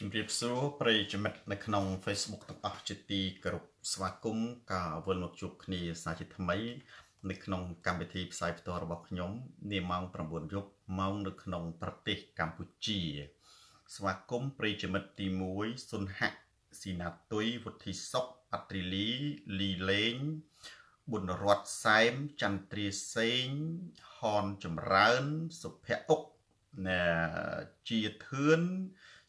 ជំរាបសួរប្រិយមិត្តនៅក្នុង Facebook ទាំងអស់ជាទីគោរពស្វាគមន៍ការវិលមកជួបគ្នាសាជាថ្មី នៅក្នុងកម្មវិធីផ្សាយផ្ទាល់របស់ខ្ញុំនាម៉ោង9យប់ម៉ោងនៅក្នុង ប្រទេសកម្ពុជា ស្វាគមន៍ប្រិយមិត្តទី1សុនហៈស៊ីណាទុយវុធីសុកអត្រីលីលីលេងប៊ុនរតសែមចន្ទ្រាសេងហនចម្រើនសុភ័ក្រអុកជាធឿន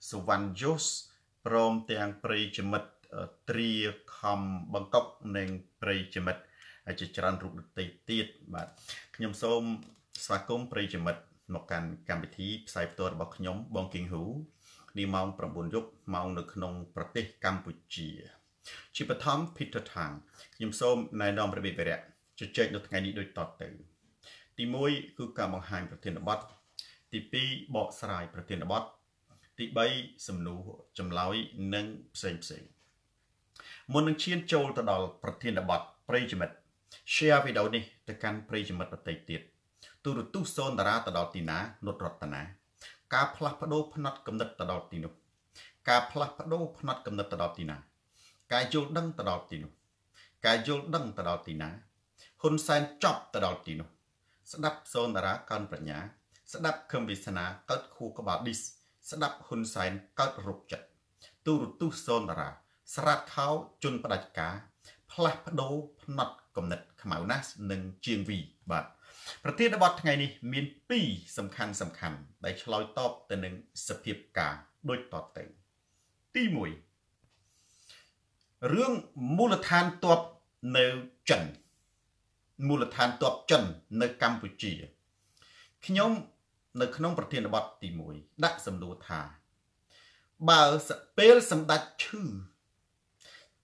សវណ្ណយុសព្រមទាំងប្រិយមិត្តត្រាខំបង្កប់និងប្រិយមិត្តជាច្រើនរូបដទៃទៀតបាទខ្ញុំសូមស្វាគមន៍ប្រិយមិត្តមកកាន់កម្មវិធីផ្សាយផ្ទាល់របស់ខ្ញុំបងគីងហ៊ូនេះម៉ោង9យប់ម៉ោងនៅក្នុងប្រទេសកម្ពុជា ជាបឋម Peter Tang ខ្ញុំសូមណែនាំរបៀបវិរៈជជែកនៅថ្ងៃនេះដូចតទៅ ទី1គឺការបង្ហាញប្រធានបទទី2បកស្រាយប្រធានបទ ទី3សំណួរចម្លើយនិងផ្សេងផ្សេងមុននឹងឈានចូលទៅដល់ប្រធានបទប្រិយមិត្ត share វីដេអូនេះទៅកាន់ប្រិយមិត្តដទៃទៀតទូរទស្សន៍សូនតារាទៅដល់ទីណានុតរតនាការផ្លាស់ប្ដូរផ្នត់កំណត់ទៅដល់ទីនោះការផ្លាស់ប្ដូរផ្នត់កំណត់ទៅដល់ទីណា ការយល់ដឹងទៅដល់ទីនោះការយល់ដឹងទៅដល់ទីណាហ៊ុនសែនចប់ទៅដល់ទីនោះស្ដាប់សូនតារាកើនប្រាជ្ញា ស្ដាប់ខឹមវិសនាកើតខួរក្បាលឌីស ស្ដាប់ហ៊ុនសែនកើតរុកចិត្តទូរទស្សន៍សូនតារា ស្រាតខោជន់ផ្ដាច់ការ ផ្លាស់ប្ដូរផ្នត់កំណត់ខ្មៅណាស់និងជាងវីបាទប្រធានបទថ្ងៃនេះមាន2សំខាន់សំខាន់ដែលឆ្លើយតបទៅនឹងសភាពការដូចតទៅទី1រឿងមូលដ្ឋានទ័ពនៅចិនមូលដ្ឋានទ័ពចិននៅកម្ពុជាខ្ញុំ នៅក្នុងប្រធានបទទី1ដាក់សំណួរថា បើពេលសម្ដេចឈឺ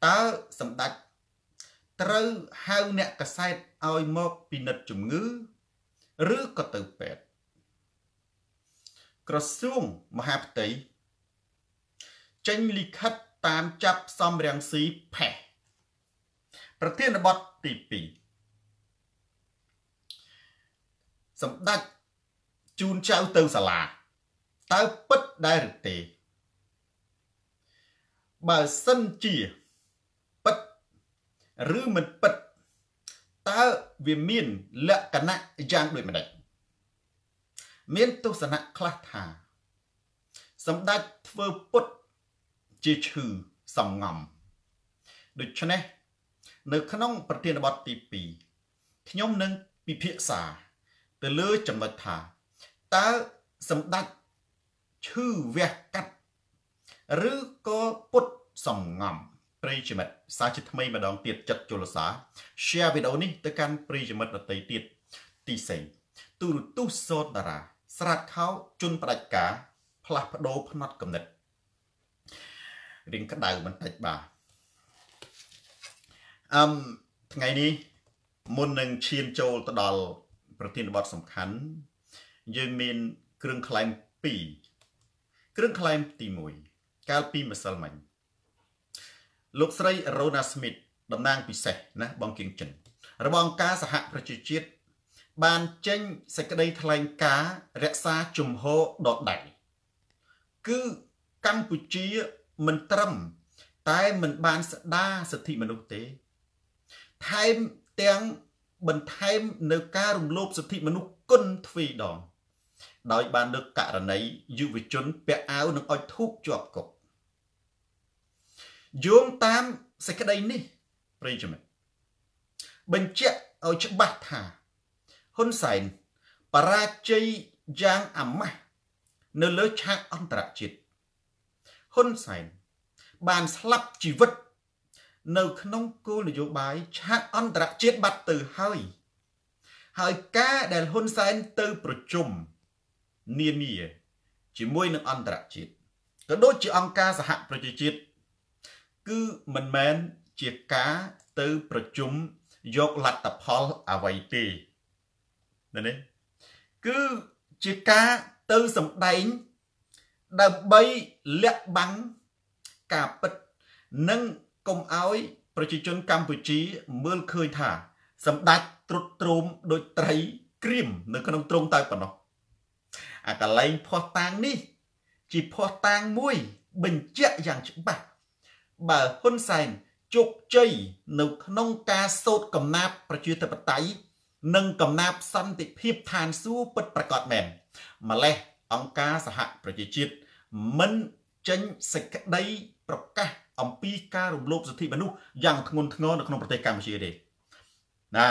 តើសម្ដេចត្រូវហៅអ្នកកសែតឲ្យមកពិនិត្យជំងឺ ឬក៏ទៅពេទ្យក្រសួងមហាផ្ទៃចេញលិខិតតាមចាប់សំរាំងស៊ីផេះប្រធានបទទី2សម្ដេច ជូនចៅទៅសាលាតើពិតដែរឬទេបើសិនជាពិតឬមិនពិតតើវាមានលក្ខណៈយ៉ាងដូចម្ដេចមានទស្សនៈខ្លះថាសម្ដេចធ្វើពុតជាឈឺសំងំដូច្នេះនៅក្នុងប្រធានបទទី2ខ្ញុំនឹងពិភាក្សាទៅលើចំណុចថា តើសម្ដេចឈឺវះកាត់ឬក៏ពុតសំងំប្រិយមិត្តសាជាថ្មីម្ដងទៀតចិត្តជលសា share វីដេអូនេះទៅកាន់ប្រិយមិត្តដទៃទៀតទីសេងទូរទស្សន៍សតតារា ស្រាតខោជន់ផ្ដាច់ការ ផ្លាស់ប្ដូរផ្នត់កំណត់រៀងក្តៅបន្តិចបាទអឹមថ្ងៃនេះមុននឹងឈានចូលទៅដល់ប្រធានបទសំខាន់ យើងមានគ្រឿងក្លែម2គ្រឿងក្លែមទី1កាលពីម្សិលមិញលោកស្រីរ៉ូណាស្មីតតំណាងពិសេសណាបងគៀងចិនរបស់អង្គការសហប្រជាជាតិបានចេញសេចក្តីថ្លែងការណ៍រក្សាជំហរដដែលគឺកម្ពុជាមិនត្រឹមតែមិនបានស្ដារសិទ្ធិមនុស្សទេ ថែមទាំងបន្ថែមនៅការរំលោភសិទ្ធិមនុស្សគុណទ្វេដង ដោយបានលើកករណីយុវជនពាក់អាវនិងអុចធូបជាប់គុកយោងតាមសេចក្តីនេះប្រិយមិត្តបញ្ជាក់ឲ្យច្បាស់ថាហ៊ុនសែនបរាជ័យយ៉ាងអាម៉ាស់នៅលើឆាកអន្តរជាតិហ៊ុនសែនបានស្លាប់ជីវិត នៅក្នុងគោលនយោបាយឆាកអន្តរជាតិបាត់ទៅហើយហើយការដែលហ៊ុនសែនទៅប្រជុំ នានាជាមួយនឹងអន្តរជាតិក៏ដូចជាអង្គការសហប្រជាជាតិគឺមិនមែនជាការទៅប្រជុំយកលទ្ធផលអ្វីទេណានេះគឺជាការទៅសម្ដែងដើម្បីលាក់បាំងការពិតនិងកុំឲ្យប្រជាជនកម្ពុជាមើលឃើញថាសម្ដេចត្រុតត្រោមដូចត្រីក្រៀមនៅក្នុងទ្រង់តែប៉ុណ្ណោះ អាកលែងភ័ស្តុតាងនេះ ជាភ័ស្តុតាងមួយ បញ្ជាក់យ៉ាងច្បាស់បើហ៊ុនសែនជោគជ័យនៅក្នុងការសោតកំណាប់ប្រជាធិបតេយ្យនិងកំណាប់សន្តិភាពឋានសួគ៌ពិតប្រាកដមែនម្លេះអង្គការសហប្រជាជាតិមិនចេញសេចក្តីប្រកាសអំពីការរំលោភសិទ្ធិមនុស្សយ៉ាងធ្ងន់ធ្ងរនៅក្នុងប្រទេសកម្ពុជាទេណា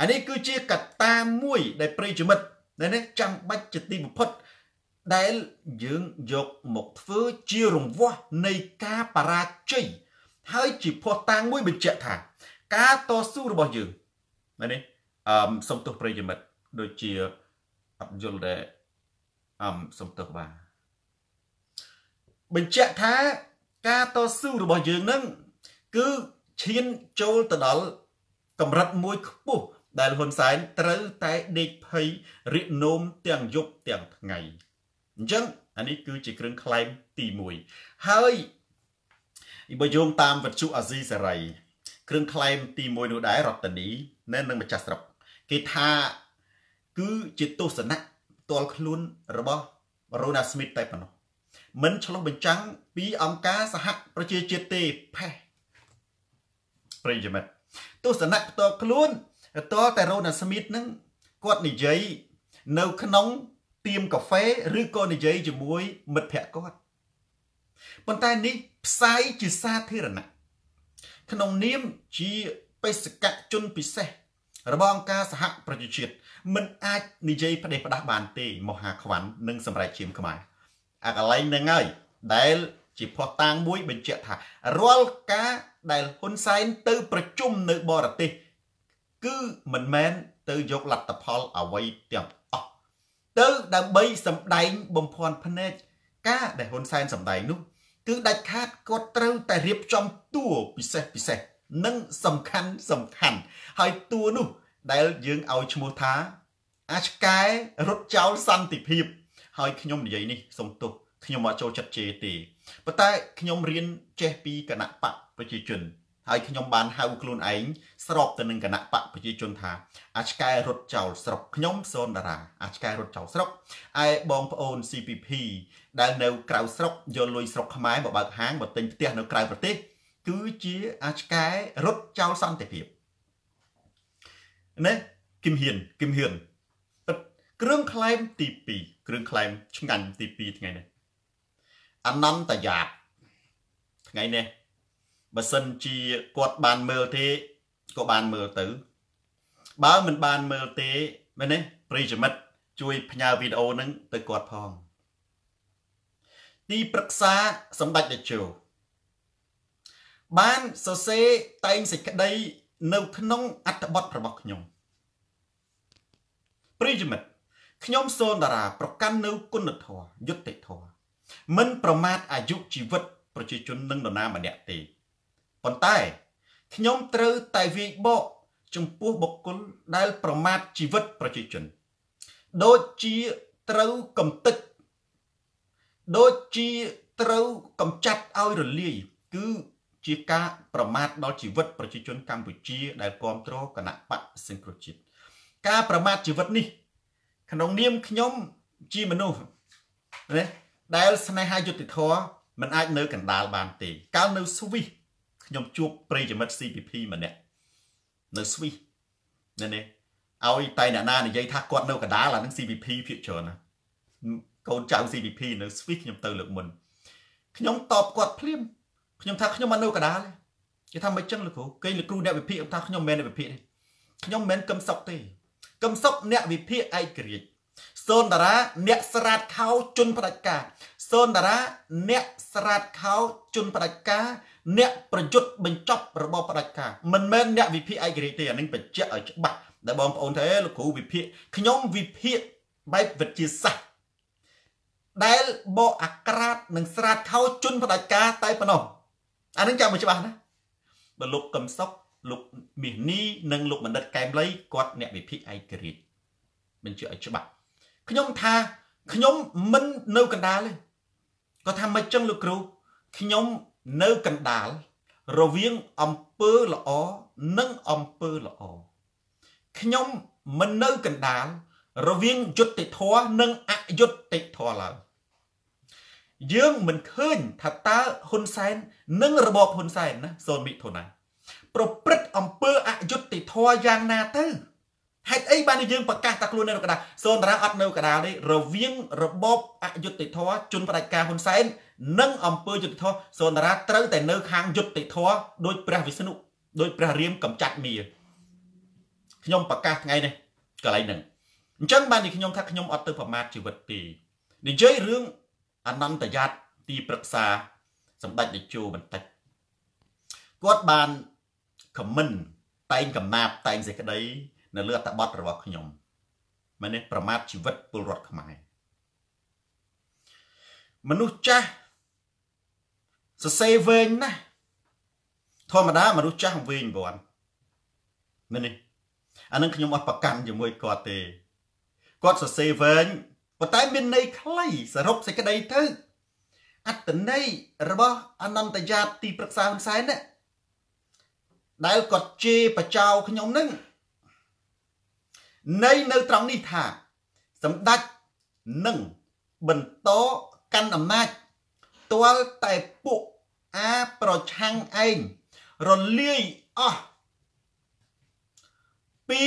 អានេះគឺជាកត្តាមួយដែលប្រិយមិត្ត នេះចាំបាច់ជាទីបំផុតដែលយើងយកមកធ្វើជារង្វាស់នៃការបរាជ័យហើយជាភស្តុតាងមួយបញ្ជាក់ថា ការតស៊ូរបស់យើងនេះអឺសុំទោសប្រិយមិត្តដូចជាអត់យល់ដែរអឺសុំទោសបាទបញ្ជាក់ថាការតស៊ូរបស់យើងនឹងគឺឈានចូលទៅដល់កម្រិតមួយខ្ពស់ ដែលហ៊ុនសែនត្រូវតែដេកភ័យរិះនោមទាំងយប់ទាំងថ្ងៃអញ្ចឹងអានេះគឺជាគ្រឿងខ្លែងទី1ហើយបើយោងតាមវិទ្យុអាស៊ីសេរីគ្រឿងខ្លែងទី1នោះដែររតនីនៅនឹងម្ចាស់ស្រុកគេថាគឺជាទស្សនៈផ្ទាល់ខ្លួនរបស់រ៉ូណាស្មីតតែប៉ុណ្ណោះមិនឆ្លុះបញ្ចាំងពីអង្គការសហប្រជាជាតិទេផេះប្រិយមិត្តទស្សនៈផ្ទាល់ខ្លួន តតែរ៉ូណាស្មីតនឹងគាត់និយាយនៅក្នុងទៀមកាហ្វេឬក៏និយាយជាមួយមិត្តភ័ក្តិគាត់ប៉ុន្តែនេះផ្សាយជាសាធារណៈក្នុងនាមជាបេសកជនពិសេសរបស់អង្គការសហប្រជាជាតិមិនអាចនិយាយផ្ដេសផ្ដាស់បានទេមហាខ្វាន់និងសម្រាប់ជាមខ្មែរអាកន្លែងហ្នឹងហើយដែលជាផុសតាងមួយបញ្ជាក់ថារាល់ការដែលហ៊ុនសែនទៅប្រជុំនៅបរទេស គឺមិនមែនទៅយកលទ្ធផលអ្វីទាំងអស់ទៅដើម្បីសម្ដែងបំភាន់ភ្នែកការដែលហ៊ុនសែនសម្ដែងនោះ គឺដាច់ខាតគាត់ត្រូវតែរៀបចំតួពិសេសពិសេសនិងសំខាន់សំខាន់ហើយតួនោះដែលយើងឲ្យឈ្មោះថា អាឆ្កែរត់ចោលសន្តិភាព ហើយខ្ញុំនិយាយនេះសុំទោសខ្ញុំអត់ចូលចិត្តជេរទេប៉ុន្តែខ្ញុំរៀនចេះពីគណៈបកប្រជាជន ហើយខ្ញុំបានហៅខ្លួនឯងស្របទៅនឹងគណៈបកប្រជាជនថាអាឆ្កែរត់ចោលស្រុកខ្ញុំសូនតារាអាឆ្កែរត់ចោលស្រុកឯបងប្អូន CPP ដែលនៅក្រៅស្រុកយកលុយស្រុកខ្មែរមកបើកហាងមកទិញផ្ទះនៅក្រៅប្រទេសគឺជាអាឆ្កែរត់ចោលសន្តិភាពណាគឹមហ៊ានគឹមហ៊ានគ្រឿងក្លែមទី2គ្រឿងក្លែមឆ្ងាញ់ទី2ថ្ងៃនេះអនន្តយាតថ្ងៃនេះ បើសិនជាគាត់បានមើលទេក៏បានមើលទៅ បើមិនបានមើលទេមែនទេប្រិយមិត្តជួយផ្ញើវីដេអូហ្នឹងទៅគាត់ផងទីប្រឹក្សាសម្ដេចតេជោបានសរសេរតែងសេចក្តីនៅក្នុងអត្ថបទរបស់ខ្ញុំប្រិយមិត្តខ្ញុំសូនតារាប្រកាន់នៅគុណធម៌យុត្តិធម៌មិនប្រមាថអាយុជីវិតប្រជាជននឹងនរណាម្នាក់ទេ ប៉ុន្តែខ្ញុំត្រូវតែវាយបកចំពោះបុគ្គលដែលប្រមាថជីវិតប្រជាជន ដូចជាត្រូវកំតិចដូចជាត្រូវកំចាត់ឲ្យរលាយគឺជាការប្រមាថដល់ជីវិតប្រជាជនកម្ពុជា ដែលគ្រប់គ្រងគណៈបកសង្គ្រោះជាតិការប្រមាថជីវិតនេះ ក្នុងនាមខ្ញុំជាមនុស្សណាដែលស្នេហាយុត្តិធម៌មិនអាចនៅកណ្ដាលបានទេកាលនៅស្វីស ខ្ញុំជួបប្រិយមិត្ត CPP ម្នាក់នៅស្វីសនេះនេះឲ្យតែអ្នកណានិយាយថាគាត់នៅកណ្ដាលអានឹង CPP ភាគច្រើនណាកូនចៅ CPP នៅស្វីសខ្ញុំទៅលើកមុនខ្ញុំតបគាត់ភ្លាមខ្ញុំថាខ្ញុំមកនៅកណ្ដាលគេថាមិនចឹងលោកគ្រូគេលោកគ្រូអ្នកវិភាគថាខ្ញុំមិនមែនអ្នកវិភាគទេខ្ញុំមិនមែនកឹមសុកទេកឹមសុកអ្នកវិភាគឯករាជ្យសូនតារាអ្នកស្រាតខោជន់ផ្ដាច់ការសូនតារាអ្នកស្រាតខោជន់ផ្ដាច់ការ អ្នកប្រយុទ្ធបញ្ចប់របបផ្ដាច់ការមិនមែនអ្នកវិភាគឯករាជ្យទេអានេះបញ្ជាក់ឲ្យច្បាស់ដែលបងប្អូនថាលោកគ្រូវិភាគខ្ញុំវិភាគបែបវិទ្យាសាស្ត្រដែលបកអាក្រាតនិងស្រាតខោជន់ផ្ដាច់ការតែប៉ុណ្ណោះអានឹងចាំមកច្បាស់ណាបើលោកកឹមសុខលោកមាសនីនិងលោកបណ្ឌិតកែមលីគាត់អ្នកវិភាគឯករាជ្យមិនជឿឲ្យច្បាស់ខ្ញុំថាខ្ញុំមិននៅកណ្ដាលទេគាត់ថាមិនចឹងលោកគ្រូខ្ញុំ នៅកណ្ដាលរវាងអំពើល្អនិងអំពើល្អខ្ញុំមិននៅកណ្ដាលរវាងយុត្តិធម៌និងអយុត្តិធម៌ឡើយយើងមិនឃើញថាតើហ៊ុនសែននិងរបបហ៊ុនសែនណាសូនមិថុនាប្រព្រឹត្តអំពើអយុត្តិធម៌យ៉ាងណាទៅហេតុអីបានយើងប្រកាសថាខ្លួននៅកណ្ដាលសូនតារាអត់នៅកណ្ដាលទេរវាងរបបអយុត្តិធម៌ជនផ្ដាច់ការហ៊ុនសែន និងអំពើយុត្តិធម៌សូនតារាត្រូវតែនៅខាងយុត្តិធម៌ដោយព្រះវិស្ណុដោយព្រះរាមកំចាត់មាខ្ញុំប្រកាសថ្ងៃនេះកន្លែងហ្នឹងអញ្ចឹងបាននេះខ្ញុំថាខ្ញុំអត់ទៅប្រមាថជីវិតទេនិយាយរឿងអនន្តយាតទីប្រឹក្សាសម្ដេចតេជោបន្តិចគាត់បានខមមិនតែងកំណាប់តែងសេចក្តី នៅលើអត្តបទរបស់ខ្ញុំមែនទេប្រមាថជីវិតពលរដ្ឋខ្មែរមនុស្សចាស់ សរសេរវែងណាស់ធម្មតាមនុស្សចាស់វែងវាន់មែនទេអានឹងខ្ញុំអត់ប្រកាន់ជាមួយគាត់ទេគាត់សរសេរវែងប៉ុន្តែមានន័យខ្លីសរុបសេចក្តីទៅអត្តន័យរបស់អនន្តយាតទីប្រឹក្សាហ៊ុនសែនណាដែលគាត់ជេរបចោខ្ញុំនឹងនៃនៅត្រង់នេះថា សម្ដេចនឹងបន្តកាន់អំណាចទាល់តែពួក អាប្រឆាំងឯងរលាយអស់ពី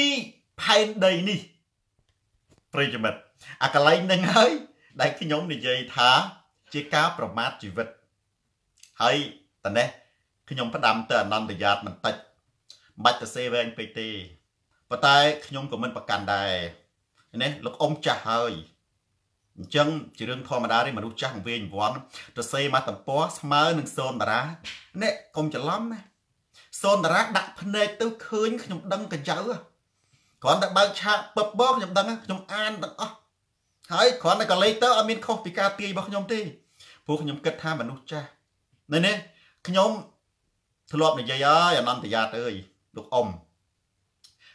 ផែនដីនេះប្រិយមិត្តអាកន្លែងនឹងហើយ ដែលខ្ញុំនិយាយថា ជាការប្រមាថជីវិត ហើយតនេះខ្ញុំផ្ដាំទៅអនន្តយាតបន្តិចមិនបាច់ទៅសេវែងពេកទេប៉ុន្តែខ្ញុំក៏មិនប្រកាន់ដែរនេះលោកអ៊ំចាស់ហើយ អញ្ចឹងជារឿងធម្មតាទេមនុស្សចាស់វែងវ័នទៅសេមកតំពស្មើនឹងសូនតារានេះកុំច្រឡំណាសូនតារាដាក់ភ្នែកទៅឃើញខ្ញុំដឹងកញ្ចៅគ្រាន់តែបើកឆាកពឹបបខ្ញុំដឹងខ្ញុំអានទាំងអស់ហើយគ្រាន់តែកលេចទៅអត់មានខុសពីការទាយរបស់ខ្ញុំទេព្រោះខ្ញុំគិតថាមនុស្សចាស់នេះនេះខ្ញុំធ្លាប់និយាយហើយអនន្តយាតអើយលោកអ៊ំ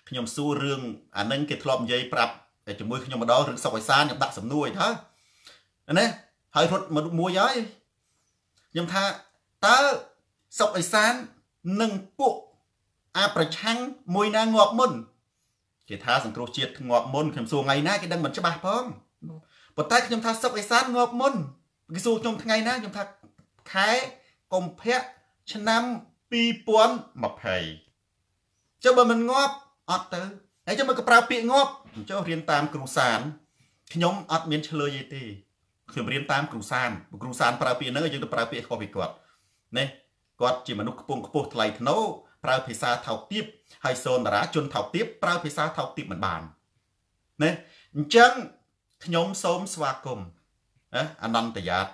ខ្ញុំសួររឿងអានឹងគេធ្លាប់និយាយប្រាប់ ជាមួយខ្ញុំម្ដងរឿងសុកអេសានខ្ញុំដាក់សំណួរឲ្យថាណាហើយរត់មួយហើយខ្ញុំថាតើសុកអេសាននិងពួកអាប្រឆាំងមួយណាងាប់មុនគេថាសង្គ្រោះជាតិងាប់មុនខ្ញុំសួរថ្ងៃណាគេដឹងមិនច្បាស់ផងប៉ុន្តែខ្ញុំថាសុកអេសានងាប់មុនគេសួរខ្ញុំថ្ងៃណាខ្ញុំថាខែកុម្ភៈឆ្នាំ2020ចុះបើមិនងាប់អត់ទៅហើយចាំមើលក៏ប្រើពាក្យងាប់ ចុះរៀនតាមគ្រូសានខ្ញុំអត់មានឆ្លើយទេខ្ញុំរៀនតាមគ្រូសានគ្រូសានប្រើពាក្យហ្នឹងយើងទៅប្រើពាក្យខុសពីគាត់នេះគាត់ជាមនុស្សខ្ពង់ខ្ពស់ថ្លៃថ្នូរប្រើភាសាថោកទាបហើយសូនតារាជនថោកទាបប្រើភាសាថោកទាបមិនបានណាអញ្ចឹងខ្ញុំសូមស្វាគមន៍ណាអនន្តយាត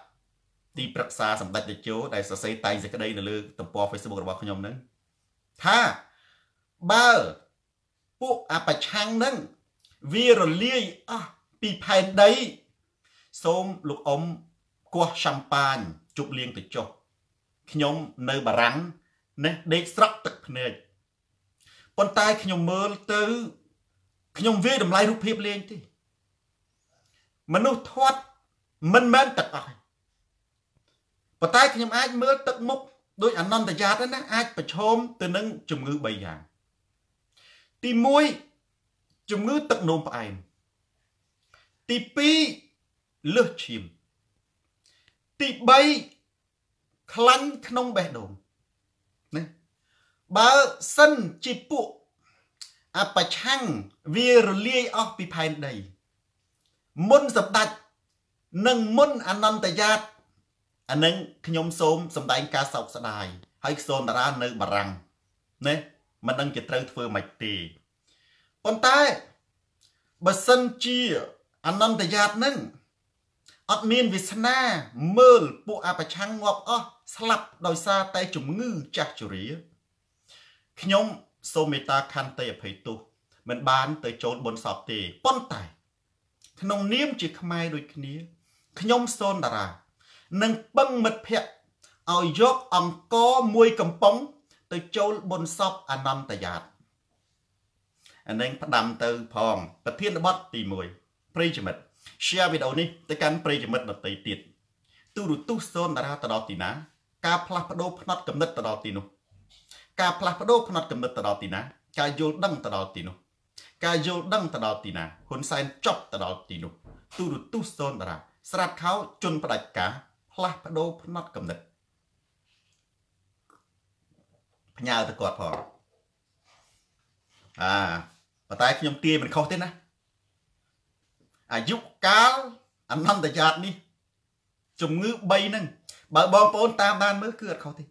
ទីប្រឹក្សាសម្ដេចតេជោដែលសរសេរតែងសេចក្តីនៅលើទំព័រ Facebook របស់ខ្ញុំហ្នឹងថាបើពួកអបឆាំងនឹង វារលាយអស់ពីផែនដី សូមលោកអ៊ំគោះឆាំប៉ាញជប់លៀងទៅចុះខ្ញុំនៅបារាំងណាដេកស្រក់ទឹកភ្នែកប៉ុន្តែខ្ញុំមើលទៅខ្ញុំវាតម្លៃរូបភាពលេងទេមនុស្សធាត់មិនមែនទឹកអស់ប៉ុន្តែខ្ញុំអាចមើលទឹកមុខដោយអនន្តយាតណាអាចប្រឈមទៅនឹងជំងឺ3យ៉ាងទី1 ជំងឺទឹកនោមផ្អែមទី2លើសឈាមទី3ខ្លាញ់ក្នុងបេះដូងណាបើសិនជាពួកអបឆាំងវារលាយអស់ពីផែនដី មុនសម្ដេចនិងមុនអនន្តយាតអានឹងខ្ញុំសូមសម្ដែងការសោកស្ដាយហើយសូមតារានៅបារាំងណាមិនដឹងជាត្រូវធ្វើម៉េចទេ ប៉ុន្តែបើសិនជាអនន្តយាតនឹងអត់មានវាសនាមើលពួកអបឆាំងងាប់អស់ស្លាប់ដោយសារតែជំងឺចាស់ជរាខ្ញុំសូមមេត្តាខន្តីអភ័យទោសមិនបានទៅចូលបុណ្យសពទេប៉ុន្តែក្នុងនាមជាខ្មែរដូចគ្នា ខ្ញុំសូនតារានឹងពឹងមិត្តភ័ក្តិឲ្យយកអង្គមួយកំប៉ុងទៅចូលបុណ្យសពអនន្តយាត អានឹងផ្ដាំទៅផងប្រធានបទទី1ប្រិយមិត្ត share វីដេអូនេះទៅកាន់ប្រិយមិត្តដទៃទៀតទូរទស្សន៍សូនតារាទៅដល់ទីណា ការផ្លាស់ប្ដូរផ្នត់កំណត់ទៅដល់ទីនោះការផ្លាស់ប្ដូរផ្នត់កំណត់ទៅដល់ទីណាការយល់ដឹងទៅដល់ទីនោះការយល់ដឹងទៅដល់ទីណាហ៊ុនសែនចប់ទៅដល់ទីនោះទូរទស្សន៍សូនតារាស្រាប់ខោជន់ផ្ដាច់ការផ្លាស់ប្ដូរផ្នត់កំណត់ផ្ញើទៅគាត់ផងអា ប៉ុន្តែខ្ញុំទាយមិនខុសទេណាអាយុកាលអនន្តយាតនេះជំងឺ3ហ្នឹងបើបងប្អូនតាមដានមើលគឺអត់ខុសទេ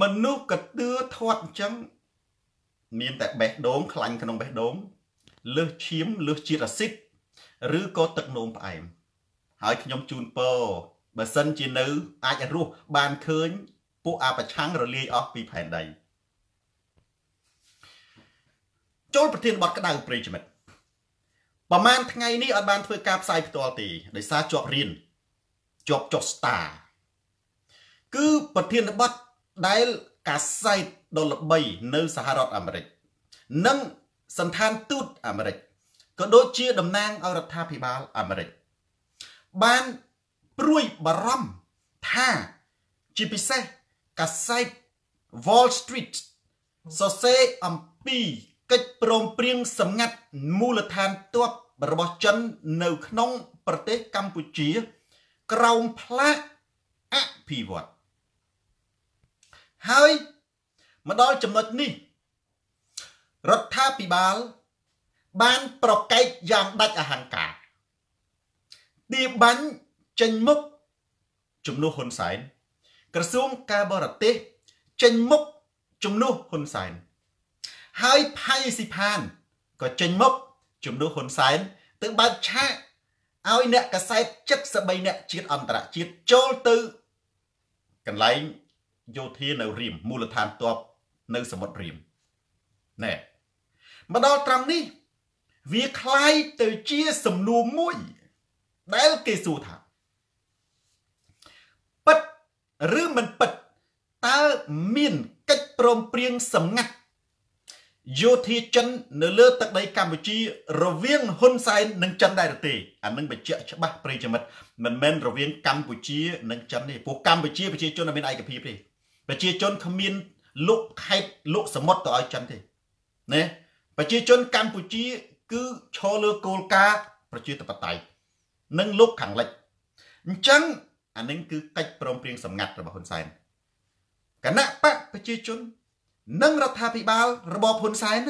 មនុស្សកទឿធាត់អញ្ចឹងមានតែបេះដូងខ្លាញ់ក្នុងបេះដូងលើសឈាមលើសជាតិអាស៊ីតឬក៏ទឹកនោមផ្អែមហើយខ្ញុំជូនពរបើសិនជានៅ អាចរស់បានឃើញពួកអាប្រឆាំងរលាយអស់ពីផែនដី ចូលប្រធានបទក្តៅប្រិយមិត្តប្រហែលថ្ងៃនេះអត់បានធ្វើការផ្សាយផ្ទាល់ទេដោយសារជាប់រៀនជាប់ចុះស្តាគឺប្រធានបទដែលកាសែតដ៏ល្បីនៅសហរដ្ឋអាមេរិកនិងសន្តានទូតអាមេរិកក៏ដូចជាតំណាងឲ្យរដ្ឋាភិបាលអាមេរិកបានព្រួយបារម្ភថាជាពិសេសកាសែត Wall Street សរសេរអំពី កិច្ចព្រមព្រៀងសម្ងាត់មូលដ្ឋានទ័ពរបស់ចិននៅក្នុងប្រទេសកម្ពុជា ក្រោមផ្លាកអភិវឌ្ឍហើយមកដល់ចំណុចនេះរដ្ឋាភិបាល បានប្រកែកយ៉ាងដាច់អហង្ការទាបាញ់ចេញមុខជំនួសហ៊ុនសែនក្រសួងការបរទេសចេញមុខជំនួសហ៊ុនសែន ហើយផៃស៊ីផានក៏ចេញមុខជំនួសហ៊ុនសែនទៅបើកឆាកឲ្យអ្នកកសែត73អ្នកជាតិអន្តរជាតិចូលទៅកន្លែងយោធានៅរៀមមូលដ្ឋានទ័ពនៅសមុទ្ររៀមណែមកដល់ត្រង់នេះវាคล้ายទៅជាសំណួរមួយដែលគេសួរថាពិតឬមិនពិតតើមានកិច្ចព្រមព្រៀងសម្ងាត់ យោធាចិននៅលើទឹកដីកម្ពុជា រវាងហ៊ុនសែននិងចិនដែរទេអានឹងបញ្ជាក់ច្បាស់ប្រិយមិត្តមិនមែនរវាងកម្ពុជានិងចិនទេព្រោះកម្ពុជាប្រជាជនមានឯកភាពទេប្រជាជនគ្មានលុកខេតលុកសមុទ្រទៅឲ្យចិនទេណាប្រជាជនកម្ពុជា គឺឈរលើគោលការណ៍ប្រជាធិបតេយ្យនិងលុកខាងលិចអញ្ចឹងអានឹងគឺកិច្ចព្រមព្រៀងសម្ងាត់របស់ហ៊ុនសែនគណៈបកប្រជាជន និងរដ្ឋាភិបាលរបបហ៊ុនសែន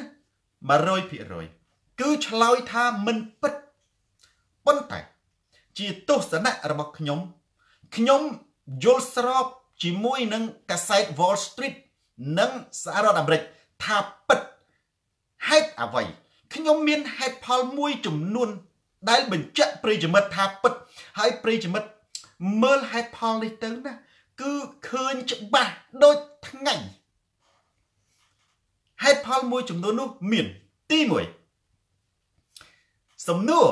100%គឺឆ្លើយថាមិនពិតប៉ុន្តែជាទស្សនៈរបស់ខ្ញុំខ្ញុំយល់ស្របជាមួយនឹងកាសែត Wall Street និងសហរដ្ឋអាមេរិកថាពិតហេតុអ្វីខ្ញុំមានហេតុផលមួយចំនួន ដែលបញ្ជាក់ប្រិយមិត្តថាពិតហើយប្រិយមិត្តមើលហេតុផលនេះទៅណាគឺឃើញច្បាស់ដូចថ្ងៃ ហេតុផលមួយចំនួននោះមានទី1សំណួរ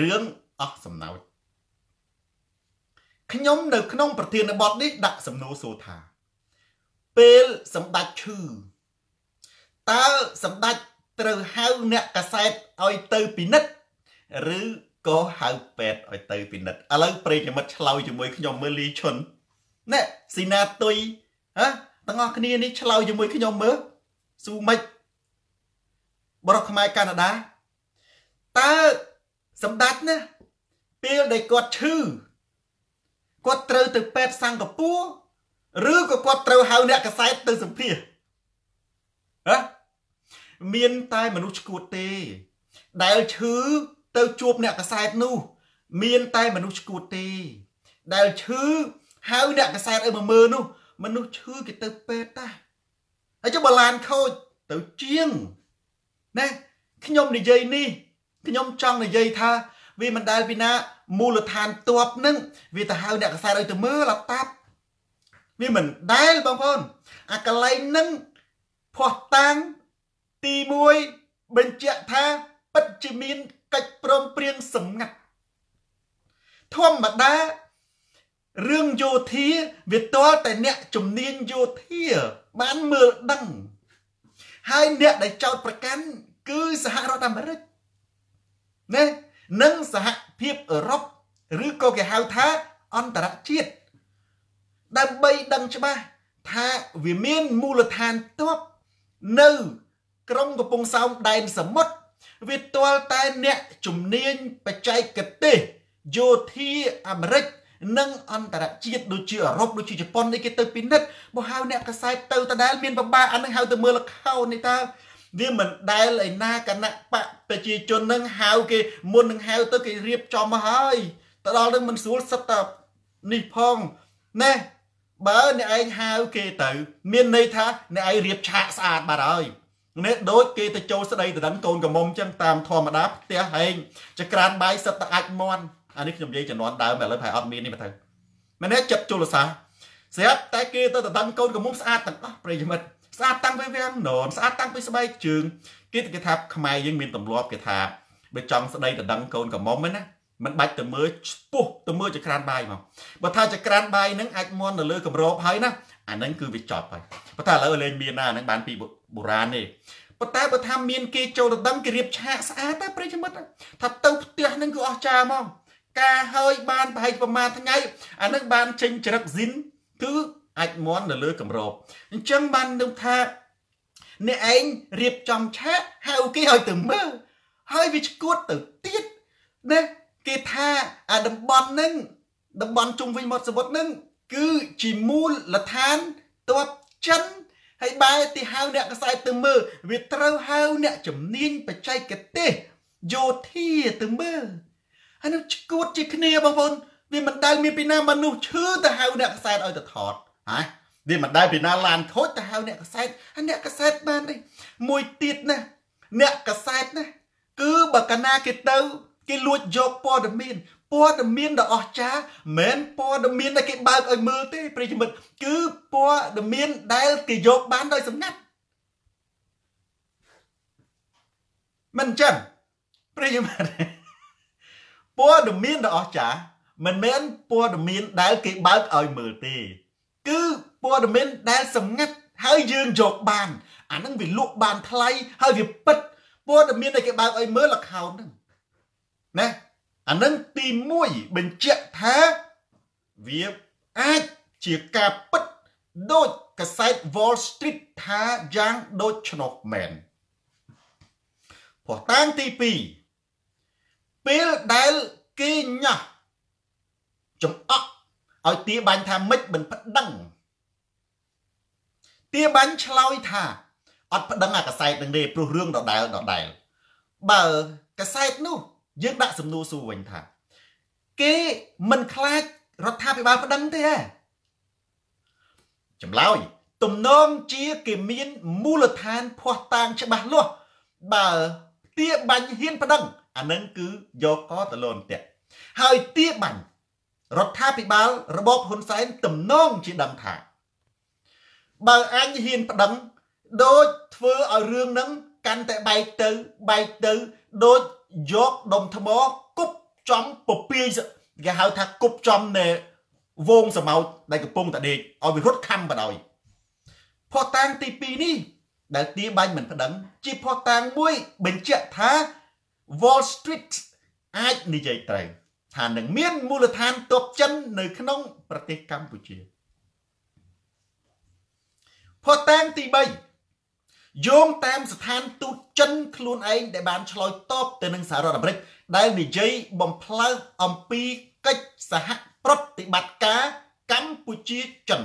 រឿងអស់សំណោចខ្ញុំនៅក្នុងប្រធានបទនេះដាក់សំណួរសួរថា ពេលសម្ដេចឈឺតើសម្ដេចត្រូវហៅអ្នកកសែតឲ្យទៅពិនិត្យឬក៏ហៅពេទ្យឲ្យទៅពិនិត្យឥឡូវប្រិយមិត្តឆ្លើយជាមួយខ្ញុំមើលលីឈុនណែស៊ីណាទុយហ៎ ទាំងអស់គ្នានេះឆ្លើយជាមួយខ្ញុំមើលស៊ូម៉េចបរិះខ្មែរកាណាដាតើសម្ដេចណាពេលដែលគាត់ឈឺគាត់ត្រូវទៅពេទ្យសិង្ហបុរីឬក៏គាត់ត្រូវហៅអ្នកកសែតទៅសម្ភារហ៎មានតែមនុស្សឈួតទេ ដែលឈឺទៅជួបអ្នកកសែតនោះ មានតែមនុស្សឈួតទេ ដែលឈឺហៅអ្នកកសែតឲ្យមកមើលនោះ មនុស្សឈឺគេទៅពេទ្យតាហើយចុះបឡានខូចទៅជាងណាខ្ញុំនិយាយនេះខ្ញុំចង់និយាយថា វាមិនដែលពីណាមូលដ្ឋានតបនឹងវាទៅហៅអ្នកកសែតឲ្យទៅមើលអាតាប់វាមិនដែលបងប្អូនអាកន្លែងនឹងភ័ស្តុតាងទី1បញ្ជាក់ថាពិតជាមានកិច្ចព្រមព្រៀងសម្ងាត់ធម្មតា រឿងយោធាវាទាល់តែអ្នកជំនាញយោធាបានមើលដឹងហើយអ្នកដែលចោតប្រកាន់គឺសហរដ្ឋអាមេរិកណានិងសហភាពអឺរ៉ុបឬក៏គេហៅថាអន្តរជាតិដើម្បីដឹងច្បាស់ថាវាមានមូលដ្ឋានទ័ពនៅក្រុងកំពង់សោមដែនសមុទ្រវាទាល់តែអ្នកជំនាញបច្ចេកទេសយោធាអាមេរិក និងអន្តរជាតិដូចជាអឺរ៉ុបដូចជាជប៉ុននេះគេទៅពិនិត្យបើហៅអ្នកកសែតទៅដដែលមានបបាអានឹងហៅទៅមើលលខោនេះតើវាមិនដែលឯណាគណៈបកប្រជាជននឹងហៅគេមុននឹងហៅទៅគេរៀបចំមកហើយទៅដល់នឹងមិនស្រួលសិតតនេះផងណែបើអ្នកឯងហៅគេទៅ មានន័យថាអ្នកឯងរៀបឆាកស្អាតបាត់ហើយនេះដូចគេទៅចូលស្ដីទៅដឹងកូនកំមុំចឹងតាមធម្មតាផ្ទះហែងចក្រានបាយសិតតែអាចមន់ អានេះខ្ញុំនិយាយចំនួនដើមឥឡូវប្រហែលអត់មាននេះមកទៅមែនទេចិត្តជលសាស្រាប់តែគេទៅទៅដឹងកូនកំមុំស្អាតទាំងអស់ប្រិយមិត្តស្អាតតាំងពីវាំងននស្អាតតាំងពីស្បែកជើងគេគេថាខ្មែរយើងមានទម្លាប់គេថាបើចង់ស្ដីទៅដឹងកូនកំមុំហ្នឹងណាមិនបាច់ទៅមើលឆ្ពោះទៅមើលចក្រានបាយមកបើថាចក្រានបាយហ្នឹងអាចមន់នៅលើកម្របហើយណាអាហ្នឹងគឺវាចប់ហើយប៉ុន្តែឥឡូវលេងមានណាហ្នឹងបានពីបុរាណទេប៉ុន្តែបើថាមានគេចូលទៅដឹងគេរៀបឆាកស្អាតតែប្រិយមិត្តថាទៅផ្ទះហ្នឹងគឺអស្ចារ្យហ្មង ការហើយបានប្រហែលប្រមាណថ្ងៃអានឹងបានចេញចរិតស៊ីនគឺអាចមន់នៅលើកម្របអញ្ចឹងបាននឹងថាអ្នកឯងរៀបចំឆាកហៅគេឲ្យទៅមើលហើយវាឈួតទៅទៀតណាគេថាអាតំបន់ហ្នឹងតំបន់ជុំវិញមាត់សមុទ្រហ្នឹងគឺជាមូលដ្ឋានតបចិនហើយបែរទីហៅអ្នកកសែតទៅមើលវាត្រូវហៅអ្នកជំនាញបច្ចេកទេសយោធាទៅមើល អានោះឈួតជាគ្នាបងប្អូនវាមិនដែលមានពីណាមនុស្សឈឺទៅហៅអ្នកកសែតឲ្យទៅថតហ៎វាមិនដែលពីណាឡានខូចទៅហៅអ្នកកសែតហើយអ្នកកសែតបានទេមួយទៀតណាអ្នកកសែតណាគឺបើកាលណាគេទៅគេលួចយកព័ត៌មានព័ត៌មានដ៏អស្ចារ្យមិនព័ត៌មានដែលគេបើកឲ្យមើលទេប្រិយមិត្តគឺព័ត៌មានដែលគេយកបានដោយសម្ងាត់មិនចឹងប្រិយមិត្ត ព័ត៌មានដ៏អស្ចារ្យមិនមែនព័ត៌មានដែលគេបើកឲ្យមើលទេ គឺព័ត៌មានដែលសម្ងាត់ហើយយើងយកបានអានឹងវាលក់បានថ្លៃហើយវាពិតព័ត៌មានដែលគេបើកឲ្យមើល account ហ្នឹងណាអានឹងទី1បញ្ជាក់ថាវាអាចជាការពិតដូចកសែត Wall Street ថាយ៉ាងដូចឆ្នោះមែនព្រោះតាំងទី2 ពេលដែលគេញ៉ាស់ចំអកឲ្យទាបាញ់ថាម៉េចមិនប្តឹងទាបាញ់ឆ្លើយថាអត់ប្តឹងអាកសែតនឹងទេព្រោះរឿងដដែលដដែលបើកសែតនោះ យើងដាក់សំណួរសួរវិញថា គេមិនខ្លាចរដ្ឋាភិបាលប្តឹងទេហ៎ចម្លើយទំនងជាគេមានមូលដ្ឋានភ័ស្តុតាងច្បាស់លាស់បើទាបាញ់ហ៊ានប្តឹង អានឹងគឺយកកតលនតាហើយទាបាញ់រដ្ឋាភិបាលរបបហ៊ុនសែនទំនងជាដឹងថា បើអញហ៊ានប្តឹងដូចធ្វើឲ្យរឿងហ្នឹងកាន់តែបែកទៅបែកទៅដូចយកដុំថ្មគប់ចំពពាយគេហៅថាគប់ចំនៅវងសមោចដែលកំពុងតែដេកឲ្យវារត់ខំបដ ாய் ផោះតាំងទី2នេះដែលទាបាញ់មិនប្តឹងជាផោះតាំងមួយបញ្ជាក់ថា Wall Street អាចនិយាយត្រូវថានឹងមានមូលដ្ឋានទ័ពចិននៅក្នុង ប្រទេសកម្ពុជាផោះតាំងទី3យោងតាមស្ថានទូតចិនខ្លួនឯងដែលបានឆ្លើយតបទៅនឹងសហរដ្ឋអាមេរិកដែលនិយាយបំផ្លើសអំពីកិច្ចសហប្រតិបត្តិការកម្ពុជាចិន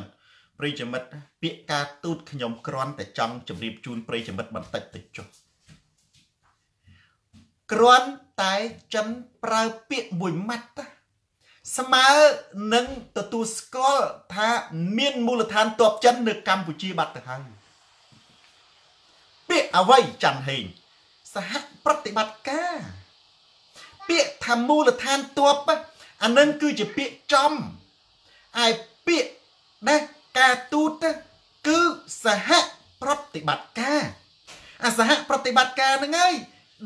ប្រិយមិត្តពាក្យការទូតខ្ញុំគ្រាន់តែចង់ជម្រាបជូនប្រិយមិត្តបន្តិចទៅចុះ គ្រាន់តែចិនប្រើពាក្យមួយម៉ាត់តាស្មើនឹងទទួលស្គាល់ថាមានមូលដ្ឋានតបចិននៅកម្ពុជាបាត់ទៅហើយពាក្យអ្វីច័ន្ទហេងសហប្រតិបត្តិការពាក្យថាមូលដ្ឋានតបអានឹងគឺជាពាក្យចំឯពាក្យដែលការទូតគឺសហប្រតិបត្តិការអាសហប្រតិបត្តិការហ្នឹងហើយ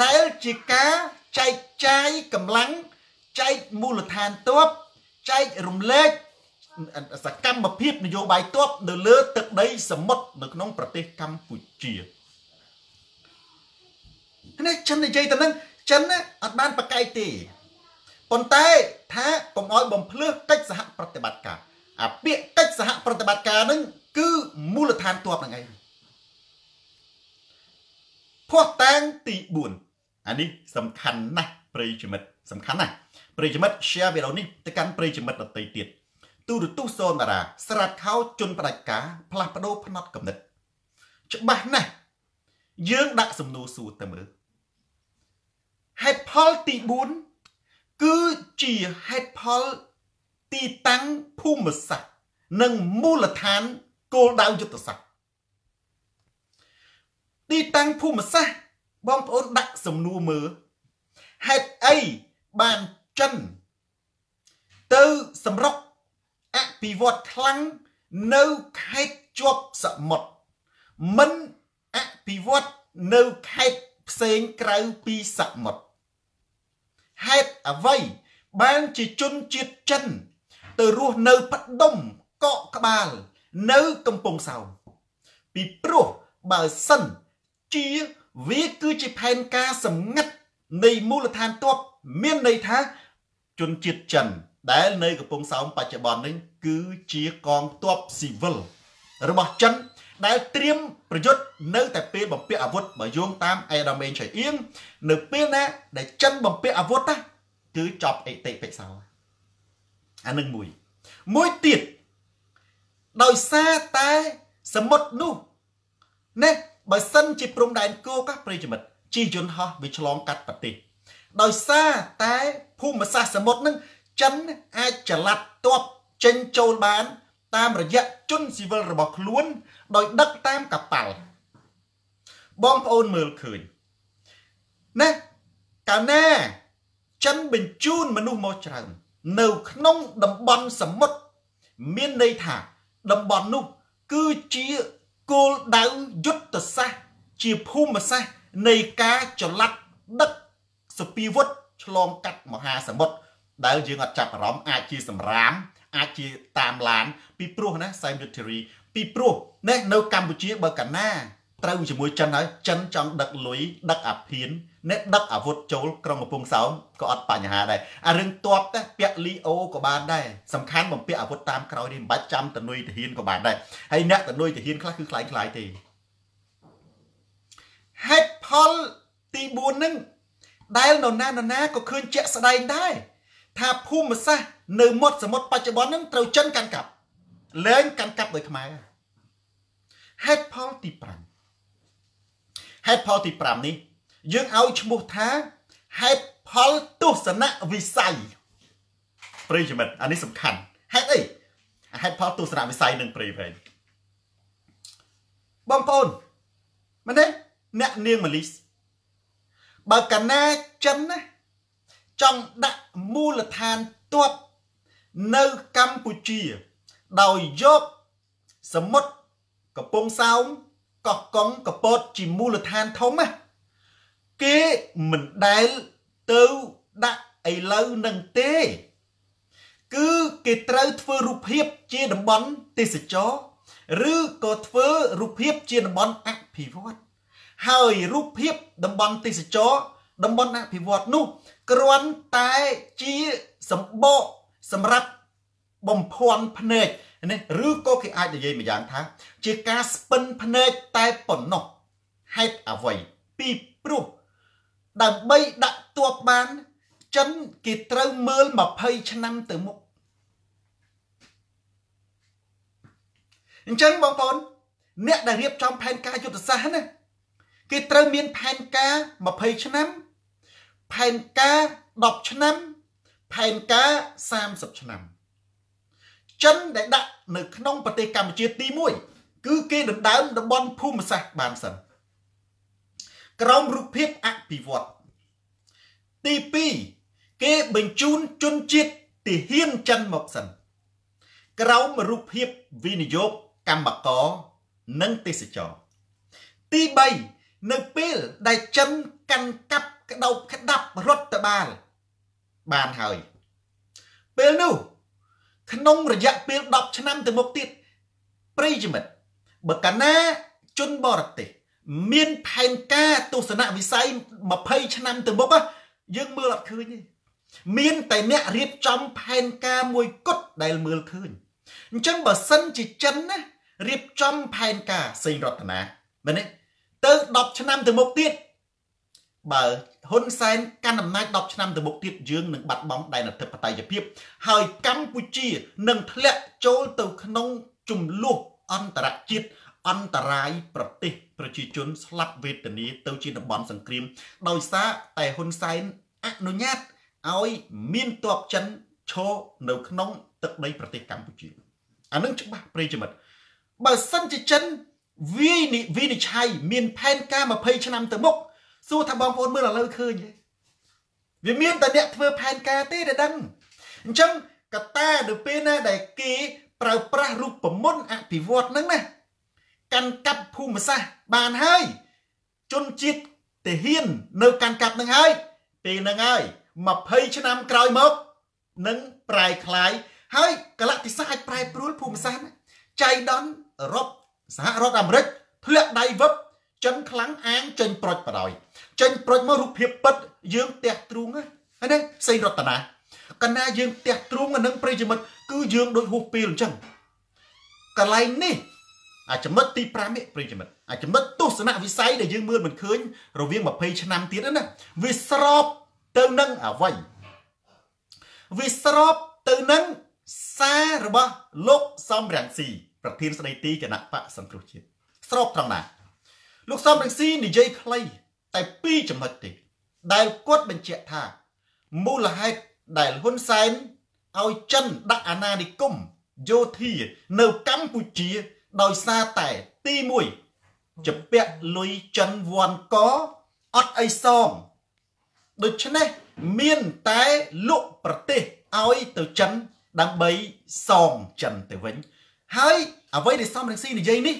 ដែលជាការចែកចាយកម្លាំងចែកមូលដ្ឋានទ័ពចែករំលែកសកម្មភាពនយោបាយទ័ពនៅលើទឹកដីសមុទ្រនៅក្នុងប្រទេសកម្ពុជានេះចិននិយាយទៅនឹងចិនអត់បានប្រកែកទេប៉ុន្តែថាកុំឲ្យបំភ្លឺកិច្ចសហប្រតិបត្តិការអាពាក្យកិច្ចសហប្រតិបត្តិការនឹងគឺមូលដ្ឋានទ័ពហ្នឹងឯងភ័ស្តុតាងទី4 អានេះសំខាន់ណាស់ប្រិយមិត្តសំខាន់ណាស់ប្រិយមិត្ត share វីដេអូនេះទៅកាន់ប្រិយមិត្តដទៃទៀតទូរទស្សន៍សូនតារាស្រាតខោជន់ផ្ដាច់ការផ្លាស់ប្ដូរផ្នត់កំណត់ច្បាស់ណាស់យើងដាក់សំណួរសួរទៅមើលហេតុផលទី4គឺជាហេតុផលទីតាំងភូមិសាស្ត្រនិងមូលដ្ឋានគោលដៅយុទ្ធសាស្ត្រទីតាំងភូមិសាស្ត្រ បងប្អូនដាក់សំណួរមើលហេតុអីបានចិនទៅសម្រុកអភិវឌ្ឍខ្លាំងនៅខេត្តជាប់សមុទ្រមិនអភិវឌ្ឍនៅខេត្តផ្សេងក្រៅពីសមុទ្រហេតុអ្វីបានជាជនជាតិចិន ទៅរស់នៅផ្ដុំកកក្បាល នៅកំពង់សោមពីព្រោះបើសិនជា វាគឺជាផែនការសម្ងាត់នៃមូលដ្ឋានទ័ពមានន័យថាជនជាតិចិន ដែលនៅកំពង់សោមបច្ចុប្បន្ននេះគឺជាកងទ័ពស៊ីវិលរបស់ចិនដែលត្រៀមប្រយុទ្ធនៅតែពេលបំពាក់អាវុធបើយោងតាមអេដាមេងឆៃអៀងនៅពេលណាដែលចិនបំពាក់អាវុធណាគឺចប់អេតិពិសោអានឹងមួយមួយទៀតដោយសារតែសមុទ្រនោះណែ បើសិនជាព្រំដែនគោកប្រិយមិត្តជិះយន្តហោះវាឆ្លងកាត់ប្រទេសដោយសារតែភូមិសាស្ត្រសមុទ្រនឹងចិនអាចចល័តទ័ពចេញចូលបាន តាមរយៈជនស៊ីវិលរបស់ខ្លួន ដោយដឹកតាមកប៉ាល់បងប្អូនមើលឃើញណាកាលណាចិនបញ្ជូនមនុស្សមកច្រើន នៅក្នុងតំបន់សមុទ្រមានន័យថាតំបន់នោះគឺជា គោលដៅយុទ្ធសាស្ត្រជាភូមិសាស្ត្រនៃការចល័តដឹកសពីវុធឆ្លងកាត់មហាសមុទ្រដែលយើងអត់ចាប់អារម្មណ៍អាចជាសម្រាម អាចជាតាមឡាន ពីព្រោះណា Cybertary ពីព្រោះនេះនៅកម្ពុជាបើកាលណា ត្រូវជាមួយចិនហើយចិនចង់ដឹកលុយដឹកអាភៀនអ្នកដឹកអាវុធចូលក្រុងកំពង់សោមក៏អត់បញ្ហាដែរអារឿងតបតែពាក់លីអូក៏បានដែរសំខាន់បំពាក់អាវុធតាមក្រោយនេះមិនបាច់ចាំតនុយទាហានក៏បានដែរហើយអ្នកតនុយទាហានខ្លះគឺខ្លាយខ្លាយទេហេតុផលទី4នឹងដែលនរណានរណាក៏ឃើញជាក់ស្ដែងដែរថាភូមិសាស្ត្រនៅមាត់សមុទ្របច្ចុប្បន្ននឹងត្រូវចិនកាន់កាប់លែងកាន់កាប់ដោយខ្មែរហេតុផលទី5 ហេតុផលទី5នេះយើងឲ្យឈ្មោះថាហេតុផលទស្សនវិស័យប្រិយមិត្តអានេះសំខាន់ហេតុអីហេតុផលទស្សនវិស័យនឹងប្រិយវែងបងប្អូនមែនទេអ្នកនាងម៉ាលីសបើកាណាចិនណាចង់ដាក់មូលដ្ឋានទ័ពនៅកម្ពុជា ដោយយកសមុទ្រកំពង់សោម កោះកុងកពតជាមូលដ្ឋានធំណាគេមិនដែលទៅដាក់ឥឡូវនឹងទេ គឺគេត្រូវធ្វើរូបភាពជាតំបន់ទេសចរឬក៏ធ្វើរូបភាពជាតំបន់អភិវឌ្ឍហើយរូបភាពតំបន់ទេសចរតំបន់អភិវឌ្ឍនោះគ្រាន់តែជាសម្បកសម្រាប់បំភាន់ភ្នែក នេះឬក៏គេអាចនិយាយម្យ៉ាងថាជាការស្ពិនភ្នែកតែប៉ុណ្ណោះហេតុអ្វីពីព្រោះដើម្បីដាក់ទ័ពបានចិនគេត្រូវមើល20ឆ្នាំទៅមុខអញ្ចឹងបងប្អូនអ្នកដែលរៀបចំផែនការយុទ្ធសាស្ត្រណាគេត្រូវមានផែនការ20ឆ្នាំផែនការ10ឆ្នាំផែនការ30ឆ្នាំ ចិនដែលដាក់នៅក្នុងប្រទេសកម្ពុជាទី1គឺគេដណ្ដើមតំបន់ភូមិសាស្ត្របានសិនក្រោមរូបភាពអភិវឌ្ឍទី2គេបញ្ជូនជនជាតិទាហានចិនមកសិនក្រោមរូបភាពវិនិយោគកម្មករនិងទេសចរទី3នៅពេលដែលចិនកាន់កាប់ក្តោបក្តាប់រដ្ឋបាលបានហើយពេលនោះ ក្នុងរយៈពេល10ឆ្នាំទៅមុខទៀតប្រិយមិត្តបើកាលណាជនបរទេសមានផែនការទស្សនវិស័យ20ឆ្នាំទៅមុខយើងមើលអត់ឃើញទេមានតែអ្នករៀបចំផែនការមួយគត់ដែលមើលឃើញអញ្ចឹងបើសិនជាចិនណារៀបចំផែនការសេងរតនាមែនទេទៅ10ឆ្នាំទៅមុខទៀតបើ ហ៊ុនសែនកាន់អំណាច10ឆ្នាំទៅមុខទៀតយើងនឹងបាត់បង់ដែនអធិបតេយ្យភាព ហើយកម្ពុជានឹងធ្លាក់ចូលទៅក្នុងចំនួនអន្តរជាតិអន្តរាយប្រទេសប្រជាជនស្លាប់វេទនាទៅជាតំបន់សង្គ្រាម ដោយសារតែហ៊ុនសែនអនុញ្ញាតឲ្យមានទ័ពចិនឈរនៅក្នុងទឹកដីប្រទេសកម្ពុជាអានឹងច្បាស់ប្រិយមិត្តបើសិនជាចិនវាវិនិច្ឆ័យមានផែនការ20ឆ្នាំទៅមុខ សួរថាបងប្អូនមើលឥឡូវឃើញទេវាមានតែអ្នកធ្វើផែនការទេដែលដឹងអញ្ចឹងកត្តានៅពេលណាដែលគេប្រើប្រាស់រូបមន្តអភិវឌ្ឍហ្នឹងណាកាន់កាប់ភូមិសាស្ត្របានហើយជនជាតិទាហាននៅកាន់កាប់នឹងហើយពេលហ្នឹងហើយ20ឆ្នាំក្រោយមកនឹងប្រែคลายហើយកលតិសាអាចប្រែប្រួលភូមិសាស្ត្រចៃដន្យអឺរ៉ុបសហរដ្ឋអាមេរិកធ្លាក់ដៃវឹបចិនខ្លាំងអាងចេញប្រូចបដ ாய் ចេញប្រូចមករូបភាពពិតយើងផ្ទះទ្រូងហើយនេះសេងរតនាកណាយើងផ្ទះទ្រូងអានឹងប្រិយមិត្តគឺយើងដូចហួសពេលអញ្ចឹងកន្លែងនេះអាចំណុចទី5នេះប្រិយមិត្តអាចំណុចទស្សនវិស័យដែលយើងមើលមិនឃើញរវាង20ឆ្នាំទៀតណាវាស្របទៅនឹងអ្វីវាស្របទៅនឹងសាររបស់លោកសំរងស៊ីប្រធានស្ដីទីគណៈបកសង្គ្រោះជាតិស្របត្រង់ណាលោកសំរងស៊ីនិយាយខ្លី តែ2ចំណុចទេដែលគាត់បញ្ជាក់ថាមូលហេតុដែលហ៊ុនសែនឲ្យចិនដាក់អាណានិគមយោធានៅកម្ពុជា ដោយសារតែទី1ចំពាក់លុយចិនវ័នកអត់អីសងដូច្នេះមានតែលក់ប្រទេសឲ្យទៅចិនដើម្បីសងចិនទៅវិញ ហើយអ្វីដែលសំរងស៊ីនិយាយនេះ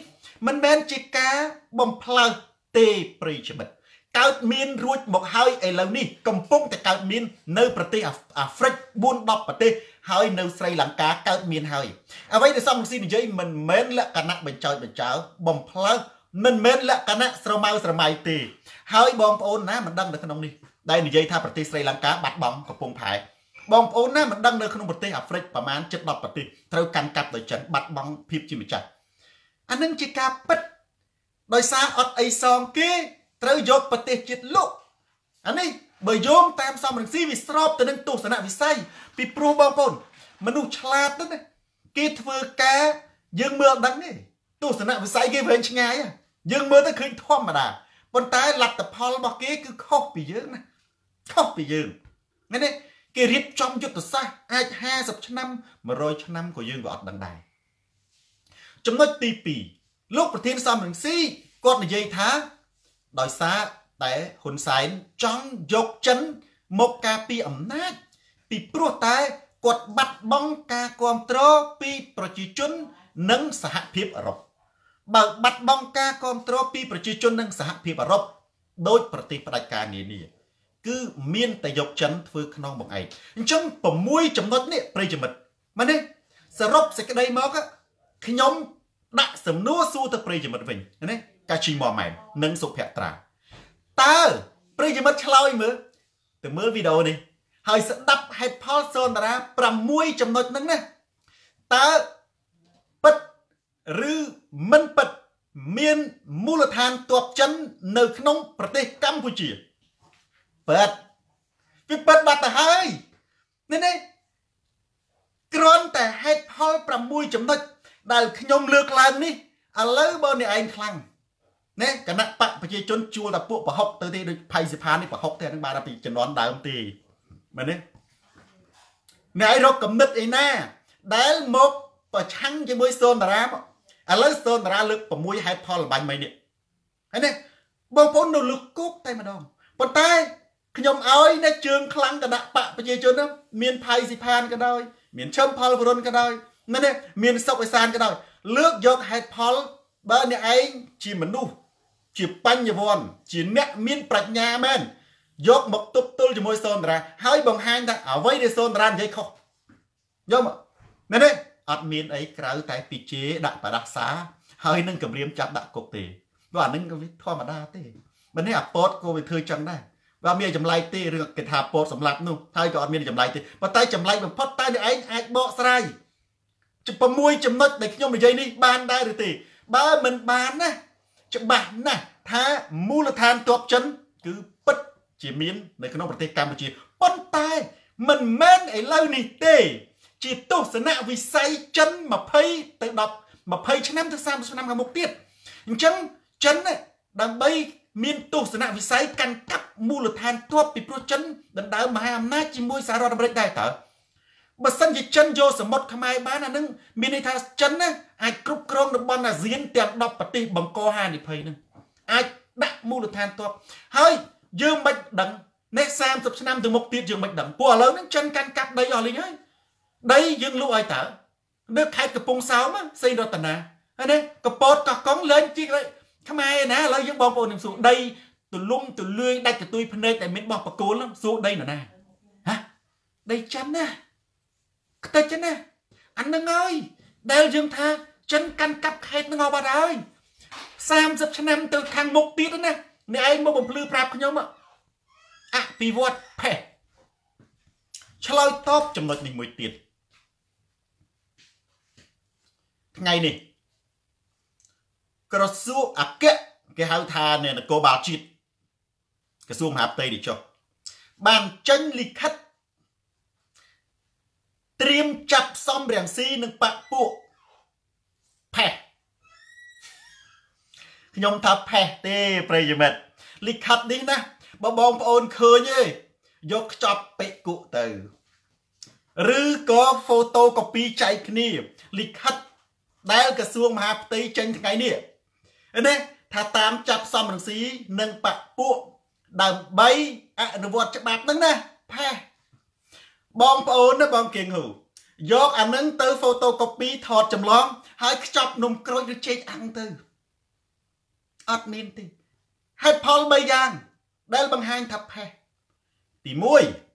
មិនមែនជាការបំផ្លើសទេប្រិយមិត្ត កើតមានរួចមកហើយឥឡូវនេះកំពុងតែកើតមាននៅប្រទេសអាហ្វ្រិក4 10ប្រទេសហើយនៅស្រីលង្កាកើតមានហើយអ្វីដែលសំរងស៊ីនិយាយមិនមែនលក្ខណៈបញ្ចោចបញ្ចើបំផ្លើសមិនមែនលក្ខណៈស្រមៅស្រមៃទេហើយបងប្អូនណាមិនដឹងនៅក្នុងនេះដែលនិយាយថាប្រទេសស្រីលង្កាបាត់បង់កំពង់ផែបងប្អូនណាមិនដឹងនៅក្នុងប្រទេសអាហ្វ្រិកប្រមាណជិត10ប្រទេសត្រូវកាន់កាប់ដោយចិនបាត់បង់ភាពជាម្ចាស់អានឹងជាការពិតដោយសារអត់អីសងគេ ត្រូវយកប្រទេសជាតិលុកអានេះបើយោងតាមសំរងស៊ីវាស្របទៅនឹងទស្សនវិស័យពីព្រោះបងប្អូនមនុស្សឆ្លាតណាគេធ្វើការយើងមើលអត់ដឹងទេទស្សនវិស័យគេវែងឆ្ងាយយើងមើលទៅឃើញធម្មតាប៉ុន្តែលទ្ធផលរបស់គេគឺខុសពីយើងណាខុសពីយើងឃើញទេគេរៀបចំយុទ្ធសាស្ត្រអាច50ឆ្នាំ100ឆ្នាំក៏យើងក៏អត់ដឹងដែរចំណុចទី2លោកប្រធានសំរងស៊ីគាត់និយាយថា ដោយសារតែហ៊ុនសែនចង់យកចិនមកការពីអំណាច ពីព្រោះតែគាត់បាត់បង់ការគ្រប់គ្រងពីប្រជាជន និងសហភាពអឺរ៉ុបបើបាត់បង់ការគ្រប់គ្រងពីប្រជាជននិងសហភាពអឺរ៉ុបដោយប្រទេសផ្ដាច់ការនានាគឺមានតែយកចិនធ្វើក្នុងបង្អែកអញ្ចឹង6ចំណុចនេះប្រិយមិត្តមែនទេសរុបសេចក្តីមកខ្ញុំដាក់សំណួរសួរទៅប្រិយមិត្តវិញណា កាជីម៉ម៉ែននិងសុភត្រាតើប្រិយមិត្តឆ្លើយមើលទៅមើលវីដេអូនេះហើយស្ដាប់ហេតុផលសូនតារា6ចំណុចហ្នឹងណាតើពិតឬមិនពិតមានមូលដ្ឋានទ័ពចិននៅក្នុងប្រទេសកម្ពុជាពិតវាពិតបាត់ទៅហើយនេះនេះគ្រាន់តែហេតុផល6ចំណុចដែលខ្ញុំលើកឡើងនេះឥឡូវបើអ្នកឯងខ្លាំង ណាគណៈបកប្រជាជនជួលតែពួកប្រហុកទៅទេដូចផៃសិផានេះប្រហុកទេនឹងបានពីចំនួនដើមទេមែនទេអ្នកឯងរកកំណត់អីណា ដែលមកប្រឆាំងជាមួយសូនតារាមកឥឡូវសូនតារាលើក6ហេតុផលលបាញ់មិននេះហើយនេះបងប្អូននៅលើកគប់តែម្ដងប៉ុន្តែខ្ញុំឲ្យនៅជើងខ្លាំងគណៈបកប្រជាជនមានផៃសិផានក៏ដោយ មានឈឹមផលវរុនក៏ដោយមែនទេមានសុកអេសានក៏ដោយលើកយកហេតុផលបើអ្នកឯងជាមនុស្ស ជាបញ្ញវន្តជាអ្នកមានប្រាជ្ញាមែនយកមកទប់ទល់ជាមួយសូនតារាហើយបង្ហាញថាអ្វីដែលសូនតារានិយាយខុសយកមកមែនទេអត់មានអីក្រៅតែពីជេរដាក់បដាសាហើយនឹងគម្រាមចាប់ដាក់គុកទេព្រោះអានឹងវាធម្មតាទេបើនេះអាពតក៏វាធ្វើចឹងដែរបើមានចម្លែកទេរឿងគេថាពតសម្លាប់នោះហើយក៏អត់មានចម្លែកទេប៉ុន្តែចម្លែកបំផុតតើអ្នកឯងអាចបកស្រាយ6ចំណុចដែលខ្ញុំនិយាយនេះបានដែរឬទេបើមិនបានណា ច្បាស់ណាស់ថាមូលដ្ឋានទ័ពចិន គឺពិតជាមាននៅក្នុងប្រទេសកម្ពុជាប៉ុន្តែមិនមែនឥឡូវនេះទេ ជាទស្សនវិស័យចិន20ទៅ10 20ឆ្នាំទៅ30ឆ្នាំខាងមុខទៀតអញ្ចឹងចិនដើម្បីមានទស្សនវិស័យកាន់កាប់មូលដ្ឋានទ័ពពីព្រោះចិនដណ្ដើមមហាអំណាចជាមួយសហរដ្ឋអាមេរិកដែរតើ បើសិនជាចិនយកសមុទ្រខ្មែរបានអានឹងមានន័យថាចិនណាអាចគ្រប់គ្រងតំបន់អាស៊ានទាំង10ប្រទេសបង្កហានិភ័យនឹងអាចដាក់មូលដ្ឋានទ័ពហើយយើងមិនដឹងនេះ30ឆ្នាំទៅមុខទៀតយើងមិនដឹងព្រោះឥឡូវហ្នឹងចិនកាន់កាប់ដីអស់លីងហើយដីយើងលក់ឲ្យតើនៅខេត្តកំពង់សោមសេរតនាហើយនេះកពតកោះកុងលេងជីកខ្មែរណាឥឡូវយើងបងប្អូននឹងសួរដីទលំទលឿយដាច់កតុយភ្នែកតែមានបោះបកគោលសួរដីនរណាហ៎ដីចិនណា ខ្ទេចណាអានឹងហើយដែលយើងថាចិនកាន់កាប់ខេត្តនឹងអស់បាត់ហើយ30ឆ្នាំទៅខាងមុខទៀតណាអ្នកឯងមកបំភ្លឺប្រាប់ខ្ញុំអភិវឌ្ឍផេះឆ្លើយតបចំណុចនេះមួយទៀតថ្ងៃនេះក្រសួងអគ្គគេហៅថានគរបាលជាតិក្រសួងមហាផ្ទៃនេះចុះបានចេញលិខិត ត្រៀមចាប់សំរាំងស៊ីនិងបាក់ពួកផេះខ្ញុំថាផេះទេប្រិយមិត្តលិខិតនេះណាបើបងប្អូនឃើញទេយកខ្ចប់ពេគុទៅឬក៏ហ្វូតូកូពីចែកគ្នាលិខិតដែលក្រសួងមហាផ្ទៃចេញថ្ងៃនេះណាថាតាមចាប់សំរងស៊ីនិងបពពួកដើម្បីអនុវត្តច្បាប់ហ្នឹងណាផេះ បងប្អូនណាបងគៀងហ៊ូយកអានឹងទៅហ្វូតូកូពីថតចម្លង ហើយខ្ចប់នំក្រូចឬចេកអាំងទៅអត់មានទេហេតុផល3យ៉ាង ដែលបង្ហាញថាផេះទី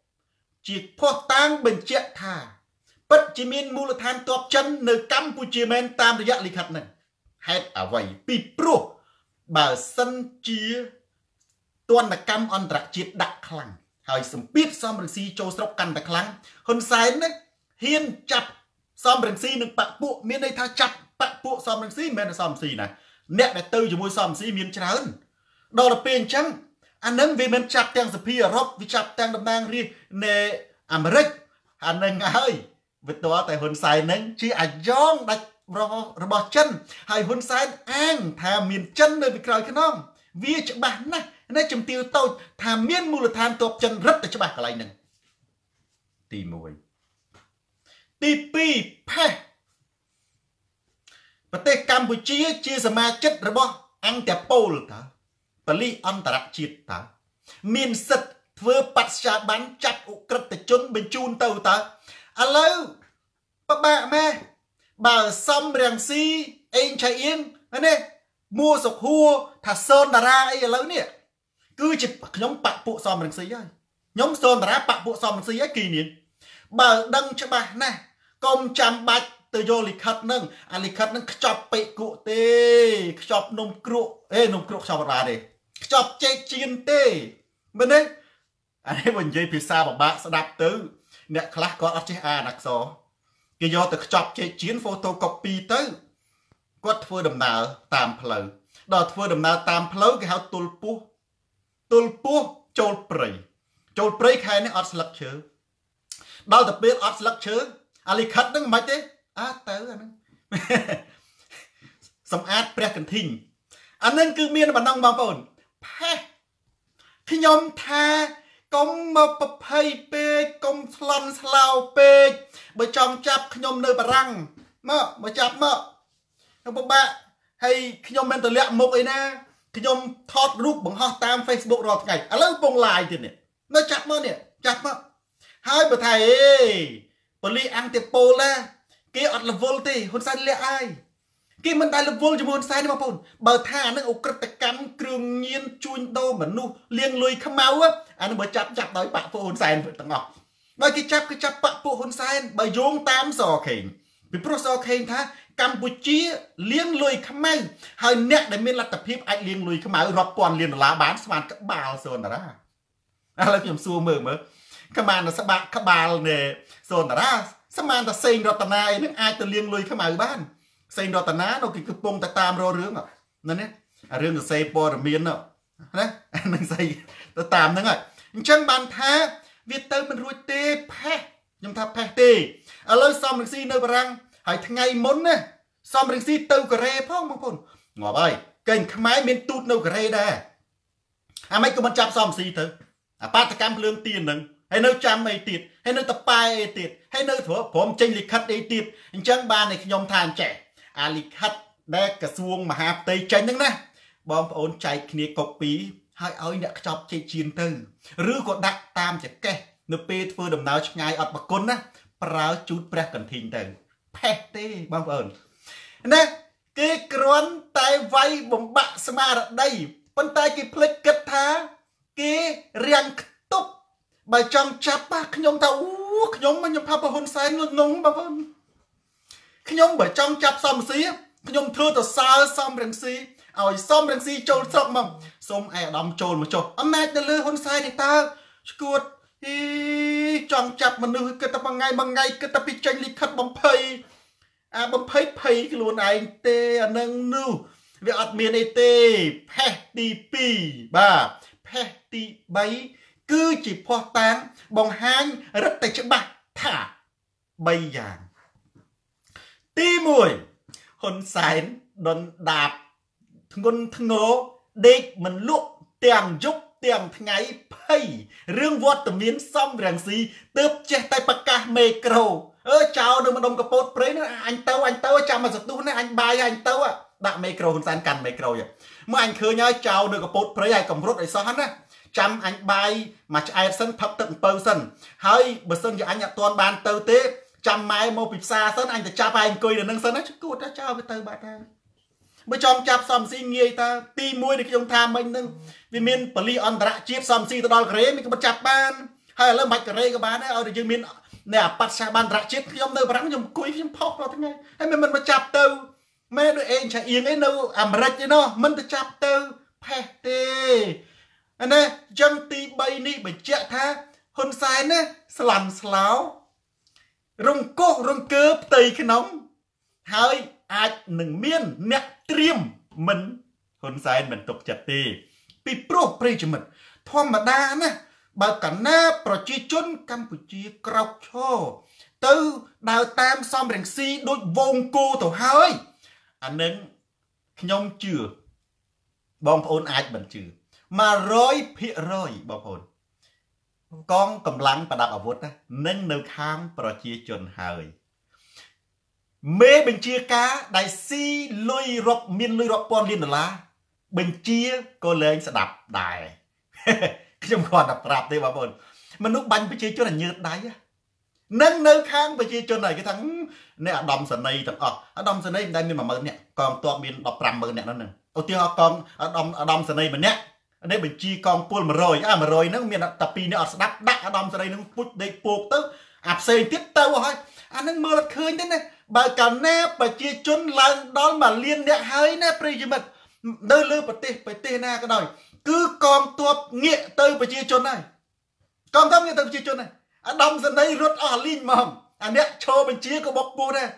1ជាភ័ស្តុតាងបញ្ជាក់ថាពិតជាមានមូលដ្ឋានទ័ពចិននៅកម្ពុជាមែនតាមរយៈលិខិតហ្នឹងហេតុអ្វីពីព្រោះបើសិនជាទណ្ឌកម្មអន្តរជាតិដាក់ខ្លាំង ហើយសម្ពាធសំរងស៊ីចូលស្រុកកាន់តែខ្លាំងហ៊ុនសែនណាហ៊ានចាប់សំរងស៊ីនិងបពពួកមានន័យថាចាប់បពពួកសំរងស៊ីមិនមែនសំរងស៊ីណាអ្នកដែលទៅជាមួយសំរងស៊ីមានច្រើនដល់ទៅពេលអញ្ចឹងអានឹងវាមិនចាប់ទាំងសភាអឺរ៉ុបវាចាប់ទាំងតំណាងរាស្ត្រនៃអាមេរិកអានឹងហើយវាតតែហ៊ុនសែននឹងជាអាយ៉ងដាច់របស់ចិនហើយហ៊ុនសែនអាងថាមានចិននៅពីក្រោយខ្នងវាច្បាស់ណាស់ នេះជំទាវតូចថាមានមូលដ្ឋានទ័ពចិនរឹតតែច្បាស់កន្លែងហ្នឹងទី1ទី2ផេះប្រទេសកម្ពុជាជាសមាជិករបស់អង្គតប៉ូលតើបលិអន្តរជាតិតើមានសិទ្ធធ្វើបច្ចាប័នចាត់អ ுக ្រិតជនបញ្ជូនទៅតើឥឡូវបបាក់ម៉ែបើសំរាំងស៊ីអេងឆៃអៀងនេះមួសុខហួរថាសូនតារាអីឥឡូវនេះ គឺជាខ្ញុំបាក់ពួកសំរងស៊ីហើយខ្ញុំសូនតារាបាក់ពួកសំរងស៊ីហើយគីនាងបើដឹងច្បាស់ណាស់កុំចាំបាច់ទៅយកលិខិតនឹងអាលិខិតនឹងខ្ចប់ពេកគក់ទេខ្ចប់នំគ្រក់អេនំគ្រក់ខ្ចប់អត់បានទេខ្ចប់ចេកជៀនទេមែនទេអានេះបើនិយាយភាសាបបាក់ស្ដាប់ទៅ អ្នកខ្លះគាត់អត់ចេះអានអក្សរគេយកទៅខ្ចប់ចេកជៀន photocopy ទៅគាត់ធ្វើដំណើរតាមផ្លូវដល់ធ្វើដំណើរតាមផ្លូវគេហៅទុលពោះ ទុលពោះចូលព្រៃចូលព្រៃខែនេះអត់ស្លឹកឈើដល់ទៅពេលអត់ស្លឹកឈើអាលិខិតហ្នឹងមិនទេអាទៅអាហ្នឹងសម្អាតព្រះកន្ធីងអាហ្នឹងគឺមានបណ្ដងបងប្អូនផេះខ្ញុំថាកុំមកប្រភ័យពេកកុំស្លន់ស្លោពេកបើចង់ចាប់ខ្ញុំនៅបារាំងមកមកចាប់មកខ្ញុំពិបាកហើយខ្ញុំមិនទៅលាក់មុខអីណា ខ្ញុំថតរូបបង្ហោះតាម Facebook រាល់ថ្ងៃឥឡូវពង live ទៀតនេះនៅចាប់មកនេះចាប់មកហើយបើថាអេប៉ូលីសអង្គទេពូលណាគេអត់រវល់ទេហ៊ុនសែនលាក់ហើយគេមិនដែលរវល់ជាមួយហ៊ុនសែនទេបងប្អូនបើថាអានឹងអ ுக ្រិតកម្មគ្រឿងញៀនជួញដូរមនុស្សលៀងលុយខ្មៅអានឹងបើចាប់ចាប់ដោយបាក់ពួកហ៊ុនសែនទាំងអស់បើគេចាប់គឺចាប់បាក់ពួកហ៊ុនសែនបើយោងតាមសខេង ពីព្រោះសខេងថាកម្ពុជាលៀងលុយខ្មៅហើយអ្នកដែលមានលទ្ធភាពអាចលៀងលុយខ្មៅរាប់ពាន់លានដុល្លារបានស្មានក្បាលសូនតារាឥឡូវខ្ញុំសួរមើលមើលក្បានស្បាក់ក្បាលនៃសូនតារាស្មានតែសេងរតនាអីនឹងអាចទៅលៀងលុយខ្មៅបានសេងរតនានៅគេកំពុងតែតាមរករឿងណានេះរឿងសរសេរព័ត៌មានណានឹងស្អីទៅតាមហ្នឹងហើយអញ្ចឹងបានថាវាទៅមិនរួចទេផេះខ្ញុំថាផេះទេ ឥឡូវសំរងស៊ីនៅបារាំងហើយថ្ងៃមុនណាសំរងស៊ីទៅកូរ៉េផងបងប្អូនងាប់ហើយកេងខ្មែរមានទូតនៅកូរ៉េដែរអាម៉េចក៏មិនចាប់សំស៊ីទៅអាបាតកម្មភ្លើងទៀនហ្នឹងហើយនៅចាំអីទៀតហើយនៅតប៉ែអីទៀតហើយនៅព្រព្រមចេញលិខិតអីទៀតអញ្ចឹងបានតែខ្ញុំថាអញ្ចេះអាលិខិតដែលក្រសួងមហាផ្ទៃចេញហ្នឹងណាបងប្អូនចែកគ្នាកុកពីហើយឲ្យអ្នកខ្ចប់ជ័យជៀនទៅ ឬក៏ដាក់តាមចកេះនៅពេលធ្វើដំណើរឆ្ងាយអត់បគុណណា ប្រើជូតព្រះកន្ធីងទៅផេះទេបងប្អូនណាគេគ្រាន់តែវាយបំបាក់ស្មារតីប៉ុន្តែគេភ្លេចគិតថា គេរាំងខ្ទប់បើចង់ចាប់បាខ្ញុំថាអូខ្ញុំខ្ញុំផាប្រហ៊ុនសែនងងបងប្អូនខ្ញុំបើចង់ចាប់សំស៊ីខ្ញុំធ្វើទៅសើសំរងស៊ីឲ្យសំរងស៊ីចូលស្រុកមកសូមឯអាដាមចូលមកចុះអំណាចទៅលើហ៊ុនសែននេះតើឈួត អីចង់ចាប់មនុស្សគិតតែមួយថ្ងៃមួយថ្ងៃគិតតែពីចេញលិខិតបំភ័យអាបំភ័យភ័យខ្លួនឯងទេអានឹងនោះវាអត់មានអីទេផេះទី2បាទផេះទី3គឺជាភ័ស្តុតាងបង្ហាញរឹតតែច្បាស់ថា3យ៉ាង ទី1ហ៊ុនសែនដុនដាបធ្ងន់ធ្ងរដេកមិនលក់ទាំងយប់ ទាំងថ្ងៃភ័យរឿងវត្តមានសំរងស៊ីទើបចេះតែប្រកាសមេក្រូអឺចៅនៅម្ដុំកពតព្រៃនោះអញទៅអញទៅចាំមកសទុះនេះអញបាយអញទៅដាក់មេក្រូហ៊ុនសែនកាន់មេក្រូមកអញឃើញហើយចៅនៅកពតព្រៃឲ្យកំរុតឲ្យសោះណាចាំអញបាយមកឆ្អែតសិនផឹកទឹកអំពៅសិនហើយបើសិនជាអញអត់ទាន់បានទៅទេចាំម៉ែមកពីផ្សារសិនអញទៅចាប់ឲ្យអង្គុយនៅនឹងសិនណាគួតចៅវាទៅបាត់ហើយ បើចង់ចាប់សំស៊ីងាយតើទី1ដែលខ្ញុំថាមិញនឹងវាមានបលិអន្តរជាតិសំស៊ីទៅដល់កូរ៉េមានក៏ចាប់បានហើយឥឡូវបាច់កូរ៉េក៏បានដែរឲ្យតែយើងមាននៅអបត្តិសាបានរៈជាតិខ្ញុំនៅបារាំងខ្ញុំអង្គុយខ្ញុំផុសរាល់ថ្ងៃហើយមិនមិនមកចាប់ទៅម៉ែដូចអេងឆាអៀងឯនៅអាមេរិកឯណោះមិនទៅចាប់ទៅផេះទេអានេះចឹងទី3នេះបញ្ជាក់ថាហ៊ុនសែនណាស្លន់ស្លោរង្គោះរង្គើផ្ទៃក្នុងហើយ អាចនឹងមានអ្នកត្រៀមមិនហ៊ុនសែនមិនទុកចិត្តទេ ពីព្រោះប្រិយមិត្តធម្មតាណាបើកណាប្រជាជនកម្ពុជាក្រោកឈរទៅដើរតាមសំរងស៊ីដូចវងគោទៅហើយអានឹងខ្ញុំជឿបងប្អូនអាចមិនជឿ100%បងប្អូនកងកម្លាំងប្រដាប់អាវុធណានឹងនៅខាងប្រជាជនហើយ មេបញ្ជាការដែលស៊ីលុយរាប់មានលុយរាប់ពាន់លានដុល្លារបញ្ជាក៏លែងស្ដាប់ដែរខ្ញុំគាត់តែប្រាប់ទេបងប្អូនមនុស្សបាញ់ប្រជាជនឲ្យញើតដៃនឹងនៅខាងប្រជាជនហើយគេថាអ្នកអាដាមសនីទាំងអស់អាដាមសនីមិនដែលមាន10000នាក់កងទ័ពមាន150,000នាក់ហ្នឹងឧទាហរណ៍កងអាដាមអាដាមសនីម្នាក់នេះបញ្ជីកងពល100អា100ហ្នឹងមានតែ2នាក់អត់ស្ដាប់ដាក់អាដាមសនីហ្នឹងពុជដេកពោកទៅអាផ្សេងទៀតទៅហើយអាហ្នឹងមើលអត់ឃើញទេណា បើកាលណាប្រជាជនឡើងដល់1លានអ្នកហើយណាប្រិយមិត្តនៅលើប្រទេសប្រទេសណាក៏ដោយគឺកងទ័ពងាកទៅប្រជាជនហើយកងទ័ពងាកទៅប្រជាជនហើយអាដាមសនីរត់អស់លីងមកអាអ្នកឈរបញ្ជាក៏បុកពោះដែរ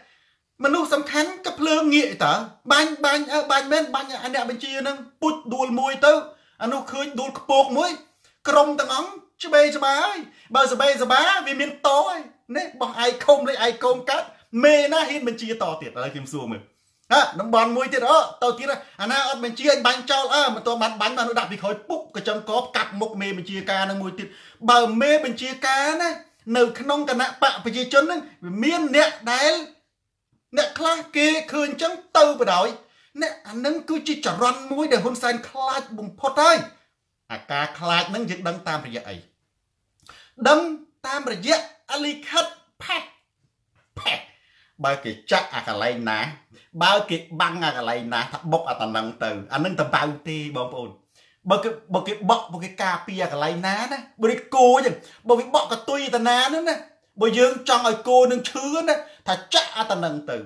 មនុស្សសំខាន់ក៏ភ្លើងងាកតើបាញ់បាញ់អើបាញ់មែនបាញ់អាអ្នកបញ្ជានឹងពុជដួលមួយទៅអានោះឃើញដួលខ្ពកមួយ ក្រុមទាំងអង្គច្បេច្បាហើយបើសបេសបាវាមានតហើយនេះបោះឯខុំលេខឯកូនកាត់ មេណាហ៊ានបញ្ជាតទៀតឥឡូវខ្ញុំសួរមើលហ่ะតំបន់មួយទៀតអូទៅទៀតអាណាអត់បញ្ជាអញបាញ់ចោលអើមិនទាន់បានបាញ់បានដាក់ពីក្រោយពុកកញ្ចឹងកបកាប់មុខមេបញ្ជាការនឹងមួយទៀតបើមេបញ្ជាការណានៅក្នុងគណៈបកប្រជាជនហ្នឹងវាមានអ្នកដែលអ្នកខ្លះគេឃើញអញ្ចឹងទៅបដ ாய் អ្នកអានឹងគឺជាចរន្តមួយដែលហ៊ុនសែនខ្លាចបំផុតហើយអាការខ្លាចហ្នឹងយើងដឹងតាមរយៈអីដឹងតាមរយៈអលីខិតផេះផេះ បើគេចាក់អាកន្លែងណា បើគេបាំងអាកន្លែងណាថាបុកអាតនឹងទៅអានឹងតបៅទេបងប្អូនបើគេបើគេបក់បើគេការពារអាកន្លែងណាណាបើគេគោអញ្ចឹងបើគេបក់កតុយតាណាហ្នឹងណាបើយើងចង់ឲ្យគោនឹងឈឺណាថាចាក់អាតនឹងទៅ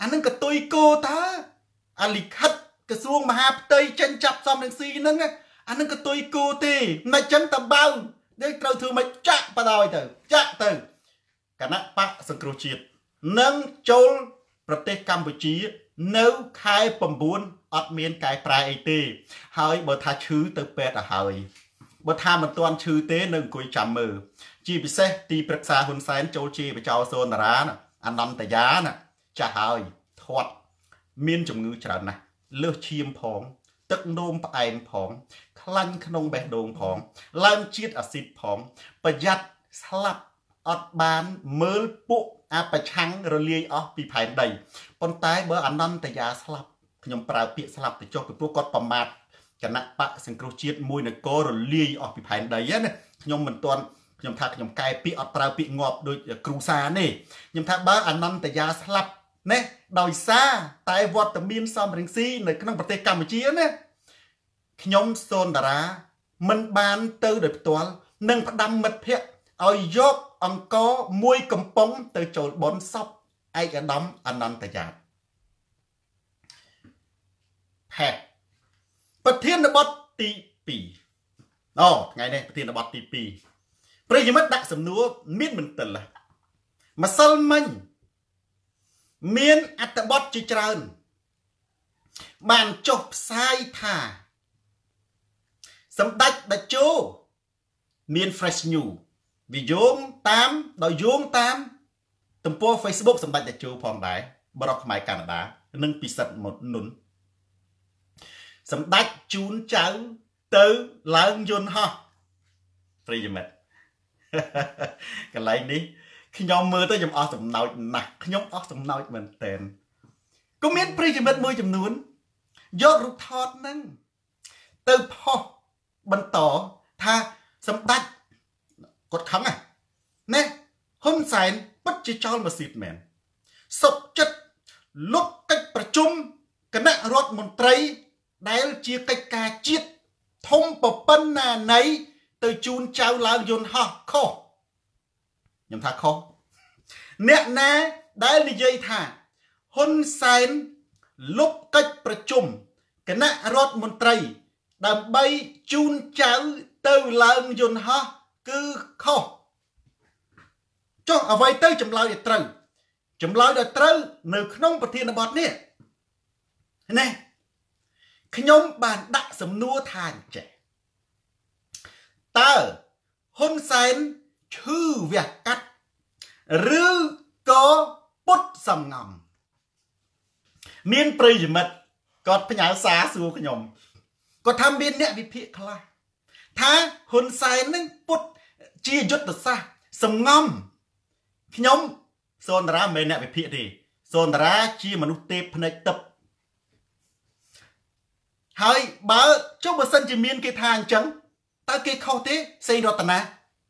អានឹងកតុយគោតើអាលិខិតក្រសួងមហាផ្ទៃចេញចាប់សំរងស៊ីហ្នឹងអានឹងកតុយគោទេមិនអញ្ចឹងតបៅយើងត្រូវធ្វើមិនចាក់បដ ாய் ទៅចាក់ទៅគណៈបកសង្គ្រោះជាតិ នឹងចូលប្រទេសកម្ពុជា នៅខែ9អត់មានកែប្រែអីទេ ហើយបើថាឈឺទៅពេទ្យទៅហើយបើថាមិនទាន់ឈឺទេនៅអង្គុយចាំមើលជាពិសេសទីប្រឹក្សាហ៊ុនសែនចូលជាបចោសូនរាណាអនន្តយាណាចាស់ហើយធាត់មានជំងឺច្រើនណាស់លើសឈាមផង ទឹកនោមផ្អែមផង ខ្លាញ់ក្នុងបេះដូងផងឡើងជាតិអាស៊ីតផង ប្រយ័ត្នស្លាប់អត់បានមើលពួក អាប្រឆាំងរលាយអស់ពីផែនដីប៉ុន្តែបើអនន្តយាស្លាប់ខ្ញុំប្រើពាក្យស្លាប់ទៅចុះពីព្រោះគាត់ប្រមាថគណៈបកសង្គ្រោះជាតិមួយនគររលាយអស់ពីផែនដីណាខ្ញុំមិនទាន់ខ្ញុំថាខ្ញុំកែពាក្យអត់ប្រើពាក្យងាប់ដូចគ្រូសាទេខ្ញុំថាបើអនន្តយាស្លាប់ណាដោយសារតែវត្តមានសំរងស៊ីនៅក្នុងប្រទេសកម្ពុជាណាខ្ញុំសូនតារាមិនបានទៅដោយផ្ទាល់នឹងផ្ដាំមិត្តភ័ក្តិឲ្យយក អង្គមួយកំប៉ុងទៅចូលបនសពឯកឧត្តមអនន្តយាតហេប្រធានបទទី2អូថ្ងៃនេះប្រធានបទទី2ប្រិយមិត្តដាក់សំណួរមានមន្ទិលម្សិលមិញមានអត្តបទជាច្រើន បានចុះផ្សាយថាសម្ដេចតេជោមាន fresh news វាយោងតាមដោយយោងតាម ទំព័រ Facebook សម្ដេចតេជោផងដែរបរិបខ្មែរកាណាដានិងពិសិដ្ឋមុននុនសម្ដេចជូនចៅទៅឡើងយន្តហោះប្រិយមិត្តកន្លែងនេះខ្ញុំមើលទៅខ្ញុំអស់សំណោចណាស់ខ្ញុំអស់សំណោចមែនតើក៏មានប្រិយមិត្តមួយចំនួនយករូបថតហ្នឹងទៅផុសបន្តថាសម្ដេច គាត់ខឹងណាណាហ៊ុនសែនពិតជាចោលម៉ាស៊ីតមែនសុកចិត្តលុបកិច្ចប្រជុំគណៈរដ្ឋមន្ត្រី ដែលជាកិច្ចការជាតិធំប្រពន្ធណាណីទៅជូនចៅឡើងយន្តហោះខុសខ្ញុំថាខុសអ្នកណាដែលនិយាយថាហ៊ុនសែនលុបកិច្ចប្រជុំគណៈរដ្ឋមន្ត្រី ដើម្បីជូនចៅទៅឡើងយន្តហោះ គឺខុសចុះអ្វីទៅចម្លើយឲ្យត្រូវចម្លើយឲ្យត្រូវនៅក្នុងប្រធានបទនេះណែខ្ញុំបានដាក់សំណួរថាអញ្ចេះតើហ៊ុនសែនឈឺវះកាត់ឬក៏ពុតសំងំ មានប្រិយមិត្តគាត់ផ្ញើសារសួរខ្ញុំគាត់ថាមានអ្នកវិភាគខ្លះថាហ៊ុនសែននឹងពុត ជាយុទ្ធសាស្ត្រសំងំខ្ញុំសូនតារាមិនមែនអ្នកវិភាគទេសូនតារាជាមនុស្សទេពភ្នែកទឹកហើយបើចុះបើសិនជាមានគេថាអញ្ចឹងតើគេខុសទេសេងរតនា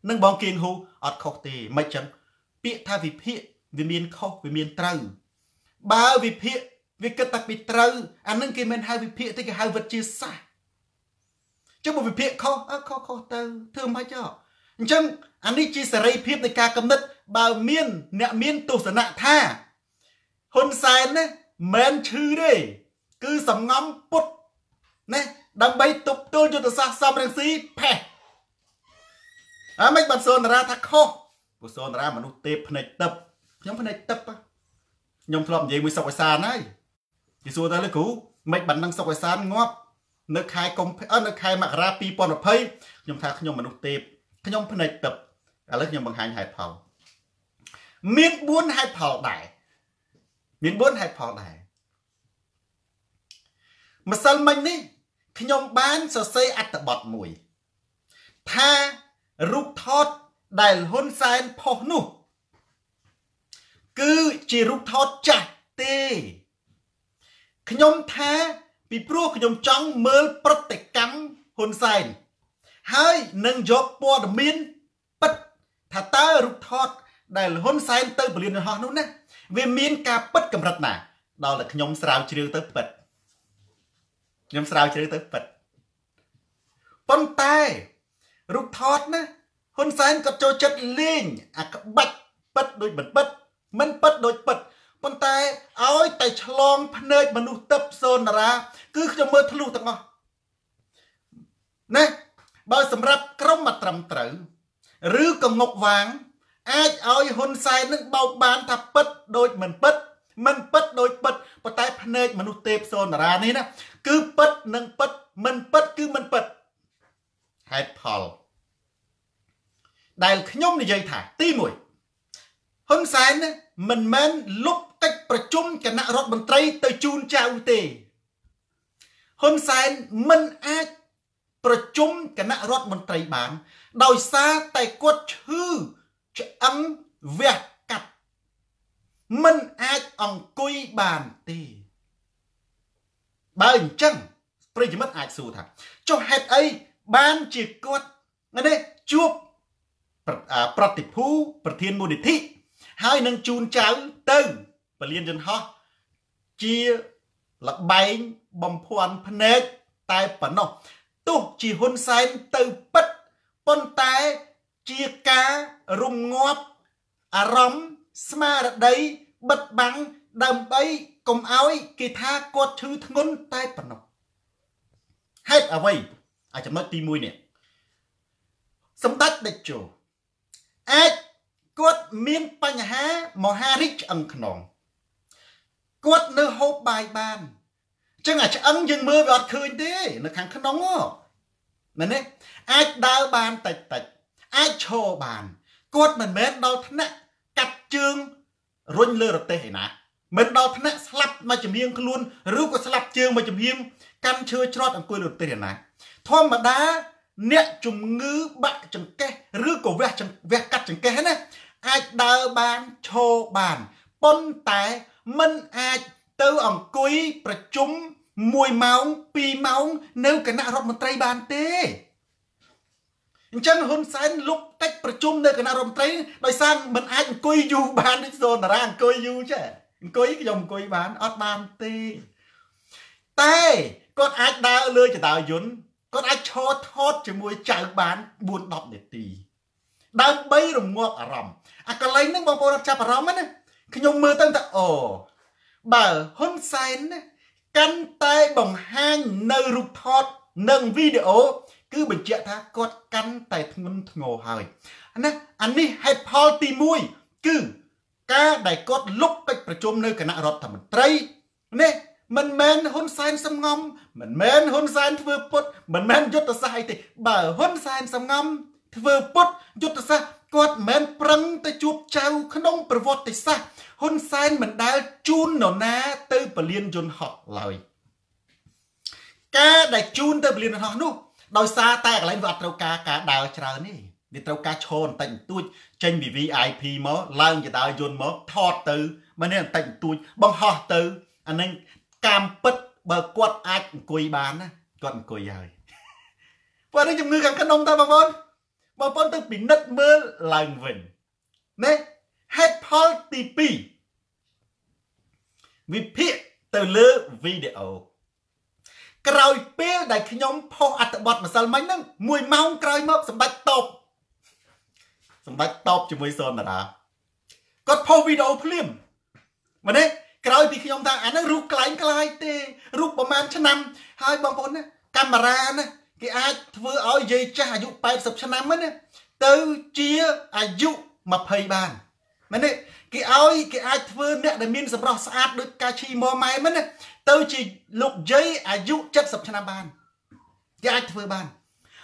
និងបងគៀងហ៊ូអត់ខុសទេមិនអញ្ចឹងពាក្យថាវិភាគវាមានខុសវាមានត្រូវ បើវិភាគវាគិតតែពីត្រូវអានឹងគេមិនហៅវិភាគទេគេហៅវិទ្យាសាស្ត្រចុះបើវិភាគខុសអើខុសខុសទៅធ្វើមិនចោះ អញ្ចឹងអានេះជាសេរីភាពនៃការកំណត់បើមាន អ្នកមានទស្សនៈថាហ៊ុនសែនណាមិនឈឺទេគឺសំងំពុតណាដើម្បីទប់ទល់យុទ្ធសាស្ត្រសំរងស៊ីផេះអើមិនបាត់សូនតារាថាខុសពុសូនតារាមនុស្សទេពភ្នែកទឹកខ្ញុំភ្នែកទឹកខ្ញុំធ្លាប់និយាយមួយសុកឯសានហើយគេសួរតើលោកគ្រូមិនបាននឹងសុកឯសានងាប់នៅខែកុម្ភៈនៅខែមករា2020ខ្ញុំថាខ្ញុំមនុស្សទេព ខ្ញុំភ្នែកទឹកឥឡូវខ្ញុំបង្ហាញហេតុផលមាន4ហេតុផលដែរមាន4ហេតុផលដែរម្សិលមិញនេះខ្ញុំបានសរសេរអត្ថបទមួយ ថារូបថតដែលហ៊ុនសែនផុសនោះ គឺជារូបថតចាស់ទេខ្ញុំថាពីព្រោះខ្ញុំចង់មើលប្រតិកម្មហ៊ុនសែន ហើយនឹងយកព័ត៌មានពិតថាតើរូបថតដែលហ៊ុនសែនទៅពលានយន្តហោះនោះណាវាមានការពិតកម្រិតណា ដល់តែខ្ញុំស្រាវជ្រាវទៅពិតខ្ញុំស្រាវជ្រាវទៅពិតប៉ុន្តែរូបថតណាហ៊ុនសែនក៏ចូលចិត្តលេងអាក្បាច់ពិតដូចមិនពិតមិនពិតដូចពិតប៉ុន្តែឲ្យតែឆ្លងភ្នែកមនុស្សទឹកសូនតារា គឺខ្ញុំមើលធ្លុះទាំងអស់ណា បើសម្រាប់ក្រុមមកត្រឹមត្រូវឬក៏ងុកវាង អាចឲ្យហ៊ុនសែននឹងបោកបានថាពិតដូចមិនពិតមិនពិតដូចពិតប៉ុន្តែភ្នែកមនុស្សទេពសូនតារានេះណាគឺពិតនិងពិតមិនពិតគឺមិនពិតហេតុផល ដែលខ្ញុំនិយាយថាទី1ហ៊ុនសែនមិនមែនលុបកិច្ចប្រជុំគណៈរដ្ឋមន្ត្រីទៅជូនចៅទេហ៊ុនសែនមិនអាច ប្រជុំគណៈរដ្ឋមន្ត្រីបាន ដោយសារតែគាត់ឈឺឆ្អឹងវះកាត់មិនអាចអង្គុយបានទេបើអញ្ចឹងប្រិយមិត្តអាចសួរថាចុះហេតុអីបានជាគាត់នេះជួបប្រតិភូប្រធានមូលនិធិហើយនឹងជូនចៅទៅពលានយន្តហោះជាលបែងបំភាន់ភ្នែកតែប៉ុណ្ណោះ ទោះជាហ៊ុនសែនទៅពិតប៉ុន្តែជាការរំងាប់អារម្មណ៍ស្មារតីបិទបាំងដើម្បីកុំឲ្យគេថាគាត់ឈឺធ្ងន់តែប៉ុណ្ណោះហេតុអ្វីអាចំណុចទី1នេះសម្ដេចតេជោអាចគាត់មានបញ្ហាមហារិចឆ្អឹងខ្នងគាត់នៅហូបបាយបានចឹងអាឆ្អឹងយើងមើលវាអត់ឃើញទេ នៅខាងក្នុង មែនទេអាចដើរបានតិចតិចអាចឈរបានគាត់មិនមែនដល់ថ្នាក់កាត់ជើងរុញលើរទេះឯណាមិនដល់ថ្នាក់ស្លាប់មកចំហៀងខ្លួនឬក៏ស្លាប់ជើងមកចំហៀងកាន់ឈើច្រត់អង្គុយលើរទេះឯណាធម្មតាអ្នកជំងឺបាក់ចង្កេះឬក៏វះវះកាត់ចង្កេះណាអាចដើរបានឈរបានប៉ុន្តែมันអាចទៅអង្គុយប្រជុំ 1ម៉ោង2ម៉ោងនៅគណៈរដ្ឋមន្ត្រីបានទេអញ្ចឹងហ៊ុនសែនលុបកិច្ចប្រជុំនៅគណៈរដ្ឋមន្ត្រីដោយសារมันអាចអង្គុយយូរបានដូចសូនតារាអង្គុយយូរចេះអង្គុយខ្ញុំអង្គុយបានអត់បានទេតែគាត់អាចដើរលើចតាយន្តគាត់អាចឈរថតជាមួយចៅបាន4 10នាទីដើម្បីរងាប់អារម្មណ៍អាកន្លែងហ្នឹងបងប្អូនអត់ចាប់អារម្មណ៍ណាខ្ញុំមើលទៅថាអូបើហ៊ុនសែនណា កាន់តែបង្ហាញនៅរូបថតនិងវីដេអូគឺបញ្ជាក់ថាគាត់កាន់តែធ្ងន់ធ្ងរហើយណាអានេះហេតុផលទី1គឺការដែលគាត់លុបកិច្ចប្រជុំនៅគណៈរដ្ឋមន្ត្រីនេះមិនមែនហ៊ុនសែនសំងំមិនមែនហ៊ុនសែនធ្វើពុតមិនមែនយុទ្ធសាស្ត្រអីទេបើហ៊ុនសែនសំងំ ធ្វើពុតយុទ្ធសាស្ត្រគាត់មិនមែនប្រឹងទៅជួបចៅក្នុងប្រវត្តិសាស្ត្រហ៊ុនសែនមិនដែលជូននរណាទៅពលានយន្តហោះឡើយការដែលជូនទៅពលានយន្តហោះនោះដោយសារតែកន្លែងវាអត់ត្រូវការការដើរច្រើនទេវាត្រូវការឈរបន្តិចបន្តួចចេញពី VIP មកឡើងទៅដើរយន្តមកថតទៅមិននេះបន្តិចបន្តួចបង្ហោះទៅអានឹងកម្មពិតបើគាត់អាចអង្គុយបានណាគាត់អង្គុយហើយព្រោះនេះជំងឺខាងក្នុងតើបងប្អូន បងប្អូនទៅពិនិត្យមើលឡើងវិញណាហេតុផលទី2វិភាគទៅលើវីដេអូក្រោយពេលដែលខ្ញុំផុសអត្ថបទម្សិលមិញហ្នឹង1ម៉ោងក្រោយមកសម្ដេចតបសម្ដេចតបជាមួយសនតារាគាត់ផុសវីដេអូភ្លាមមែនទេក្រោយពីខ្ញុំថាអាហ្នឹងរូបក្លែងក្លាយទេរូបប្រហែលឆ្នាំហើយបងប្អូនណាកាមេរ៉ាណា គេអាចធ្វើឲ្យយាយចាស់អាយុ80ឆ្នាំហ្នឹងណាទៅជាអាយុ20បានមែនទេគេឲ្យគេអាចធ្វើអ្នកដែលមានសម្រស់ស្អាតដូចកាឈីម៉ម៉ែមិនណាទៅជាលោកយាយអាយុ70ឆ្នាំបានគេអាចធ្វើបាន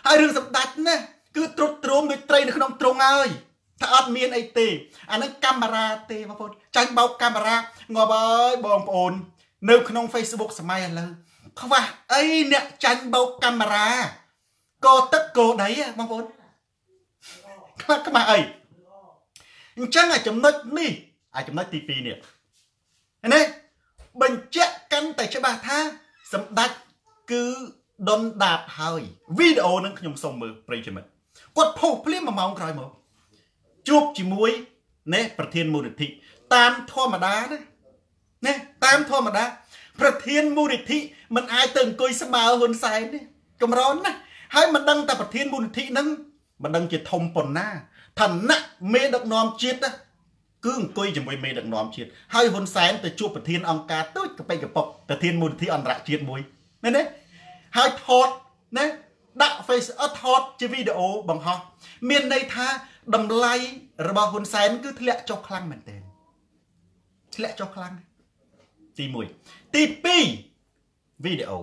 ហើយរឿងសម្ដេចណាគឺត្រុតត្រោមដូចត្រីនៅក្នុងទ្រុងហើយថាអត់មានអីទេអានឹងកាមេរ៉ាទេបងប្អូនចាញ់បោកកាមេរ៉ាងាប់ហើយបងប្អូន នៅក្នុង Facebook សម័យឥឡូវ ខ្វះអីអ្នកចាញ់បោកកាមេរ៉ាកោទឹកកោដីបងប្អូនខ្វះខ្វះអីអញ្ចឹងអាចំណុចនេះអាចំណុចទី2នេះណាបញ្ជាក់កាន់តែច្បាស់ថាសម្ដេចគឺដុនដាបហើយវីដេអូនឹងខ្ញុំសូមមើលប្រិយមិត្តគាត់ផុសភ្លាមមួយម៉ោងក្រោយមកជួបជាមួយណាប្រធានមូលនិធិតាមធម្មតាណាណាតាមធម្មតា ប្រធានមូលនិធិមិនអាចទៅអង្គុយស្មើហ៊ុនសែនទេកម្រនណាហើយមិនដឹងតែប្រធានមូលនិធិហ្នឹងមិនដឹងជាធំប៉ុណ្ណាឋានៈមេដឹកនាំជាតិណាគឺអង្គុយជាមួយមេដឹកនាំជាតិហើយហ៊ុនសែនទៅជួបប្រធានអង្គការទូចកប៉ិកប៉ុកប្រធានមូលនិធិអន្តរជាតិមួយមែនទេហើយថតណាដាក់ face អត់ថតជាវីដេអូបង្ហោះមានន័យថាតម្លៃរបស់ហ៊ុនសែនគឺធ្លាក់ចុះខ្លាំងមែនទែនធ្លាក់ចុះខ្លាំងទី1 ទី2វីដេអូ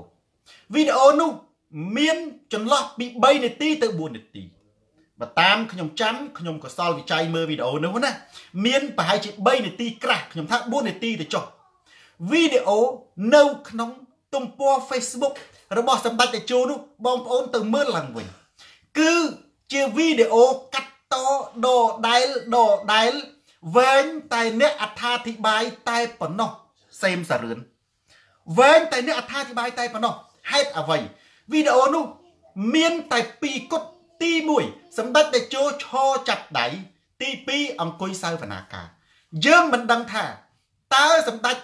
វីដេអូនោះមានចន្លោះពី3នាទីទៅ4នាទីបើតាមខ្ញុំចាំខ្ញុំក៏សល់វិច័យមើលវីដេអូនោះណាមានប្រហែលជា3នាទីក្រាស់ខ្ញុំថា4នាទីទៅចុះវីដេអូនៅក្នុងទំព័រ Facebook របស់សម្ដេចតេជោនោះបងប្អូនទៅមើលឡើងវិញគឺជាវីដេអូកាត់តដដែលដដែលវែងតែអ្នកអត្ថាធិប្បាយតែប៉ុណ្ណោះសេមសារឿន វែងតែអ្នកអត្ថាធិប្បាយតែប៉ុណ្ណោះហេតុអ្វីវីដេអូនោះមានតែពីរគត់ទី1សម្ដេចតេជោឈរចាប់ដៃទី2អង្គុយសៅវនាការយើងមិនដឹងថាតើសម្ដេច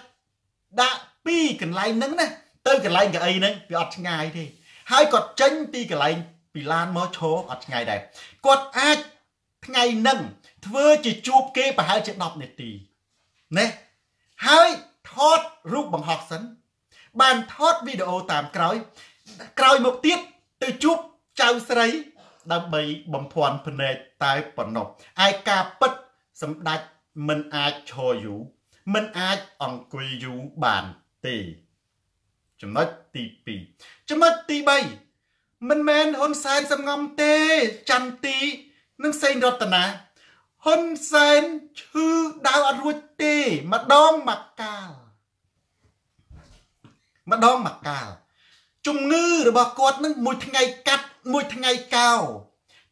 ដាក់ពីកន្លែងហ្នឹងណាទៅកន្លែងកៅអីហ្នឹងវាអត់ឆ្ងាយទេហើយគាត់ចេញពីកន្លែងពីឡានមកឈរអត់ឆ្ងាយដែរគាត់អាចថ្ងៃហ្នឹងធ្វើជាជួបគេប្រហែលជា10នាទីណាហើយថតរូបបង្ហោះសិន បានថតវីដេអូតាមក្រោយ ក្រោយមកទៀតទៅជួបចៅស្រី ដើម្បីបំភាន់ភ្នែកតែប៉ុណ្ណោះឯការពិតសម្ដេចមិនអាចឈរយូរមិនអាចអង្គុយយូរបានទេចំណុចទី2ចំណុចទី3មិនមែនហ៊ុនសែនសំងំទេចន្ទទីនិងសេងរតនាហ៊ុនសែនឈឺដៅអត់រួចទេម្ដងមកកាល ម្ដងមកកាលជំងឺរបស់គាត់នឹងមួយថ្ងៃកាត់មួយថ្ងៃកោ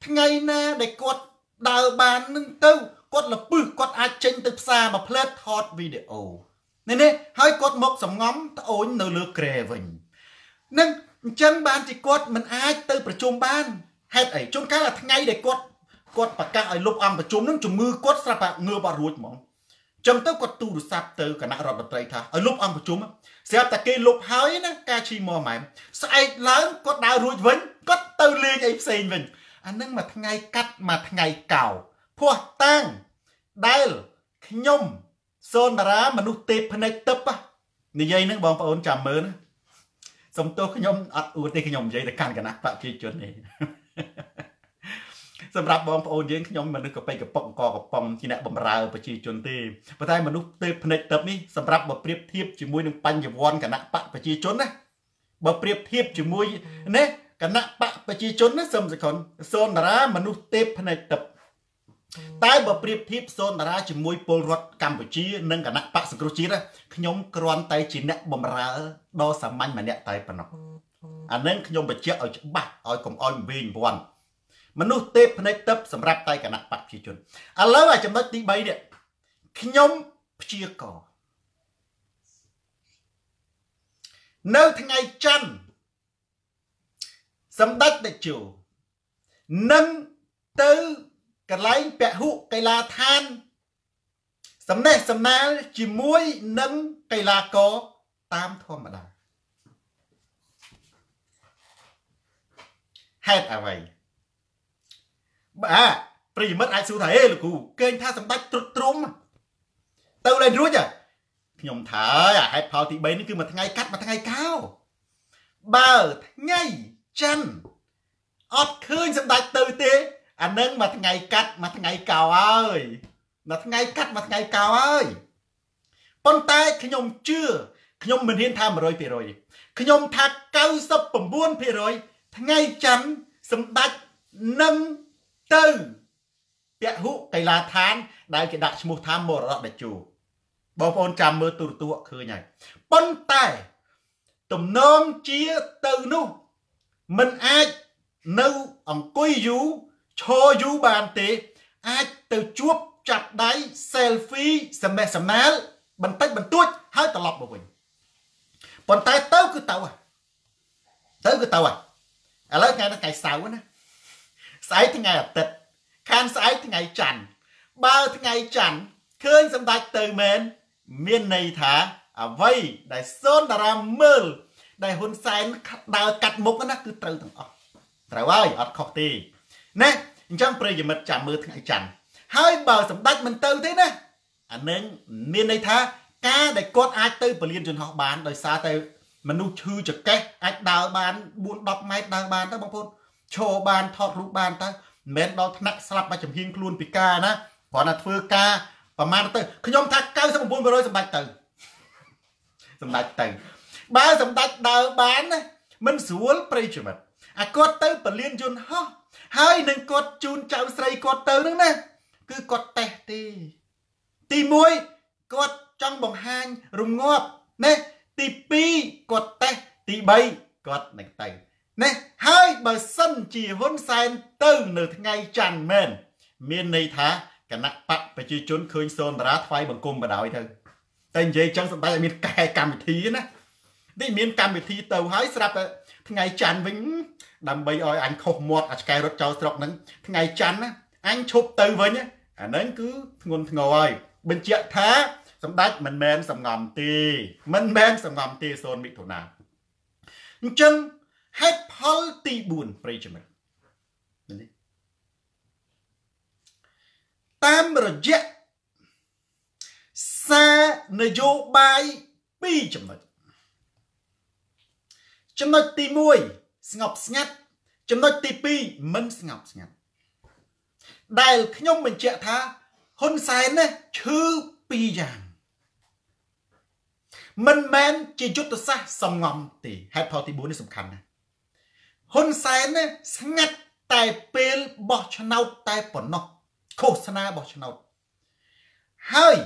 ថ្ងៃណាដែលគាត់ដើរបាននឹងទៅគាត់លពឹសគាត់អាចចេញទៅផ្សារមកផ្លែតថតវីដេអូនេះនេះហើយគាត់មកសំងំត្អូននៅលើក្រែវិញនឹងអញ្ចឹងបានជាគាត់មិនអាចទៅប្រជុំបានហេតុអីជួនកាលអាថ្ងៃដែលគាត់គាត់ប្រកាសឲ្យលុបអង្គប្រជុំនឹងជំងឺគាត់ស្រាប់តែងើបអត់រួចហ្មងចឹងទៅគាត់ទូរស័ព្ទទៅគណៈរដ្ឋមន្ត្រីថាឲ្យលុបអង្គប្រជុំ ស្រាប់តែគេលុបហើយណាការឈីមម៉ែមស្អែកឡើងគាត់ដើររួចវិញគាត់ទៅលេងអីផ្សេងវិញអានឹងមួយថ្ងៃកាត់មួយថ្ងៃកោភ័ស្តុតាងដែលខ្ញុំសូនតារាមនុស្សទេពភ្នែកទឹកនិយាយនឹងបងប្អូនចាំមើលណាសំទោសខ្ញុំអត់អួតទេខ្ញុំនិយាយតែកាន់គណៈបព្វជិជននេះ សម្រាប់បងប្អូនយើងខ្ញុំមនុស្សកប៉ិកប៉ុកកកប៉ុងជាអ្នកបំរើប្រជាជនទេប៉ុន្តែមនុស្សទេភ្នែកទឹកនេះសម្រាប់បើប្រៀបធៀបជាមួយនឹងបញ្ញវន្តគណៈបកប្រជាជនណាបើប្រៀបធៀបជាមួយនេះគណៈបកប្រជាជនណាសឹមសខុនសូនតារាមនុស្សទេពភ្នែកទឹកតែបើប្រៀបធៀបសូនតារាជាមួយពលរដ្ឋកម្ពុជា និងគណៈបកសង្គ្រោះជាតិខ្ញុំគ្រាន់តែជាអ្នកបំរើដ៏សាមញ្ញម្នាក់តែប៉ុណ្ណោះអានឹងខ្ញុំបញ្ជាក់ឲ្យច្បាស់ឲ្យកុំឲ្យវិញពាន់ មនុស្សទេពភ្នែកទឹកសម្រាប់តែគណៈបកប្រជាជនឥឡូវអាចំណុចទី3នេះខ្ញុំព្យាករនៅថ្ងៃច័ន្ទសម្ដេចតេជោនឹងទៅកន្លែងពហុកីឡាដ្ឋាន សំណេះសំណាលជាមួយនឹងកីឡាករតាមធម្មតាហេតុអ្វី បាទប្រិយមិត្តអាចសួរថាអេលោកគ្រូគេងថាសម្ដេចត្រុតត្រំទៅលេងរួចខ្ញុំថាអាហេតុផលទី3នេះគឺមួយថ្ងៃកាត់មួយថ្ងៃកោបើថ្ងៃច័ន្ទអត់ឃើញសម្ដេចទៅទេអានឹងមួយថ្ងៃកាត់មួយថ្ងៃកោហើយមួយថ្ងៃកាត់មួយថ្ងៃកោហើយប៉ុន្តែខ្ញុំជឿខ្ញុំមិនហ៊ានថា100%ខ្ញុំថា99%ថ្ងៃច័ន្ទសម្ដេចនឹង ទៅពហុកីឡាដ្ឋាន ដែលគេដាក់ឈ្មោះថាមរតកដេជោបងប្អូនចាំមើលទូរទស្សន៍ឃើញហើយប៉ុន្តែ ទំនងជាទៅនោះមិនអាចនៅអង្គុយយូរឈរយូរបានទេ អាចទៅជួបចាប់ដៃ selfie សម្បេះសម្ណាលបន្តិចបន្តួចហើយត្រឡប់មកវិញប៉ុន្តែទៅគឺទៅទៅគឺទៅឥឡូវថ្ងៃនេះថ្ងៃសៅរ៍ណា ស្អែកថ្ងៃអាទិត្យខានស្អែកថ្ងៃច័ន្ទបើថ្ងៃច័ន្ទឃើញសម្ដេចទៅមែនមានន័យថាអ្វីដែលសូនតារាមើលដែលហ៊ុនសែនដើរកាត់មុខណាគឺត្រូវទាំងអស់ត្រូវហើយអត់ខុសទេណាអញ្ចឹងប្រិយមិត្តចាំមើលថ្ងៃច័ន្ទហើយបើសម្ដេចមិនទៅទេណាអានឹងមានន័យថាការដែលគាត់អាចទៅពលានយន្តហោះបានដោយសារតែមនុស្សឈឺចកេះអាចដើរបាន4 10ម៉ែត្រដើរបានទៅបងប្អូន ឈរបានថតរូបបានទៅមិនមែនដល់ថ្នាក់ស្លាប់មកចំហៀងខ្លួនពិការណាគ្រាន់តែធ្វើការប្រមាណទៅខ្ញុំថា99%សម្ដេចទៅសម្ដេចទៅបើសម្ដេចដើរបានណាមិនស្រួលប្រិយជីវិតអាគាត់ទៅពលានយន្តហោះហើយនឹងគាត់ជូនចៅស្រីគាត់ទៅហ្នឹងណាគឺគាត់តេះទេទី1គាត់ចង់បង្ហាញរងាប់ណាទី2គាត់តេះទី3គាត់នឹងទៅ ណាហើយបើសិនជាហ៊ុនសែនទៅនៅថ្ងៃច័ន្ទមែនមានន័យថាគណៈបកប្រជាជនឃើញសូនតារាថ្វាយបង្គំបដ ாய் ទៅតែនិយាយចឹងសម្ដេចឲ្យមានកែកម្មវិធីណានេះមានកម្មវិធីទៅហើយស្រាប់តែថ្ងៃច័ន្ទវិញដើម្បីឲ្យអញខុសមាត់អាឆ្កែរត់ចោលស្រុកហ្នឹងថ្ងៃច័ន្ទណាអញឈប់ទៅវិញអាហ្នឹងគឺធ្ងន់ធ្ងរហើយបញ្ជាក់ថាសម្ដេចមិនមែនសំងំទេមិនមែនសំងំទេសូនមិថុនាអញ្ចឹង ហេតុផលទី4ប្រិយមិត្តនេះតាមរយៈសារនយោបាយ2ចំណុចចំណុចទី1ស្ងប់ស្ងាត់ចំណុចទី2មិនស្ងប់ស្ងាត់ដែលខ្ញុំបញ្ជាក់ថាហ៊ុនសែនណាឈឺពីរយ៉ាងមិនមែនជាយុទ្ធសាស្ត្រសំងំទេហេតុផលទី4នេះសំខាន់ណាស់ ហ៊ុនសែនណាស្ងាត់តែពេលបោះឆ្នោតតែប៉ុណ្ណោះឃោសនាបោះឆ្នោតហើយ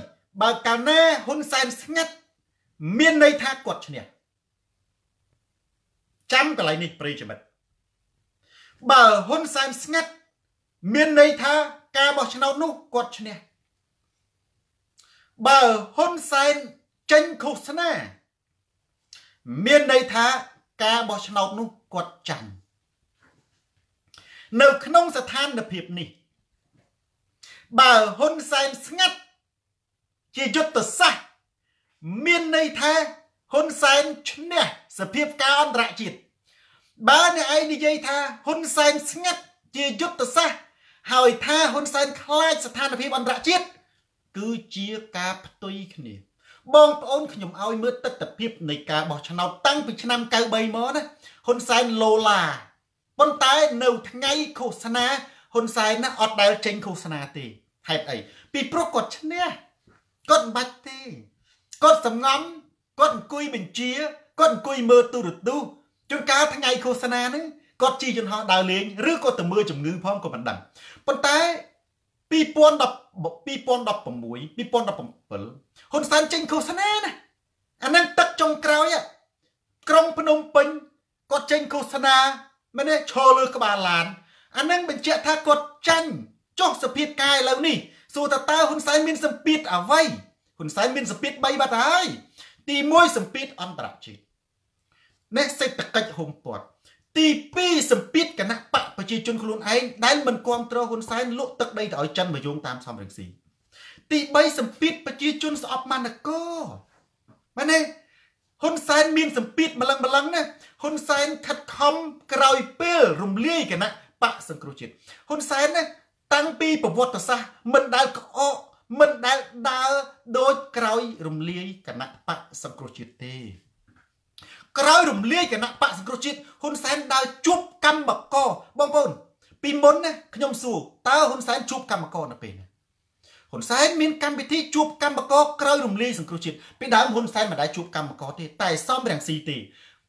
បើកាលណាហ៊ុនសែនស្ងាត់មានន័យថាគាត់ឈ្នះចាំកន្លែងនេះប្រិយមិត្តបើហ៊ុនសែនស្ងាត់មានន័យថាការបោះឆ្នោតនោះគាត់ឈ្នះបើហ៊ុនសែនចេញឃោសនា មានន័យថាការបោះឆ្នោតនោះគាត់ចាញ់ នៅក្នុងស្ថានភាពនេះ បើហ៊ុនសែនស្ងាត់ជាយុទ្ធសាស្ត្រមានន័យថាហ៊ុនសែនឈ្នះសភាពការអន្តរជាតិបើអ្នកឯងនិយាយថាហ៊ុនសែនស្ងាត់ជាយុទ្ធសាស្ត្រហើយថាហ៊ុនសែនខ្លាចស្ថានភាពអន្តរជាតិគឺជាការផ្ទុយគ្នា បងប្អូនខ្ញុំឲ្យមើលទស្សនវិជ្ជានៃការបោះឆ្នោតតាំងពីឆ្នាំ93មកណាហ៊ុនសែនឡូឡា ប៉ុន្តែនៅថ្ងៃឃោសនាហ៊ុនសែនណាអត់ដែលចេញឃោសនាទេហេតុអីពីព្រោះគាត់ឈ្នះគាត់មិនបាច់ទេគាត់សំងំគាត់អង្គុយបញ្ជាគាត់អង្គុយមើលទូរទស្សន៍ជួនកាលថ្ងៃឃោសនាហ្នឹងគាត់ជិះយន្តហោះដើរលេងឬក៏ទៅមើលជំងឺផងក៏មិនដឹងប៉ុន្តែ2010 2016 2017ហ៊ុនសែនចេញឃោសនាណាអាហ្នឹងទឹកចុងក្រោយក្រុងភ្នំពេញគាត់ចេញឃោសនា មែនទេឈរលើក្បាលឡានអាហ្នឹងបញ្ជាក់ថាគាត់ចាញ់ចុះសភាពកាយឥឡូវនេះសួរតើតើហ៊ុនសែនមានសម្ពាធអ្វីហ៊ុនសែនមានសម្ពាធ3បាត់ហើយទី1សម្ពាធអន្តរជាតិនេះសេដ្ឋកិច្ចហុំព័ទ្ធទី2សម្ពាធគណៈបកប្រជាជនខ្លួនឯងដែលមិនគ្រប់គ្រងហ៊ុនសែនលក់ទឹកដីទៅឲ្យចិនមកយោងតាមសំរងស៊ីទី3សម្ពាធប្រជាជនស្អប់មន្តកោមែនទេ ហ៊ុនសែនមានសម្ពាធម្លឹងម្លឹងណាហ៊ុនសែនខិតខំក្រោយពេលរំលាយគណៈបកសង្គ្រោះជាតិហ៊ុនសែនណាតាំងពីប្រវត្តិសាស្ត្រមិនដែលក្អកមិនដែលដើរដូចក្រោយរំលាយគណៈបកសង្គ្រោះជាតិទេ ក្រោយរំលាយគណៈបកសង្គ្រោះជាតិហ៊ុនសែនដើរជួបកម្មករបងប្អូនពីមុនណាខ្ញុំសួរតើហ៊ុនសែនជួបកម្មករនៅពេលណា ហ៊ុនសែនមានកម្មវិធីជួបកម្មករក្រោយរំលាយសង្គ្រោះជាតិពីដើមហ៊ុនសែនមិនដែលជួបកម្មករទេតែសំរងស៊ីទេ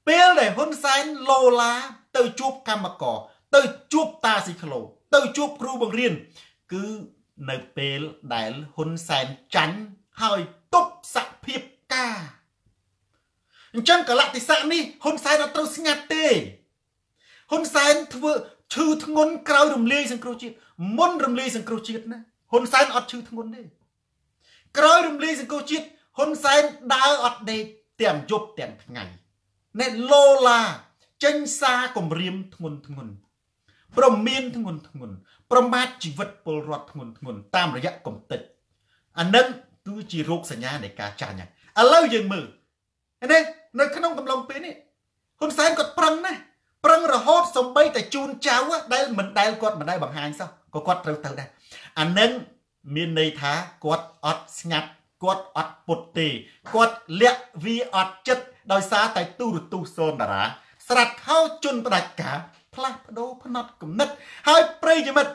ពេលដែលហ៊ុនសែនឡូឡាទៅជួបកម្មករទៅជួបតាស៊ីក្លូទៅជួបគ្រូបង្រៀនគឺនៅពេលដែលហ៊ុនសែនចាញ់ហើយទប់សភាពការអញ្ចឹងកលៈទេសៈនេះហ៊ុនសែនអត់ត្រូវស្ងាត់ទេហ៊ុនសែនធ្វើឈឺធ្ងន់ក្រោយរំលាយសង្គ្រោះជាតិមុនរំលាយសង្គ្រោះជាតិណា ហ៊ុនសែនអត់ឈឺធ្ងន់ទេក្រោយរំលាយសង្គ្រោះជាតិហ៊ុនសែនដើរអត់ដេកទាំងយប់ទាំងថ្ងៃអ្នកឡូឡាចេញសារគម្រាមធ្ងន់ធ្ងន់ប្រមានធ្ងន់ធ្ងរប្រមាថជីវិតពលរដ្ឋធ្ងន់ធ្ងរតាមរយៈកំតិចអានឹងគឺជារោគសញ្ញានៃការចាញ់ឥឡូវយើងមើលនេះនៅក្នុងកំឡុងពេលនេះហ៊ុនសែនគាត់ប្រឹងណាស់ប្រឹងរហូតសំបីតែជូនចៅដែលមិនដែលគាត់មិនដែលបង្ហាញសោះក៏គាត់ត្រូវទៅដែរ អានឹងមានន័យថាគាត់អត់ស្ងាត់គាត់អត់ពុតទេគាត់លាក់វាអត់ចិត្តដោយសារតែទូរទស្សន៍សូនតារា ស្រាត់ខោជន់ផ្ដាច់ការផ្លាស់ប្ដូរផ្នត់គំនិត ហើយប្រិយមិត្ត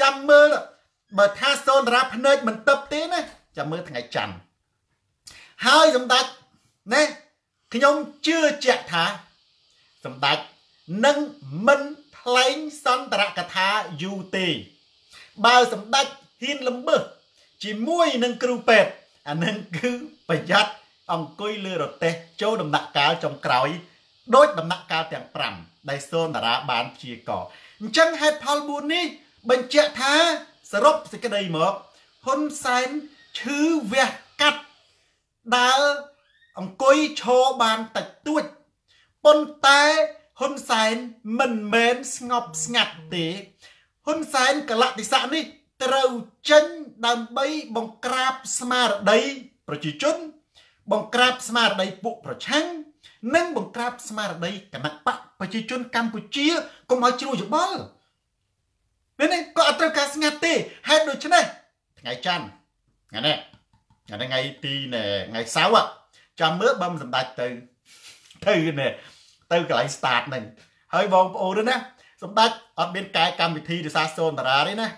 ចាំមើលបើថាសូនតារាភ្នែកមិនតឹបទេណាចាំមើលថ្ងៃច័ន្ទហើយសម្ដេចណាខ្ញុំជឿជាក់ថាសម្ដេចនឹងមិនថ្លែងសន្តរកថាយូរទេ បើសម្ដេចហ៊ានលំបឹសជាមួយនឹងគ្រូពេទ្យអានឹងគឺប្រយ័ត្នអង្គុយលើរទេះចូលដំណាក់កាលចុងក្រោយដោយដំណាក់កាលទាំង5ដែលសូនតារាបានព្យាករអញ្ចឹងហេតុផល4នេះបញ្ជាក់ថាសរុបសេចក្តីមកហ៊ុនសែនឈឺវះកាត់ដើរអង្គុយឈរបានតិចតួចប៉ុន្តែហ៊ុនសែនមិនមែនស្ងប់ស្ងាត់ទេ ហ៊ុនសែនកលតិសៈនេះត្រូវចេញដើម្បីបង្ក្រាបស្មារតីប្រជាជន បង្ក្រាបស្មារតីពួកប្រឆាំងនិងបង្ក្រាបស្មារតីគណៈបកប្រជាជនកម្ពុជាកុំឲ្យជ្រួលច្បល់នេះនេះក៏អត់ត្រូវការស្ងាត់ទេហេតុដូច្នេះថ្ងៃច័ន្ទថ្ងៃនេះថ្ងៃទីថ្ងៃសៅរ៍ចាំមើលបើមិនសម្ដេចទៅទៅនេះទៅកន្លែង start ហ្នឹងហើយបងប្អូនណា សម្ដេចអត់មានកែកម្មវិធីរិសាសូនតារាទេណា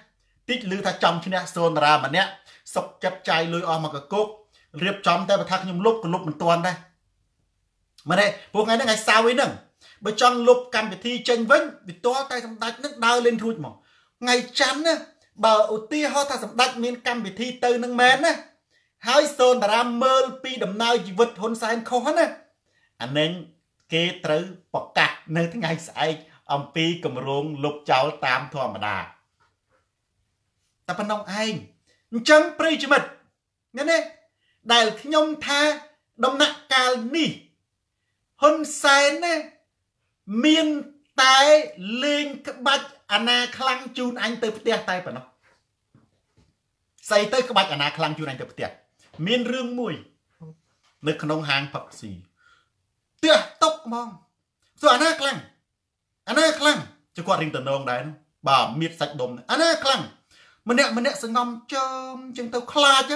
តិចឮថាចំឈ្នះសូនតារាម្នាក់សុកចិត្តចាយលុយអស់មកកគុករៀបចំតែបើថាខ្ញុំលុបក៏លុបមិនទាន់ដែរមែនទេព្រោះថ្ងៃហ្នឹងថ្ងៃសៅរ៍ហ្នឹងបើចង់លុបកម្មវិធីចេញវិញវាតតែសម្ដេចនឹងដើរលេងរួចមកថ្ងៃច័ន្ទណាបើឧទាហរណ៍ថាសម្ដេចមានកម្មវិធីទៅនឹងមែនណាហើយសូនតារាមើលពីដំណើរជីវិតហ៊ុនសែនខុសណាអានឹងគេត្រូវប្រកាសនៅថ្ងៃស្អែក អំពីគម្រោងលុបចោលតាមធម្មតាតែប៉ុណ្ណឹងឯងអញ្ចឹងប្រិយមិត្តនេះណាដែលខ្ញុំថាដំណាក់កាលនេះហ៊ុនសែនណាមានតែលេងក្បាច់អាណាខ្លាំងជូនអញទៅផ្ទះតែប៉ុណ្ណោះស្អីទៅក្បាច់អាណាខ្លាំងជូនអញទៅផ្ទះមានរឿងមួយ នៅក្នុងហាងផឹកស៊ីផ្ទះតុកហ្មងសួរអាណាខ្លាំង អាណាខ្លាំងចុះគាត់រៀងតំណងដែរបាទមៀតសាច់ដុំអាណាខ្លាំងម្នាក់ម្នាក់សងំចើមចឹងទៅខ្លាច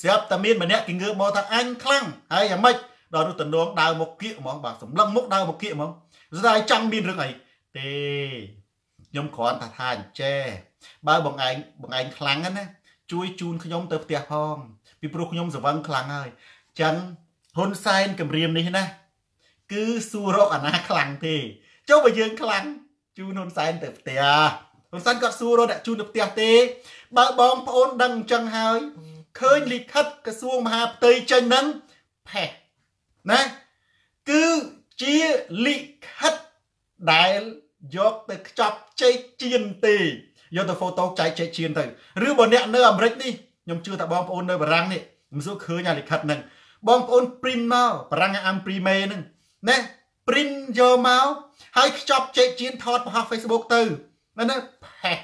ស្រាប់តែមានម្នាក់គេងើបមកថាអញខ្លាំងហើយយ៉ាងម៉េចដល់នោះតំណងដើរមកគៀកហ្មងបាទសម្លឹងមុខដើរមកគៀកហ្មងស្ដាយចង់មានរឿងអីទេខ្ញុំគ្រាន់តែថាអញ្ចេបើបងឯងបងឯងខ្លាំងណាជួយជូនខ្ញុំទៅផ្ទះផងពីព្រោះខ្ញុំសង្វឹងខ្លាំងហើយចឹងហ៊ុនសែនគម្រាមនេះណាគឺសួររកអាណាខ្លាំងទេ ចុះបើយើងខ្លាំងជូនហ៊ុនសែនទៅផ្ទះហ៊ុនសែនគាត់សួររកអ្នកជូនទៅផ្ទះទេ បើបងប្អូនដឹងអញ្ចឹងហើយឃើញលិខិតក្រសួងមហាផ្ទៃចេញហ្នឹងផេះណាគឺជាលិខិតដែលយកទៅខ្ចប់ចែកជៀនទេយកទៅហ្វូតូចែកចែកជៀនទៅឬបើអ្នកនៅអាមេរិកនេះខ្ញុំជឿថាបងប្អូននៅបារាំងនេះមិនសូវឃើញអាលិខិតហ្នឹងបងប្អូន print មកបារាំងអាំព្រីមេហ្នឹងណា print យកមកហើយខ្ចប់ចែកជៀនថតបង្ហោះ Facebook ទៅណាផេះ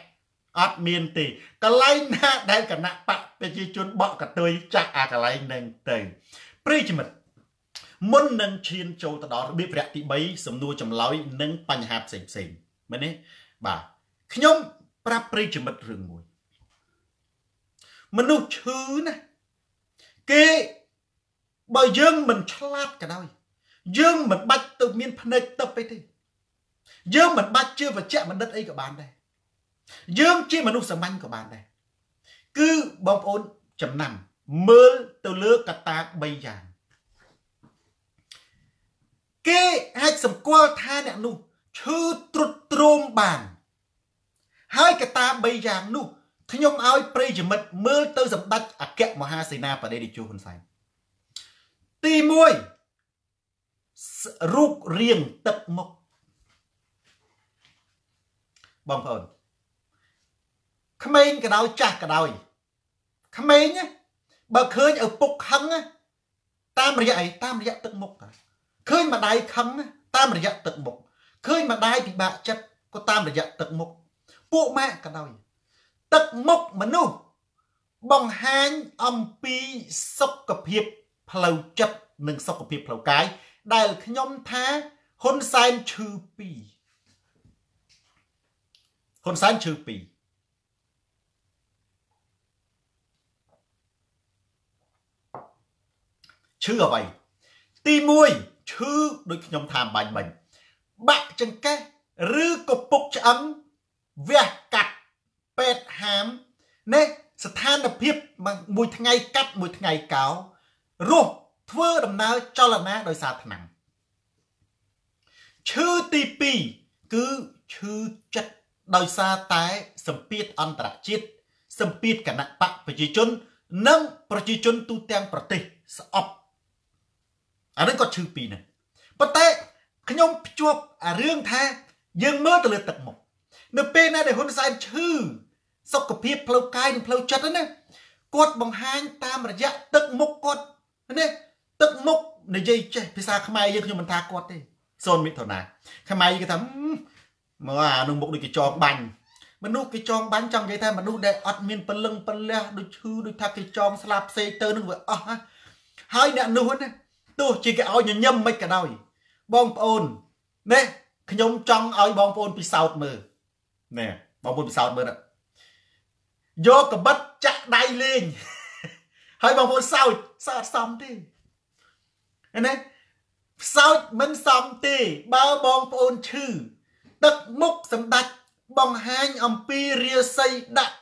អត់មានទេកន្លែងណាដែលគណៈបកប្រជាជនបកកតុយចាក់អាកន្លែងហ្នឹងទៅព្រីមិត្តមុននឹងឈានចូលទៅដល់របៀបរយៈទី3សំណួរចម្លើយនិងបញ្ហាផ្សេងផ្សេងមែនទេបាទខ្ញុំប្រាប់ប្រិយមិត្តរឿងមួយមនុស្សឈឺណាគេបើយើងមិនឆ្លាតក៏ដោយ យើងមិនបាច់ទៅមានភ្នែកទឹកអីទេយើងមិនបាច់ជឿបច្ចៈបណ្ឌិតអីក៏បានដែរយើងជាមនុស្សសាមញ្ញក៏បានដែរគឺបងប្អូនចំណាំមើលទៅលើកត្តា3យ៉ាងគេអាចសម្គាល់ថាអ្នកនោះឈឺទ្រុឌទ្រោមបាន ហើយកតា3យ៉ាងនោះខ្ញុំឲ្យប្រិយមិត្តមើលទៅសម្ដេចអគ្គមហាសេនាបតីតេជោហ៊ុនសែនទី1 រូបរាងទឹកមុខបងប្អូនក្មេងក៏ដោយចាស់ក៏ដោយក្មេងបើឃើញឪពុកខឹងតាមរយៈអីតាមរយៈទឹកមុខតាឃើញម្ដាយខឹងតាមរយៈទឹកមុខឃើញម្ដាយពិបាកចិត្តក៏តាមរយៈទឹកមុខពួកម៉ាក់ក៏ដោយទឹកមុខមនុស្សបង្ហាញអំពីសុខភាពផ្លូវចិត្តនិងសុខភាពផ្លូវកាយ ដែលខ្ញុំថាហ៊ុនសែនឈឺពីរហ៊ុនសែនឈឺពីរឈឺអ្វីទី1ឈឺដូចខ្ញុំថាបាញ់មិញបាក់ចង្កេះឬក៏ពុកឆ្អឹងវះកាត់ពេទ្យហាមនេះស្ថានភាពមួយថ្ងៃកាត់មួយថ្ងៃកោរស់ ធ្វើដំណើរចលនាដោយសារថ្នាំឈឺទី2គឺឈឺចិត្តដោយសារតែសម្ពាធអន្តរជាតិសម្ពាធគណៈបកប្រជាជន និងប្រជាជនទូទាំងប្រទេសស្អប់អានេះគាត់ឈឺពីរហ្នឹងប៉ុន្តែខ្ញុំភ្ជាប់អារឿងថា យើងមើលទៅលើទឹកមុខនៅពេលណាដែលហ៊ុនសែនឈឺសុខភាពផ្លូវកាយនិងផ្លូវចិត្តណាគាត់បង្ហាញតាមរយៈទឹកមុខគាត់ណា ទឹកមុខនិយាយចេះភាសាខ្មែរយើងខ្ញុំមិនថាគាត់ទេសូនមិថុនាខ្មែរគេថាមកអានឹងមុខដូចគេចងបាញ់មនុស្សគេចងបាញ់ចង់និយាយថាមនុស្សដែលអត់មានពលឹងពលះដូចឈឺដូចថាគេចងស្លាប់ផ្សេងទៅនឹងវាអស់ហើយអ្នកនោះណាទោះជាគេឲ្យញញឹមមិនក៏ដោយបងប្អូនណែខ្ញុំចង់ឲ្យបងប្អូនពិសោធន៍មើលណែបងប្អូនពិសោធន៍មើលយកកបិតចាក់ដៃលេងហើយបងប្អូនសើចសើចសំទេ ណាផ្សោចមិនសមទេបើបងប្អូនឈឺទឹកមុខសម្ដេចបង្ហាញអំពីរាសីដាក់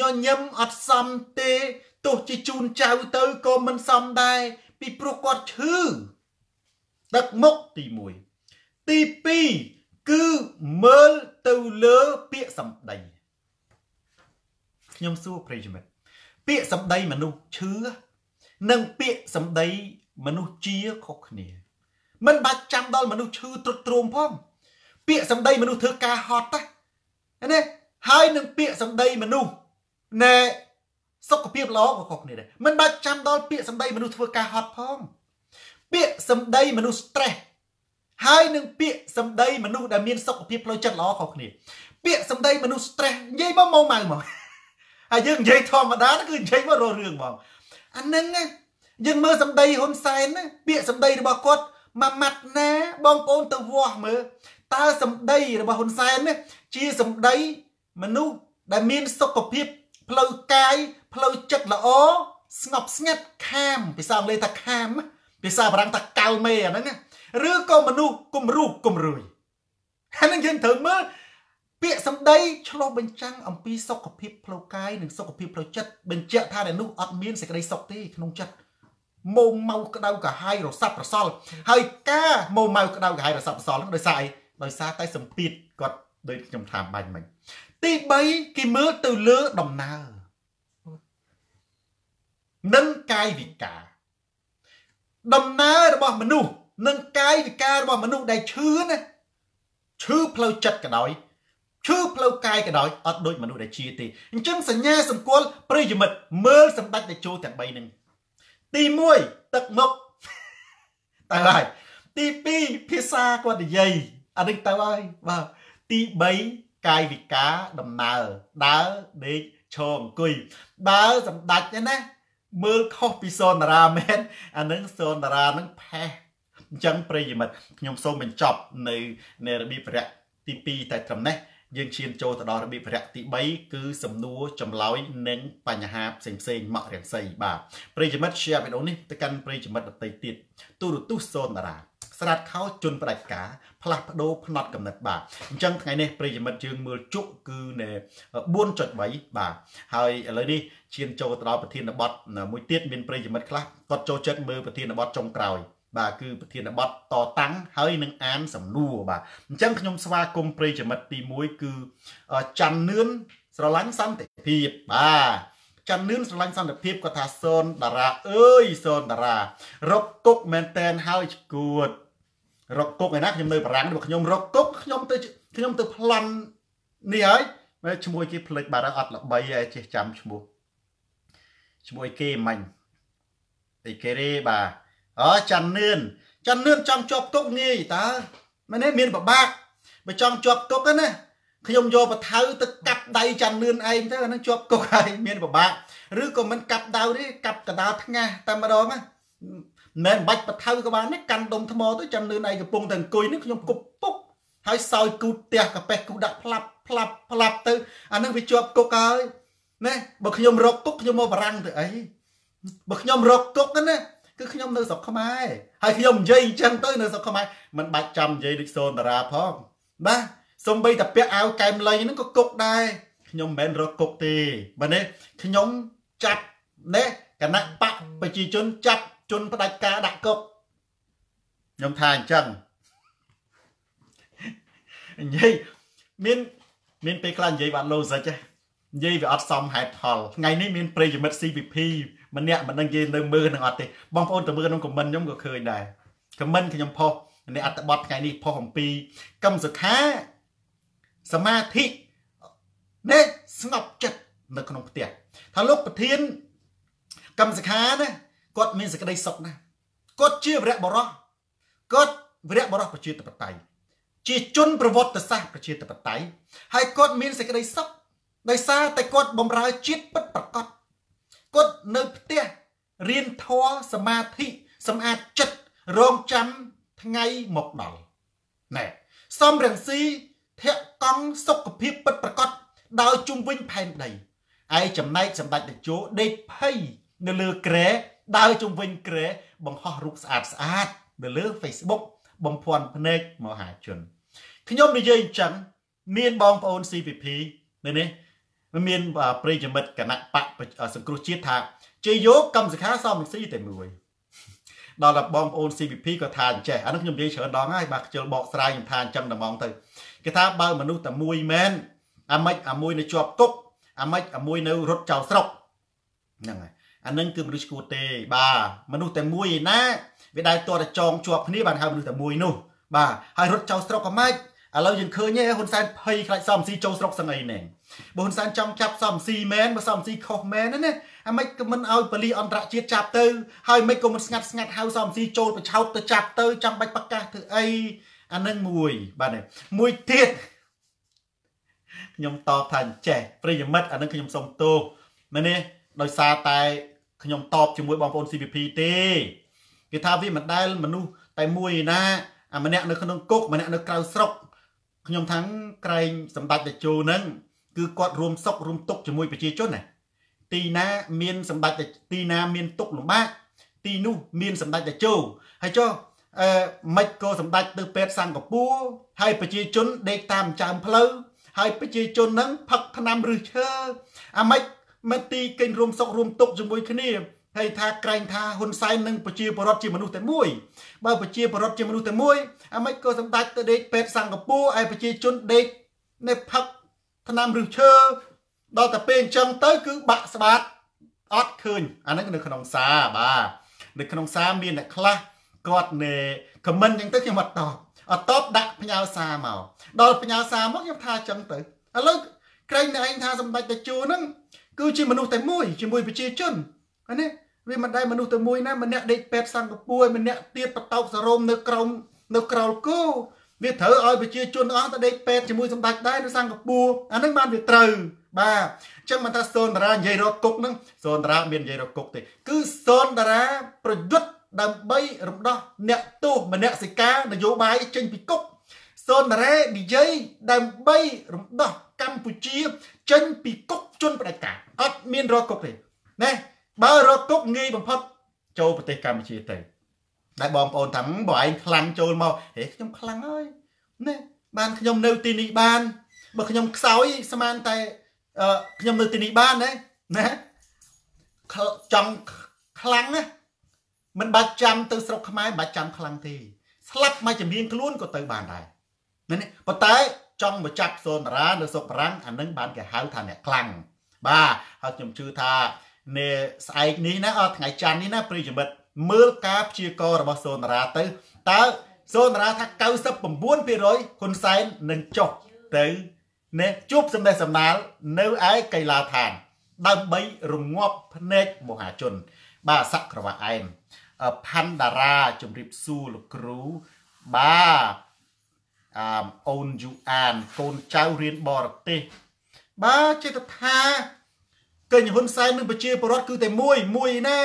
ញញឹមអត់សមទេទោះជាជូនចៅទៅក៏មិនសមដែរពីព្រោះគាត់ឈឺទឹកមុខទី1ទី2គឺមើលទៅលើពាក្យសម្ដីខ្ញុំសួរប្រិយមិត្តពាក្យសម្ដីមនុស្សឈឺនិងពាក្យសម្ដី មនុស្សជាខុសគ្នា មិនបាច់ចាំដល់មនុស្សឈឺទ្រុឌទ្រោមផង ពាក្យសម្ដីមនុស្សធ្វើការហត់ណាហើយនឹងពាក្យសម្ដីមនុស្សណែសុខភាពល្អក៏ខុសគ្នាដែរមិនបាច់ចាំដល់ពាក្យសម្ដីមនុស្សធ្វើការហត់ផង ពាក្យសម្ដីមនុស្ស stress ហើយនឹងពាក្យសម្ដីមនុស្សដែលមានសុខភាពផ្លូវចិត្តល្អខុសគ្នា ពាក្យសម្ដីមនុស្ស stress និយាយមកមកម៉ៅមកហើយយើងនិយាយធម្មតាគឺនិយាយមករករឿងមកអានឹង យើងមើលសម្ដីហ៊ុនសែនណាពាក្យសម្ដីរបស់គាត់មួយម៉ាត់ណាបងប្អូនទៅវាស់មើលតើសម្ដីរបស់ហ៊ុនសែននេះជាសម្ដីមនុស្សដែលមានសុខភាពផ្លូវកាយផ្លូវចិត្តល្អស្ងប់ស្ងាត់ខាមភាសាអង់គ្លេសថាខាមភាសាបារាំងថាកៅមេអាហ្នឹងឬក៏មនុស្សគំរូគំរួយហើយនឹងយើងត្រូវមើលពាក្យសម្ដីឆ្លោះបញ្ចាំងអំពីសុខភាពផ្លូវកាយនិងសុខភាពផ្លូវចិត្តបញ្ជាក់ថាអ្នកនោះអត់មានសេចក្តីសុខទេក្នុងចិត្ត ម៉ូម៉ៅក្តៅកាហាយរសាប់រសល់ហើយការម៉ូម៉ៅក្តៅកាហាយរសាប់រសល់ហ្នឹងដោយសារអីដោយសារតែសម្ពាធគាត់ដូចខ្ញុំថាបាញ់មិញទី3គេមើលទៅលើដំណើរនិងកាយវិការដំណើររបស់មនុស្សនិងកាយវិការរបស់មនុស្សដែលឈឺណាឈឺផ្លូវចិត្តក៏ដោយឈឺផ្លូវកាយក៏ដោយអត់ដូចមនុស្សដែលជាទេអញ្ចឹងសញ្ញាសម្គាល់ប្រិយមិត្តមើលសម្ដេចតេជោទាំង3ហ្នឹង ទី1ទឹកមុខទៅហើយទី2ភាសាគាត់និយាយអានេះទៅហើយបាទទី3កាយវិការដំណើរដើរដេកឈរអង្គុយបើសម្ដេចណាមើលខុសពីសូនតារាមែនអានឹងសូនតារានឹងផេះអញ្ចឹងប្រិយមិត្តខ្ញុំសូមបញ្ចប់នៅនៃរបៀបរយៈទី2តែត្រឹមនេះ យើងឈានចូលទៅដល់របៀបរយៈទី3គឺសំណួរចម្លើយនិងបញ្ហាផ្សេងផ្សេងមករាំងសីបាទប្រិយមិត្ត share វីដេអូនេះទៅកាន់ប្រិយមិត្តដទៃទៀតទូរទស្សន៍សូនតារាស្រាតខោជន់ផ្ដាច់ការផ្លាស់ប្ដូរផ្នត់កំណត់បាទអញ្ចឹងថ្ងៃនេះប្រិយមិត្តយើងមើលជក់គឺនៅ4.3បាទហើយឥឡូវនេះឈានចូលទៅដល់ប្រធានបទមួយទៀតមានប្រិយមិត្តខ្លះគាត់ចូលចិត្តមើលប្រធានបទចុងក្រោយ បាទគឺប្រធានបទតតាំងហើយនឹងអានសំណួរបាទអញ្ចឹងខ្ញុំស្វាគមន៍ប្រិយមិត្តទី1គឺច័ន្ទនឿនស្រឡាញ់សន្តិភាពបាទច័ន្ទនឿនស្រឡាញ់សន្តិភាពគាត់ថាសូនតារាអើយសូនតារា រកគុកមែនតែនហើយឈួតរកគុកឯណាខ្ញុំនៅបារាំងរបស់ខ្ញុំរកគុកខ្ញុំទៅខ្ញុំទៅប្លន់នេះហើយមើលឈ្មោះគេផ្លេចបាត់អត់ល្បីឯចេះចាំឈ្មោះឈ្មោះគេមិញអីគេរេបាទ អូចាន់នឿនចាន់នឿនចង់ជាប់គុកងាយតើមែនទេមានប្របាកបើចង់ជាប់គុកណាខ្ញុំយកបថៅទៅកាប់ដៃចាំលឿនឯងទៅអានឹងជាប់គុកហើយមានពិបាកឬក៏មិនកាប់ដៅទេកាប់កដាលថ្ងាសតែម្ដងណាមិនបាច់បថៅក៏បានទេកាន់ដុំថ្មទៅចាំលឿនឯងកំពុងតែអង្គុយនេះខ្ញុំគប់ពុកហើយសោយគូផ្ទះកាប៉េះគូដាក់ផ្លាប់ផ្លាប់ផ្លាប់ទៅអានឹងវាជាប់គុកហើយណាបើខ្ញុំរកគុកខ្ញុំមកបារាំងទៅអីបើខ្ញុំរកគុកណា គឺខ្ញុំនៅស្រុកខ្មែរហើយខ្ញុំនិយាយអញ្ចឹងទៅនៅស្រុកខ្មែរមិនបាច់ចាំនិយាយដូចសូនតារាផងបាទសំបីតាពាក់អាវកែមលៃហ្នឹងក៏គុកដែរខ្ញុំមិនមែនរកគុកទេបាទនេះខ្ញុំចាប់នេះគណៈបកប្រជាជនចាប់ជនផ្ដាច់ការដាក់គុកខ្ញុំថាអញ្ចឹងនិយាយមានមានពេលខ្លះនិយាយបាត់លោសិចនិយាយវាអត់សមហេតុផលថ្ងៃនេះមានប្រិយមិត្ត CVP ម្នាក់មិនដឹងនិយាយនៅមើលនឹងអត់ទេបងប្អូនទៅមើលក្នុងខមមិនខ្ញុំក៏ឃើញដែរខមមិនខ្ញុំផុសនៅអត្តបទថ្ងៃនេះផុសអំពីកម្មសុខាសមាធិនេះស្ងប់ចិត្តនៅក្នុងផ្ទះថាលោកប្រធានកម្មសិក្ខាណាគាត់មានសេចក្តីសុខណាស់គាត់ជាវរៈបរោះគាត់វរៈបរោះប្រជាធិបតេយ្យជាជនប្រវត្តិសាស្ត្រប្រជាធិបតេយ្យហើយគាត់មានសេចក្តីសុខដោយសារតែគាត់បំរើជាតិពិតប្រកប គាត់នៅផ្ទះរៀនធម៌សមាធិសម្អាតចិត្តរងចាំថ្ងៃមកដល់ណែសំរងស៊ីធាក់កង់សុខភាពពិតប្រកបដោយជុំវិញផែនដីឯចំណែកសម្ដេចតេជោដេកភ័យនៅលើក្រែដើរជុំវិញក្រែបង្ហោះរូបស្អាតស្អាតនៅលើ Facebook បំភាន់ភ្នែកមហាជនខ្ញុំនិយាយអញ្ចឹងមានបងប្អូន CPP នៅនេះ មានប្រិយមិត្តគណៈបកសង្គ្រោះជាតិថាជាយកកម្មសិក្ខាសមនឹងស៊ីតែមួយដល់តែបងប្អូន CPP ក៏ថាអញ្ចេះអានោះខ្ញុំនិយាយច្រើនដងហើយបាទខ្ជិលបកស្រាយខ្ញុំថាអញ្ចឹងតែហ្មងទៅគេថាបើមនុស្សតែមួយមែនអាម៉េចអាមួយនៅជាប់គុកអាម៉េចអាមួយនៅរត់ចោលស្រុកហ្នឹងហើយអានឹងគឺមនុស្សឈួតទេបាទមនុស្សតែមួយឯណាវាដែលតតែចងជាប់គ្នាបានហៅមនុស្សតែមួយនោះបាទហើយរត់ចោលស្រុកក៏ម៉េច ឥឡូវយើងឃើញទេហ៊ុនសែនភ័យខ្លាចសំស៊ីចូលស្រុកសឹងអីណែបើហ៊ុនសែនចង់ចាប់សំស៊ីមែនបើសំស៊ីខុសមែនណាអាម៉េចក៏មិនឲ្យបលីអន្តរជាតិចាប់ទៅហើយមិនក៏មិនស្ងាត់ស្ងាត់ហៅសំស៊ីចូលប្រឆោតទៅចាប់ទៅចាំបាច់ប្រកាសធ្វើអីអានឹងមួយបាទមួយទៀតខ្ញុំតបថាចេះប្រិយមិត្តអានឹងខ្ញុំសុំទោសមែនទេដោយសារតែខ្ញុំតបជាមួយបងប្អូន CPP ទេគេថាវាមិនដែលមនុស្សតែមួយណាអាម្នាក់នៅក្នុងគុកម្នាក់នៅក្រៅស្រុក ខ្ញុំថាក្រែងសម្ដេចតេជោហ្នឹងគឺគាត់រួមសុខរួមទុកជាមួយប្រជាជនណាទីណាមានសម្ដេចទីណាមានទុកលំបាកទីនោះមានសម្ដេចតេជោហើយចុះអឺមិនក៏សម្ដេចទៅពេទ្យសិង្ហបុរីហើយប្រជាជនដេកតាមចាមផ្លូវហើយប្រជាជនហ្នឹងផឹកថ្នាំឬឈើអាម៉េចមិនទីកេញរួមសុខរួមទុកជាមួយគ្នា ហើយថាក្រែងថាហ៊ុនសែននិងប្រជាពលរដ្ឋជាមនុស្សតែមួយបើប្រជាពលរដ្ឋជាមនុស្សតែមួយអាម៉េចក៏សម្ដេចទៅដេកពេទ្យសិង្ហបុរីឯប្រជាជនដេកនៅផឹកថ្នាំឬឈើដល់តែពេលអញ្ចឹងទៅ គឺបាក់ស្បាតអត់ឃើញអាហ្នឹងនៅក្នុងសារបាទនៅក្នុងសារមានអ្នកខ្លះគាត់នៅខមមិនអញ្ចឹងទៅខ្ញុំអត់តបអត់តបដាក់ផ្ញើសារមកដល់ផ្ញើសារមកខ្ញុំថាអញ្ចឹងទៅឥឡូវក្រែងតែឯងថាសម្ដេចតេជោហ្នឹងគឺជាមនុស្សតែមួយជាមួយប្រជាជន ណាវាមិនដែលមនុស្សតែមួយណាម្នាក់ដេកពេទ្យសង្កពួយម្នាក់ទៀតបតោកសរោមនៅក្រោមនៅក្រោលគោវាត្រូវឲ្យប្រជាជនអស់ទៅដេកពេទ្យជាមួយសម្ដេចដែរនៅសង្កពួរអានឹងបានវាត្រូវបាទអញ្ចឹងមិនថាសូនតារានិយាយរកគុកហ្នឹងសូនតារាមាននិយាយរកគុកទេ គឺសូនតារាប្រយុទ្ធដើម្បីរំដោះអ្នកទោសមនសិការនយោបាយចេញពីគុកសូនតារ៉េនិយាយដើម្បីរំដោះកម្ពុជា ចេញពីគុកជនផ្ដាច់ការអត់មានរកគុកទេណា បើរកគុកងាយបំផុតចូលប្រទេសកម្ពុជាទៅដែលបងប្អូនថាបើឯងខ្លាំងចូលមកហេខ្ញុំខ្លាំងហើយណាបានខ្ញុំនៅទីនេះបានបើខ្ញុំខ្សោយស្មានតែខ្ញុំនៅទីនេះបានណាណាចង់ខ្លាំងណាមិនបាច់ចាំទៅស្រុកខ្មែរមិនបាច់ចាំខ្លាំងទេស្លាប់មកជំនាញខ្លួនក៏ទៅបានដែរណាប៉ុន្តែចង់មកចាប់សូនតារានៅស្រុកបារាំងអានឹងបានគេហៅថាអ្នកខ្លាំងបាទហើយខ្ញុំជឿថា នៅស្អែកនេះណាអត់ថ្ងៃច័ន្ទនេះណាប្រិយមិត្តមើលការព្យាកររបស់សូនតារាទៅតើសូនតារាថា99%ហ៊ុនសែននឹងចុះទៅនេះជួបសម្ដេចសម្ដាលនៅឯកៃឡាឋាន ដើម្បីរងាប់ភ្នែកមហាជន បាទសក្រវៈឯមផាន់តារាជំរាបសួរលោកគ្រូបាទអមអូនយូអានកូនចៅរៀនបរទេសបើចេតថា កញ្ញហ៊ុនសែននឹងប្រជាពលរដ្ឋគឺតែមួយមួយណា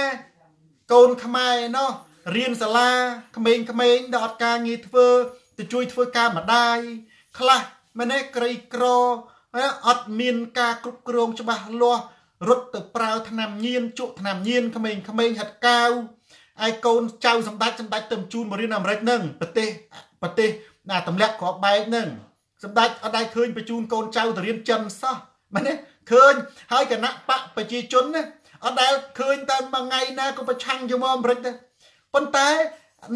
កូនខ្មែរណោះរៀនសាលាក្មេងៗដែលអត់ការងារធ្វើទៅជួយធ្វើការម្ដាយខ្លះមែនទេក្រីក្រអត់មានការគ្រប់គ្រងច្បាស់លាស់រត់ទៅប្រើថ្នាំញៀនជក់ថ្នាំញៀនក្មេងៗហាត់កាវឯកូនចៅសម្ដេចសម្ដេចទៅជូនមករៀនអាមេរិកនឹងប្រទេសប្រទេសណាតម្លាក់ក្របបែកនឹងសម្ដេចអត់ដែរឃើញបញ្ជូនកូនចៅទៅរៀនចិនសោះមែនទេ ឃើញហើយគណៈបកប្រជាជនណាអត់ដែលឃើញតែមួយថ្ងៃណាក៏ប្រឆាំងជាមួយអាមេរិកដែរប៉ុន្តែ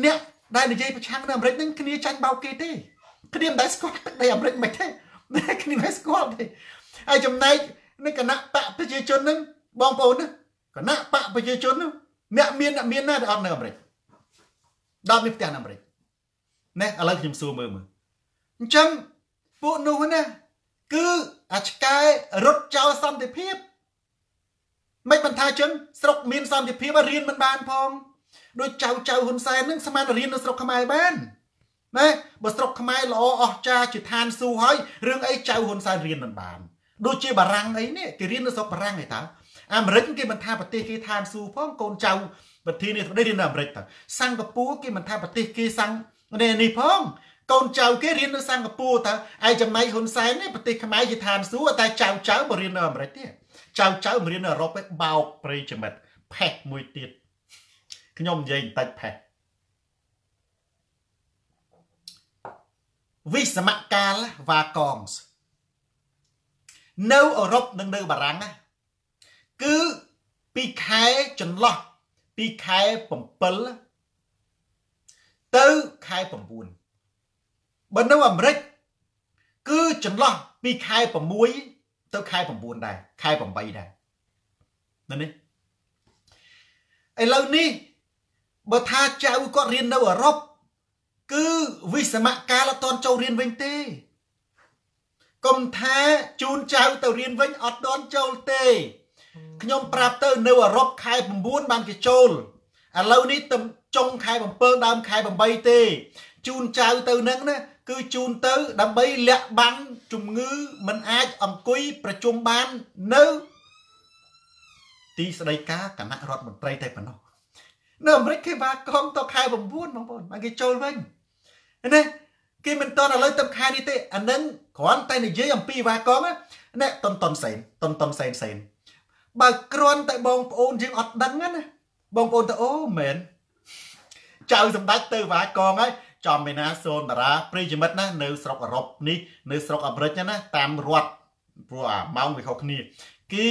អ្នកដែលនិយាយប្រឆាំងនៅអាមេរិកហ្នឹងគ្នាចាញ់បោកគេទេគ្នាមិនដែលស្គាល់ទឹកដីអាមេរិកមិនទេគ្នាមិនស្គាល់ទេហើយចំណែកនៅគណៈបកប្រជាជនហ្នឹងបងប្អូនណាគណៈបកប្រជាជនហ្នឹងអ្នកមានអ្នកមានណាដែលអត់នៅអាមេរិកដល់មានផ្ទះនៅអាមេរិកណែឥឡូវខ្ញុំសួរមើលមើលអញ្ចឹងពួកនោះណា គឺអាឆ្កែរត់ចោលសន្តិភាពមិនបានថាចឹងស្រុកមានសន្តិភាពរៀនមិនបានផងដូចចៅចៅហ៊ុនសែននឹងស្មានរៀននៅស្រុកខ្មែរបានណាបើស្រុកខ្មែរល្អអស្ចារ្យជាឋានសួគ៌ហើយរឿងអីចៅហ៊ុនសែនរៀនមិនបានដូចជាបារាំងអីនេះគេរៀននៅស្រុកបារាំងឯតាអាមេរិកគេមិនថាប្រទេសគេឋានសួគ៌ផងកូនចៅប្រធានាធិបតីរៀននៅអាមេរិកតាសិង្ហបុរីគេមិនថាប្រទេសគេសាំងនេះផង កូនចៅគេរៀននៅសិង្ហបុរីតើឯចំណែកហ៊ុនសែននេះប្រទេសខ្មែរជាឋានសួគ៌តែចៅចៅមករៀននៅអាមេរិកទៀតចៅចៅមករៀននៅអឺរ៉ុបឯបោកប្រិយមិត្តផេះមួយទៀតខ្ញុំនិយាយបន្តិចផេះវិសមកាលវ៉ាកងនៅអឺរ៉ុបនិងនៅបារាំងណាគឺពីខែចន្លោះពីខែ7ទៅខែ9 បើនៅអាមេរិកគឺចន្លោះពីខែ6ទៅខែ9ដែរខែ8ដែរនៅនេះឥឡូវនេះបើថាចៅគាត់រៀននៅអឺរ៉ុបគឺវិសមកាលអត់តន់ចូលរៀនវិញទេកុំថាជូនចៅទៅរៀនវិញអត់តន់ចូលទេខ្ញុំប្រាប់ទៅនៅអឺរ៉ុបខែ9បានគេចូលឥឡូវនេះទៅចុងខែ7ដើមខែ8ទេ ជូនចៅទៅនឹងណា គឺជូនទៅដើម្បីលាក់បាំងជំងឺមិនអាចអង្គុយប្រជុំបាននៅទីស្តីការគណៈរដ្ឋមន្ត្រីតែប៉ុណ្ណោះនៅអាមេរិកគេវាកងតខែ9បងប្អូនបានគេចូលវិញណាគេមិនតន់ឥឡូវទៅខែនេះទេអានឹងគ្រាន់តែនិយាយអំពីវាកងណាតុនតុនសែនតុនតុនសែនសែនបើគ្រាន់តែបងប្អូនយើងអត់ដឹងណាបងប្អូនទៅអូមែនចៅសម្ដេចទៅវាកងហើយ ចំឯណាសូនតារាប្រិយមិត្តណានៅស្រុកអឺរ៉ុបនេះនៅស្រុកអាមេរិកណាតាមរដ្ឋព្រោះអាម៉ោងវាខុសគ្នាគឺ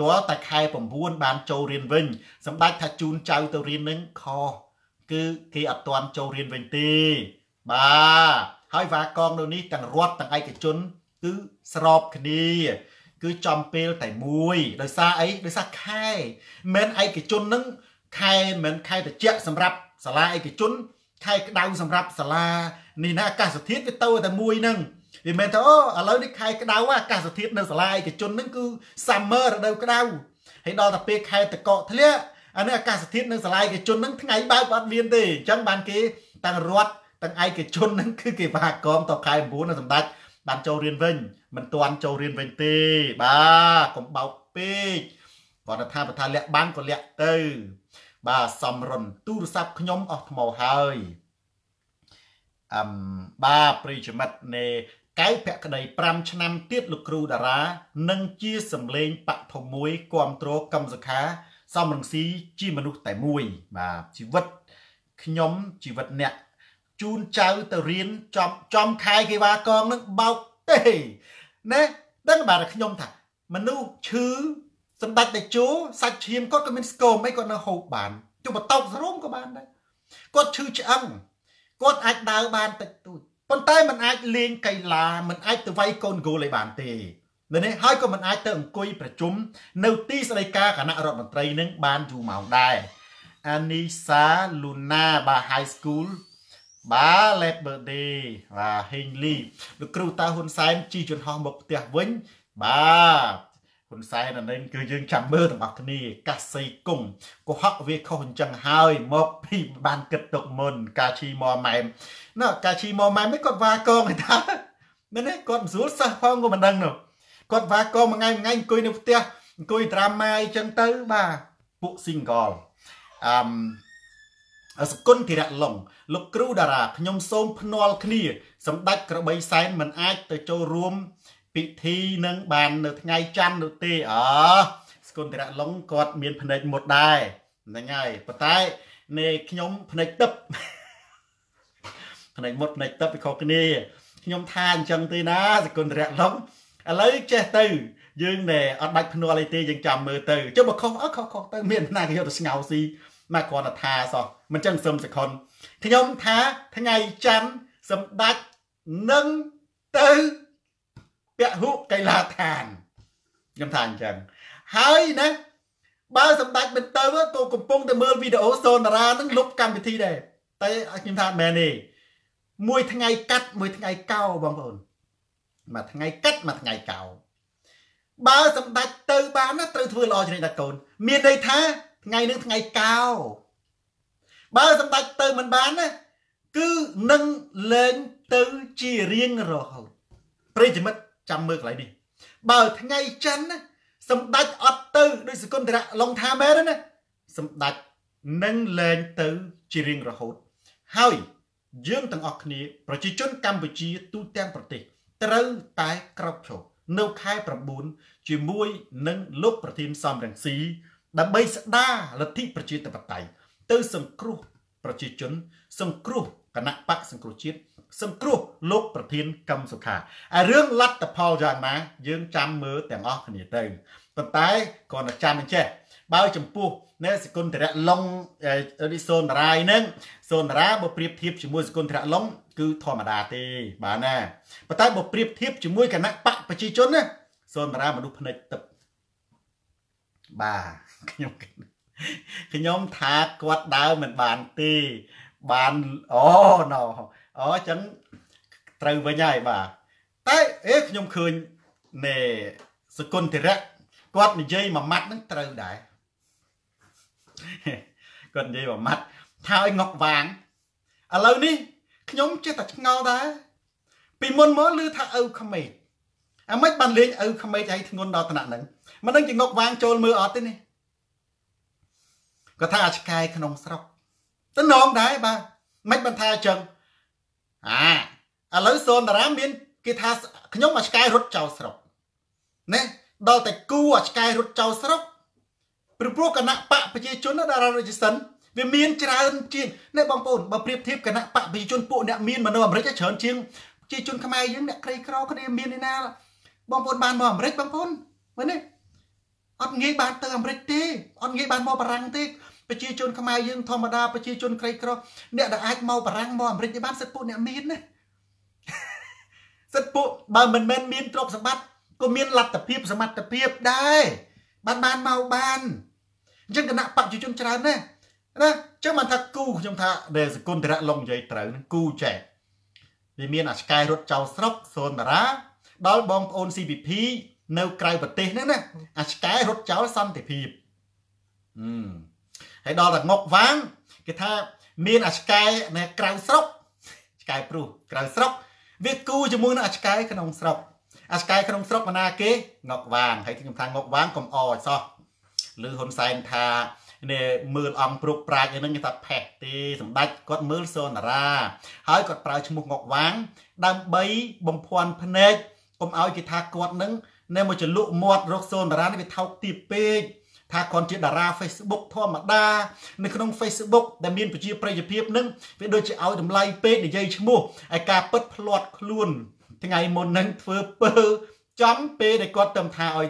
តើតែខែ9បានចូលរៀនវិញសម្ដេចថាជូនចៅទៅរៀននឹងខុសគឺគេអត់ទាន់ចូលរៀនវិញទេបាទហើយវាកងនៅនេះទាំងរដ្ឋទាំងឯកជន គឺស្របគ្នា គឺចំពេលតែមួយដោយសារអីដោយសារខែមិនឯកជននឹងខែមិនខែត្រជាក់សម្រាប់សាលាឯកជន ខែក្តៅសម្រាប់សាលានេះណាអាកាសធាតុវាទៅតែមួយហ្នឹងវាមិនថាអូឥឡូវនេះខែក្តៅអាកាសធាតុនៅសាលាឯកជនហ្នឹងគឺ summer រដូវក្តៅហើយដល់តែពេលខែតកកធ្លាក់អានេះអាកាសធាតុនៅសាលាឯកជនហ្នឹងថ្ងៃបើកអត់មានទេអញ្ចឹងបានគេទាំងរដ្ឋទាំងឯកជនហ្នឹងគឺគេបាកងតខែ9នៅសម្ដេចបានចូលរៀនវិញមិនទាន់ចូលរៀនវិញទេ បាទកុំបោកពេកគាត់ថាបើថាលាក់បានក៏លាក់ទៅ បាទសំរុនទូរស័ព្ទខ្ញុំអស់ថ្មហើយអឹមបាទប្រិយមិត្តនៃកៅភក្តី5ឆ្នាំទៀតលោកគ្រូតារានឹងជាសម្លេងបឋមមួយគ្រប់គ្រងកម្មសខាសំរងស៊ីជាមនុស្សតែមួយបាទជីវិតខ្ញុំជីវិតអ្នកជូនចៅទៅរៀនចំចំខែគេវាកងនឹងបោកទេណាដឹងបាទខ្ញុំថាមនុស្សឈឺ សម្ដេចតេជោសាច់ឈាមគាត់ក៏មានស្គមអីគាត់នៅហូបបានជុំបតោកសរោមក៏បានដែរគាត់ឈឺឆ្អឹងគាត់អាចដើរបានតិចតួចប៉ុន្តែมันអាចលេងកីឡាมันអាចទៅវាយកូនគោលឲ្យបានទេនៅនេះហើយក៏មិនអាចទៅអង្គុយប្រជុំនៅទីស្តីការគណៈរដ្ឋមន្ត្រីនឹងបានយូរម៉ោងដែរអានីសាលូណាបា high school បា let birthday បាទហេងលីលោកគ្រូតៅហ៊ុនសែនជីជនហោះមកផ្ទះវិញបាទ ហ៊ុនសែនអានេះគឺយើងចាំមើលទាំងអស់គ្នាកាសីគុំកុហកវាខុសអញ្ចឹងហើយមកពីបានគិតទុកមុន កាឈីមម៉ែមណាកាឈីមម៉ែមនេះគាត់វាកងឯតាមែនទេគាត់មិនស្រួលសិស្សផងក៏មិនដឹងនោះគាត់វាកងមួយថ្ងៃមួយថ្ងៃអង្គុយនៅផ្ទះអង្គុយត្រាំម៉ាយអញ្ចឹងទៅបាទពួក single អឺសគុណធីរៈឡុងលោកគ្រូតារាខ្ញុំសូមភ្នាល់គ្នាសម្ដេចក្របីសែនមិនអាចទៅចូលរួម ពិធីនឹងបាននៅថ្ងៃច័ន្ទនោះទេអស្គុនតិរៈឡុងគាត់មានភ្នែកមុតដែរហ្នឹងហើយប៉ុន្តែនៃខ្ញុំភ្នែកទឹកភ្នែកមុតភ្នែកទឹកវាខុសគ្នាខ្ញុំថាអញ្ចឹងទេណាសគុនតិរៈឡុងឥឡូវចេះទៅ យើងណែអត់ដាច់ភ្នាល់អីទេយើងចាំមើលទៅចុះបើខុសអត់ខុសខុសទៅមានណាគេយកទៅស្ងោស៊ីមកគ្រាន់តែថាសោះមិនចឹងសឹមសខុនខ្ញុំថាថ្ងៃច័ន្ទសម្ដេចនឹងទៅ ពហុកីឡាដ្ឋានខ្ញុំថាអញ្ចឹងហើយណាបើសម្ដេចមិនទៅក៏កំពុងតែមើលវីដេអូសូនារានឹងលុបកម្មវិធីដែរតែខ្ញុំថាមែនទេមួយថ្ងៃកាត់មួយថ្ងៃកោបងប្អូនមួយថ្ងៃកាត់មួយថ្ងៃកោបើសម្ដេចទៅបានណាត្រូវធ្វើល្អជាងដាក់កូន មានន័យថាថ្ងៃនឹងថ្ងៃកោបើសម្ដេចទៅមិនបានណាគឺនឹងលែងទៅជារៀងរហូតប្រិយមិត្ត ចាំមើលកន្លែងនេះបើថ្ងៃច័ន្ទណាសម្ដេចអត់ទៅដោយសគុណតរៈឡុងថាមែនណាសម្ដេចនឹងលែងទៅជារៀងរហូត ហើយយើងទាំងអស់គ្នាប្រជាជនកម្ពុជាទូទាំងប្រទេស ត្រូវតែក្រោកឈរនៅខែ9ជាមួយនឹងលោកប្រធានសំរងស៊ីដើម្បីស្ដារលទ្ធិប្រជាធិបតេយ្យទៅសង្គ្រោះប្រជាជន សង្គ្រោះគណៈបកសង្គ្រោះជាតិ សង្គ្រោះលោកប្រធានកឹមសុខាអារឿងលទ្ធផលយ៉ាងណា យើងចាំមើលទាំងអស់គ្នាទៅប៉ុន្តែគ្រាន់តែចាំអញ្ចេះបើចំពោះនៅសគុណធរៈឡុងរីសូនរាយនឹងសូនរាបើប្រៀបធៀបជាមួយសគុណធរៈឡុងគឺធម្មតាទេបាទណាប៉ុន្តែបើប្រៀបធៀបជាមួយគណៈបកប្រជាជនណាសូនរាមនុស្សភ្នែកទឹកបាទខ្ញុំខ្ញុំថាគាត់ដើរមិនបានទេបានអូណូ អូអញ្ចឹងត្រូវវិញហើយបាទតែអេខ្ញុំឃើញណែសគុណធរៈគាត់និយាយមួយម៉ាត់ហ្នឹងត្រូវដែរគាត់និយាយមួយម៉ាត់ថាឲ្យងក់វាងឥឡូវនេះខ្ញុំចេះតែឆ្ងល់ដែរពីមុនមកឮថាឪក្មេកអាម៉េចបានលេងឪក្មេកឲ្យធ្ងន់ដល់ថ្នាក់ហ្នឹងមិនដឹងជាងក់វាងចូលមើលអត់ទេនេះគាត់ថាអាឆ្កែក្នុងស្រុកតំណងដែរបាទមិនបានថាអញ្ចឹង អាឥឡូវសូនតារាមានគេថាខ្ញុំអាឆ្កែរត់ចោលស្រុកណាដល់តែគូអាឆ្កែរត់ចោលស្រុកព្រោះព្រោះគណៈបកប្រជាជនតារារាជសិនវាមានច្រើនជាងនេះបងប្អូនបើប្រៀបធៀបគណៈបកប្រជាជនពួកអ្នកមានមកនៅអាមេរិកច្រើនជាងប្រជាជនខ្មែរយើងអ្នកក្រីក្រគ្នាមានឯណាបងប្អូនបានមកអាមេរិកបងប្អូនមើលនេះអត់ងាយបានទៅអាមេរិកទេអត់ងាយបានមកបារាំងទេ ប្រជាជនខ្មែរយើងធម្មតាប្រជាជនក្រីក្រអ្នកដែលអាចមកបារាំងមកអាមេរិកទេបានសិទ្ធិពួកអ្នកមានណាសិទ្ធិពួកបើមិនមែនមានទ្រព្យសម្បត្តិក៏មានលទ្ធភាពសមត្ថភាពដែរបានបានមកបានអញ្ចឹងគណៈបព្វជិជនច្រើនណាណាចឹងបានថាគូខ្ញុំថាដែលសគុណធរៈឡុងនិយាយត្រូវនឹងគូចែកវាមានអាឆ្កែរត់ចោលស្រុកសូនតារាដល់បងប្អូន CPP នៅក្រៅប្រទេសហ្នឹងណាអាឆ្កែរត់ចោលសន្តិភាពអឺ ហើយដល់តែងុកវាងគេថាមានអាឆ្កែនៅក្រៅស្រុកឆ្កែព្រុសក្រៅស្រុកវាគូជាមួយនឹងអាឆ្កែក្នុងស្រុកអាឆ្កែក្នុងស្រុកបណ្ណាគេងុកវាងហើយខ្ញុំថាងុកវាងកុំអឲ្យសោះឬហ៊ុនសែនថានេះមើលអង្គព្រុកប្រាជ្ញហ្នឹងគេថាផេះទេសម្ដេចគាត់មើលសូនារា ហើយគាត់ប្រើឈ្មោះងុកវាង ដើម្បីបំភាន់ភ្នែកកុំឲ្យគេថាគាត់នឹងនៅមកចលក់មាត់រកសូនារានេះវាថោកទាបពេក ថាគាត់ជាតារា Facebook ធម្មតានៅក្នុង Facebook ដែលមានប្រជាប្រិយភាពនឹងវាដូចជាឲ្យតម្លៃពេកនិយាយឈ្មោះឯការពិតផ្លាត់ខ្លួន ថ្ងៃមុននឹងធ្វើពើចំពេលដែលគាត់ទៅថាឲ្យ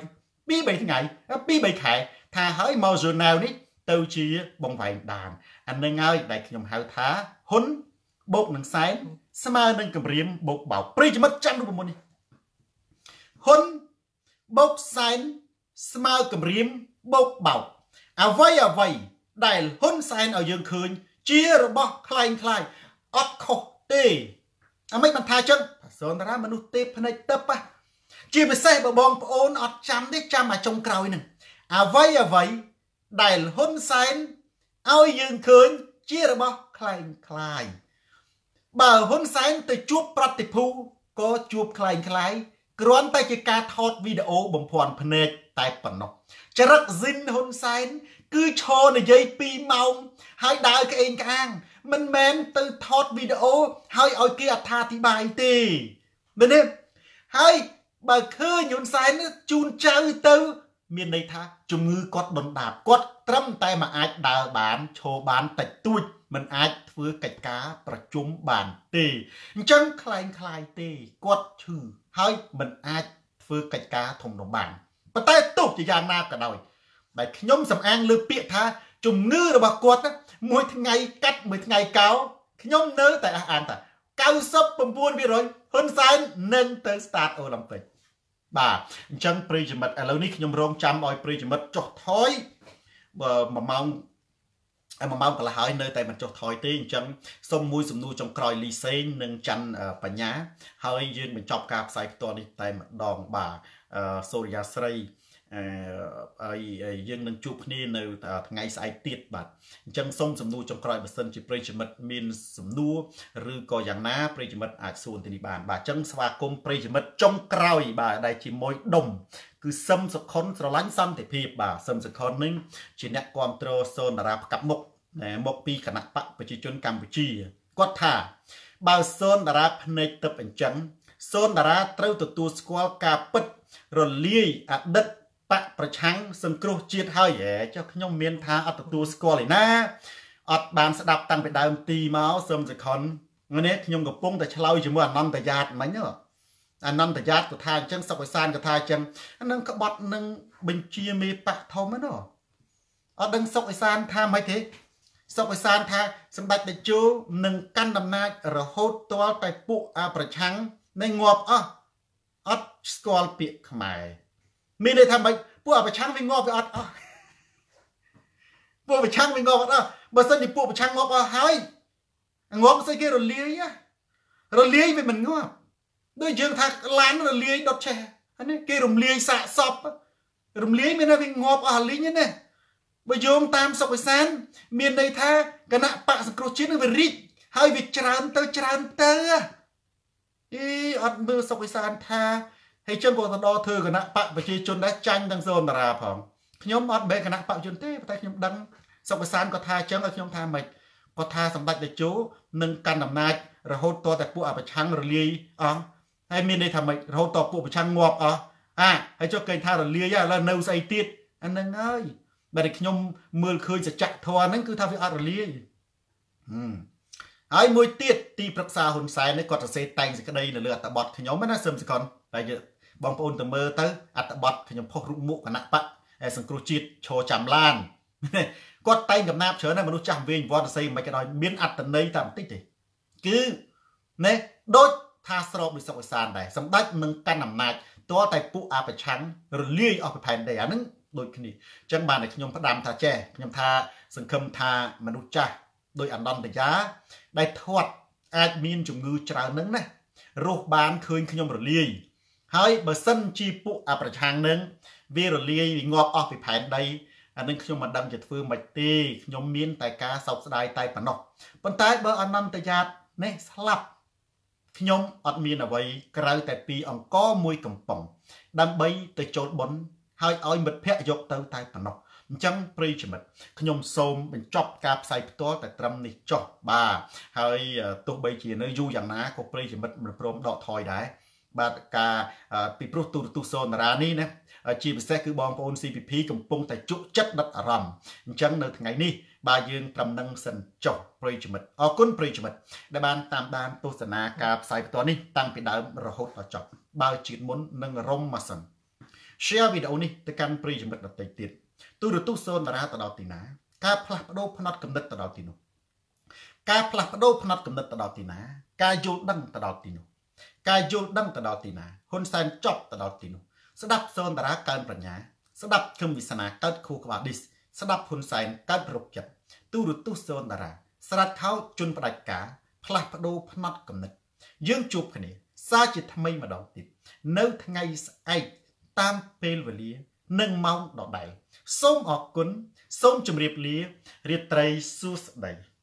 2 3ថ្ងៃ2 3ខែថាហើយមក journal នេះទៅជាបងវែងដានអានឹងហើយដែលខ្ញុំហៅថាហ៊ុនបូកនឹងសែនស្មើនឹងកម្រាមបូកបោកប្រិយមិត្តចាំរូបមន្តនេះហ៊ុនបូកសែនស្មើកម្រាម បោកបោកអ្វីអ្វីដែលហ៊ុនសែនឲ្យយើងឃើញជារបស់คล้ายคล้ายអត់ខុសទេអ្មេចមិនថាចឹងសូនតារាមនុស្សទេភ្នែកទឹក ជាពិសេសបើបងប្អូនអត់ចាំទេចាំមកចុងក្រោយនឹងអ្វីអ្វីដែលហ៊ុនសែនឲ្យយើងឃើញជារបស់คล้ายคล้ายបើហ៊ុនសែនទៅជួបប្រតិភូក៏ជួបคล้ายคล้ายគ្រាន់តែជាការថតវីដេអូបំភាន់ភ្នែកតែប៉ុណ្ណោះ ចរិតស៊ីនហ៊ុនសែនគឺឈរនិយាយ2ម៉ោងហើយដើរក្អេងក្អាងមិនមែនទៅថតវីដេអូហើយឲ្យគេអត្ថាធិប្បាយទេមែនទេហើយបើឃើញហ៊ុនសែនជូនចៅទៅមានន័យថាជំងឺគាត់ដុនដាបគាត់ត្រឹមតែមកអាចដើរបានឈរបានតិចតួចមិនអាចធ្វើកិច្ចការប្រជុំបានទេអញ្ចឹងคล้ายคล้ายទេគាត់ឈឺហើយមិនអាចធ្វើកិច្ចការធំដុំបាន ប៉ុន្តែទោះជាយ៉ាងណាក៏ដោយដែលខ្ញុំសំអាងលើពាក្យថាជំងឺរបស់គាត់មួយថ្ងៃកាត់មួយថ្ងៃកោខ្ញុំនៅតែអះអាងថា99%ហ៊ុនសែននឹងទៅ start Olympic បាទអញ្ចឹងប្រិយមិត្តឥឡូវនេះខ្ញុំរងចាំឲ្យប្រិយមិត្តចុះថយបើ1ម៉ោង1ម៉ោងកន្លះហើយនៅតែមិនចុះថយទេអញ្ចឹងសូមមួយសំណួរចុងក្រោយលីសេងនិងច័ន្ទបញ្ញា ហើយយើងបញ្ចប់ការផ្សាយផ្ទាល់នេះតែម្ដងបាទ សូរិយាស្រីហើយយើងនឹងជួបគ្នានៅថ្ងៃស្អែកទៀតបាទអញ្ចឹងសូមសំណួរចុងក្រោយបើសិនជាប្រិយមិត្តមានសំណួរឬក៏យ៉ាងណាប្រិយមិត្តអាចសួរទីនេះបាន បាទអញ្ចឹងស្វាគមន៍ប្រិយមិត្តចុងក្រោយ បាទដែលជាមួយដុំគឺសឹមសុខុនស្រឡាញ់សន្តិភាពបាទសឹមសុខុននឹងជាអ្នកគ្រប់គ្រងសូនតារាផ្កាប់មុខមកពីគណៈបកប្រជាជនកម្ពុជាគាត់ថាបើសូនតារាភ្នែកទឹកអញ្ចឹង សូនតារាត្រូវទទួលស្គាល់ការពិតរលាយអតីតបកប្រឆាំងសង្គ្រោះជាតិហើយហ៎ចុះខ្ញុំមានថាអត់ទទួលស្គាល់ឯណាអត់បានស្ដាប់តាំងពីដើមទីមកសឹមសខុននេះខ្ញុំកំពុងតែឆ្លើយជាមួយអនន្តយ៉ាតមិញអនន្តយ៉ាតក៏ថាអញ្ចឹងសុកវិសានក៏ថាអញ្ចឹងនឹងក្បត់នឹងបញ្ជាមេបកធំហ្នឹងអត់ដឹងសុកវិសានថាមិនទេសុកវិសានថាសម្ដេចតេជោនឹងកាន់អំណាចរហូតទាល់តែពួកអាប្រឆាំង នៃងាប់អស់អត់ស្គាល់ពាក្យខ្មែរមានន័យថាម៉េចពួកប្រឆាំងវាងាប់វាអត់អស់ពួកប្រឆាំងវាងាប់អត់អស់បើសិនជាពួកប្រឆាំងងាប់អស់ហើយងាប់ស្អីគេរលាយរលាយវាមិនងាប់ដូចយើងថាឡានរលាយដុតឆេះនេះគេរំលាយសាកសពរំលាយមានថាវាងាប់អស់លីងណាបើយោងតាមសុកវិសាន មានន័យថាគណៈបកសង្គ្រោះជាតិនឹងវារីកហើយវាច្រើនទៅច្រើនទៅ អីអត់មើលសុកវិសានថាហើយចឹងក៏ទៅដល់ធ្វើគណៈបកប្រជាជនដែរចាញ់ទាំងសូនតារាផងខ្ញុំអត់បែកគណៈបកជនទេតែខ្ញុំដឹងសុកវិសានក៏ថាចឹងឲ្យខ្ញុំថាម៉េចគាត់ថាសម្ដេចតេជោនឹងកាន់អំណាចរហូតតតែពួកអប្រឆាំងរលាយអស់ហើយមានន័យថាម៉េចរហូតតពួកប្រឆាំងងាប់អស់អាហើយចុះគេថារលាយឥឡូវនៅស្អីទៀតអាហ្នឹងហើយបើតែខ្ញុំមើលឃើញសច្ចធម៌ហ្នឹងគឺថាវាអត់រលាយហើ យមួយទៀតទីប្រឹក្សាហ៊ុនសែននេះគាត់សរសេរតែងសេចក្តីនៅលើអត្ថបទខ្ញុំណាសឹមសកុនតែបងប្អូនទៅមើលទៅអត្ថបទខ្ញុំផុសរូបមុខគណៈបកសង្គ្រោះជាតិឈរចាំឡានគាត់តែងកំណាប់ច្រើនណាស់មនុស្សចាស់វិញវត្តស័យមិនក៏ដោយមានអត្តន័យតែបន្តិចទេគឺណែដូចថាស្របដូចសុកវិសានដែរសម្ដេចនឹងកាន់អំណាចទាល់តែពួកអប្រឆាំងរលាយអស់ពីផែនដីអានឹងដូចគ្នាអញ្ចឹងបានតែខ្ញុំផ្ដាំថាចេះខ្ញុំថាសង្ឃឹមថាមនុស្សចាស់ ដោយអនន្តយាដែលធាត់អាចមានជំងឺច្រើននឹងណារស់បានឃើញខ្ញុំរលាយហើយបើសិនជាពួកអប្រឆាំងនឹងវារលាយងាប់អស់ពីផែនដីអានឹងខ្ញុំមិនដឹងជាធ្វើមិនទេខ្ញុំមានតែការសោកស្ដាយតែប៉ុណ្ណោះប៉ុន្តែបើអនន្តយាតនេះស្លាប់ខ្ញុំអត់មានអ្វីក្រៅតែពីអង្គមួយកំប៉ុងដើម្បីទៅចូលបុណ្យហើយឲ្យមិត្តភ័ក្តិយកទៅតែប៉ុណ្ណោះ អញ្ចឹងប្រិយមិត្តខ្ញុំសូមបញ្ចប់ការផ្សាយផ្ទាល់តែត្រឹមនេះចុះបាទហើយទោះបីជានៅយូរយ៉ាងណាក៏ប្រិយមិត្តមិនព្រមដកថយដែរបាទការពីព្រោះទូរទស្សន៍សូនារានេះណាជាពិសេសគឺបងប្អូន CPP កំពុងតែជក់ចិត្តដិតអារម្មណ៍អញ្ចឹងនៅថ្ងៃនេះបាទយើងត្រឹមនឹងសិនចុះប្រិយមិត្តអរគុណប្រិយមិត្តដែលបានតាមដានទស្សនាការផ្សាយផ្ទាល់នេះតាំងពីដើមរហូតដល់ចប់បើជាតិមុននឹងរំមកសិន share វីដេអូនេះទៅកាន់ប្រិយមិត្តដទៃទៀត ទូរទស្សន៍សូនតារាទៅដល់ទីណា ការផ្លាស់ប្ដូរផ្នត់កំណត់ទៅដល់ទីនោះការផ្លាស់ប្ដូរផ្នត់កំណត់ទៅដល់ទីណា ការយល់ដឹងទៅដល់ទីនោះការយល់ដឹងទៅដល់ទីណាហ៊ុនសែនចប់ទៅដល់ទីនោះស្ដាប់សូនតារាកើនប្រាជ្ញា ស្ដាប់គឹមវិសាកើតខូក្បាលឌីសស្ដាប់ហ៊ុនសែនកើតរកចិត្តទូរទស្សន៍សូនតារា ស្រាត់ខោជន់ផ្ដាច់ការផ្លាស់ប្ដូរផ្នត់កំណត់យើងជួបគ្នា សារជាថ្មីម្ដងទៀតនៅថ្ងៃស្អែកតាមពេលវេលា និងម៉ោងដដែល សូមអរគុណសូមជម្រាបលារាត្រីសួស្តី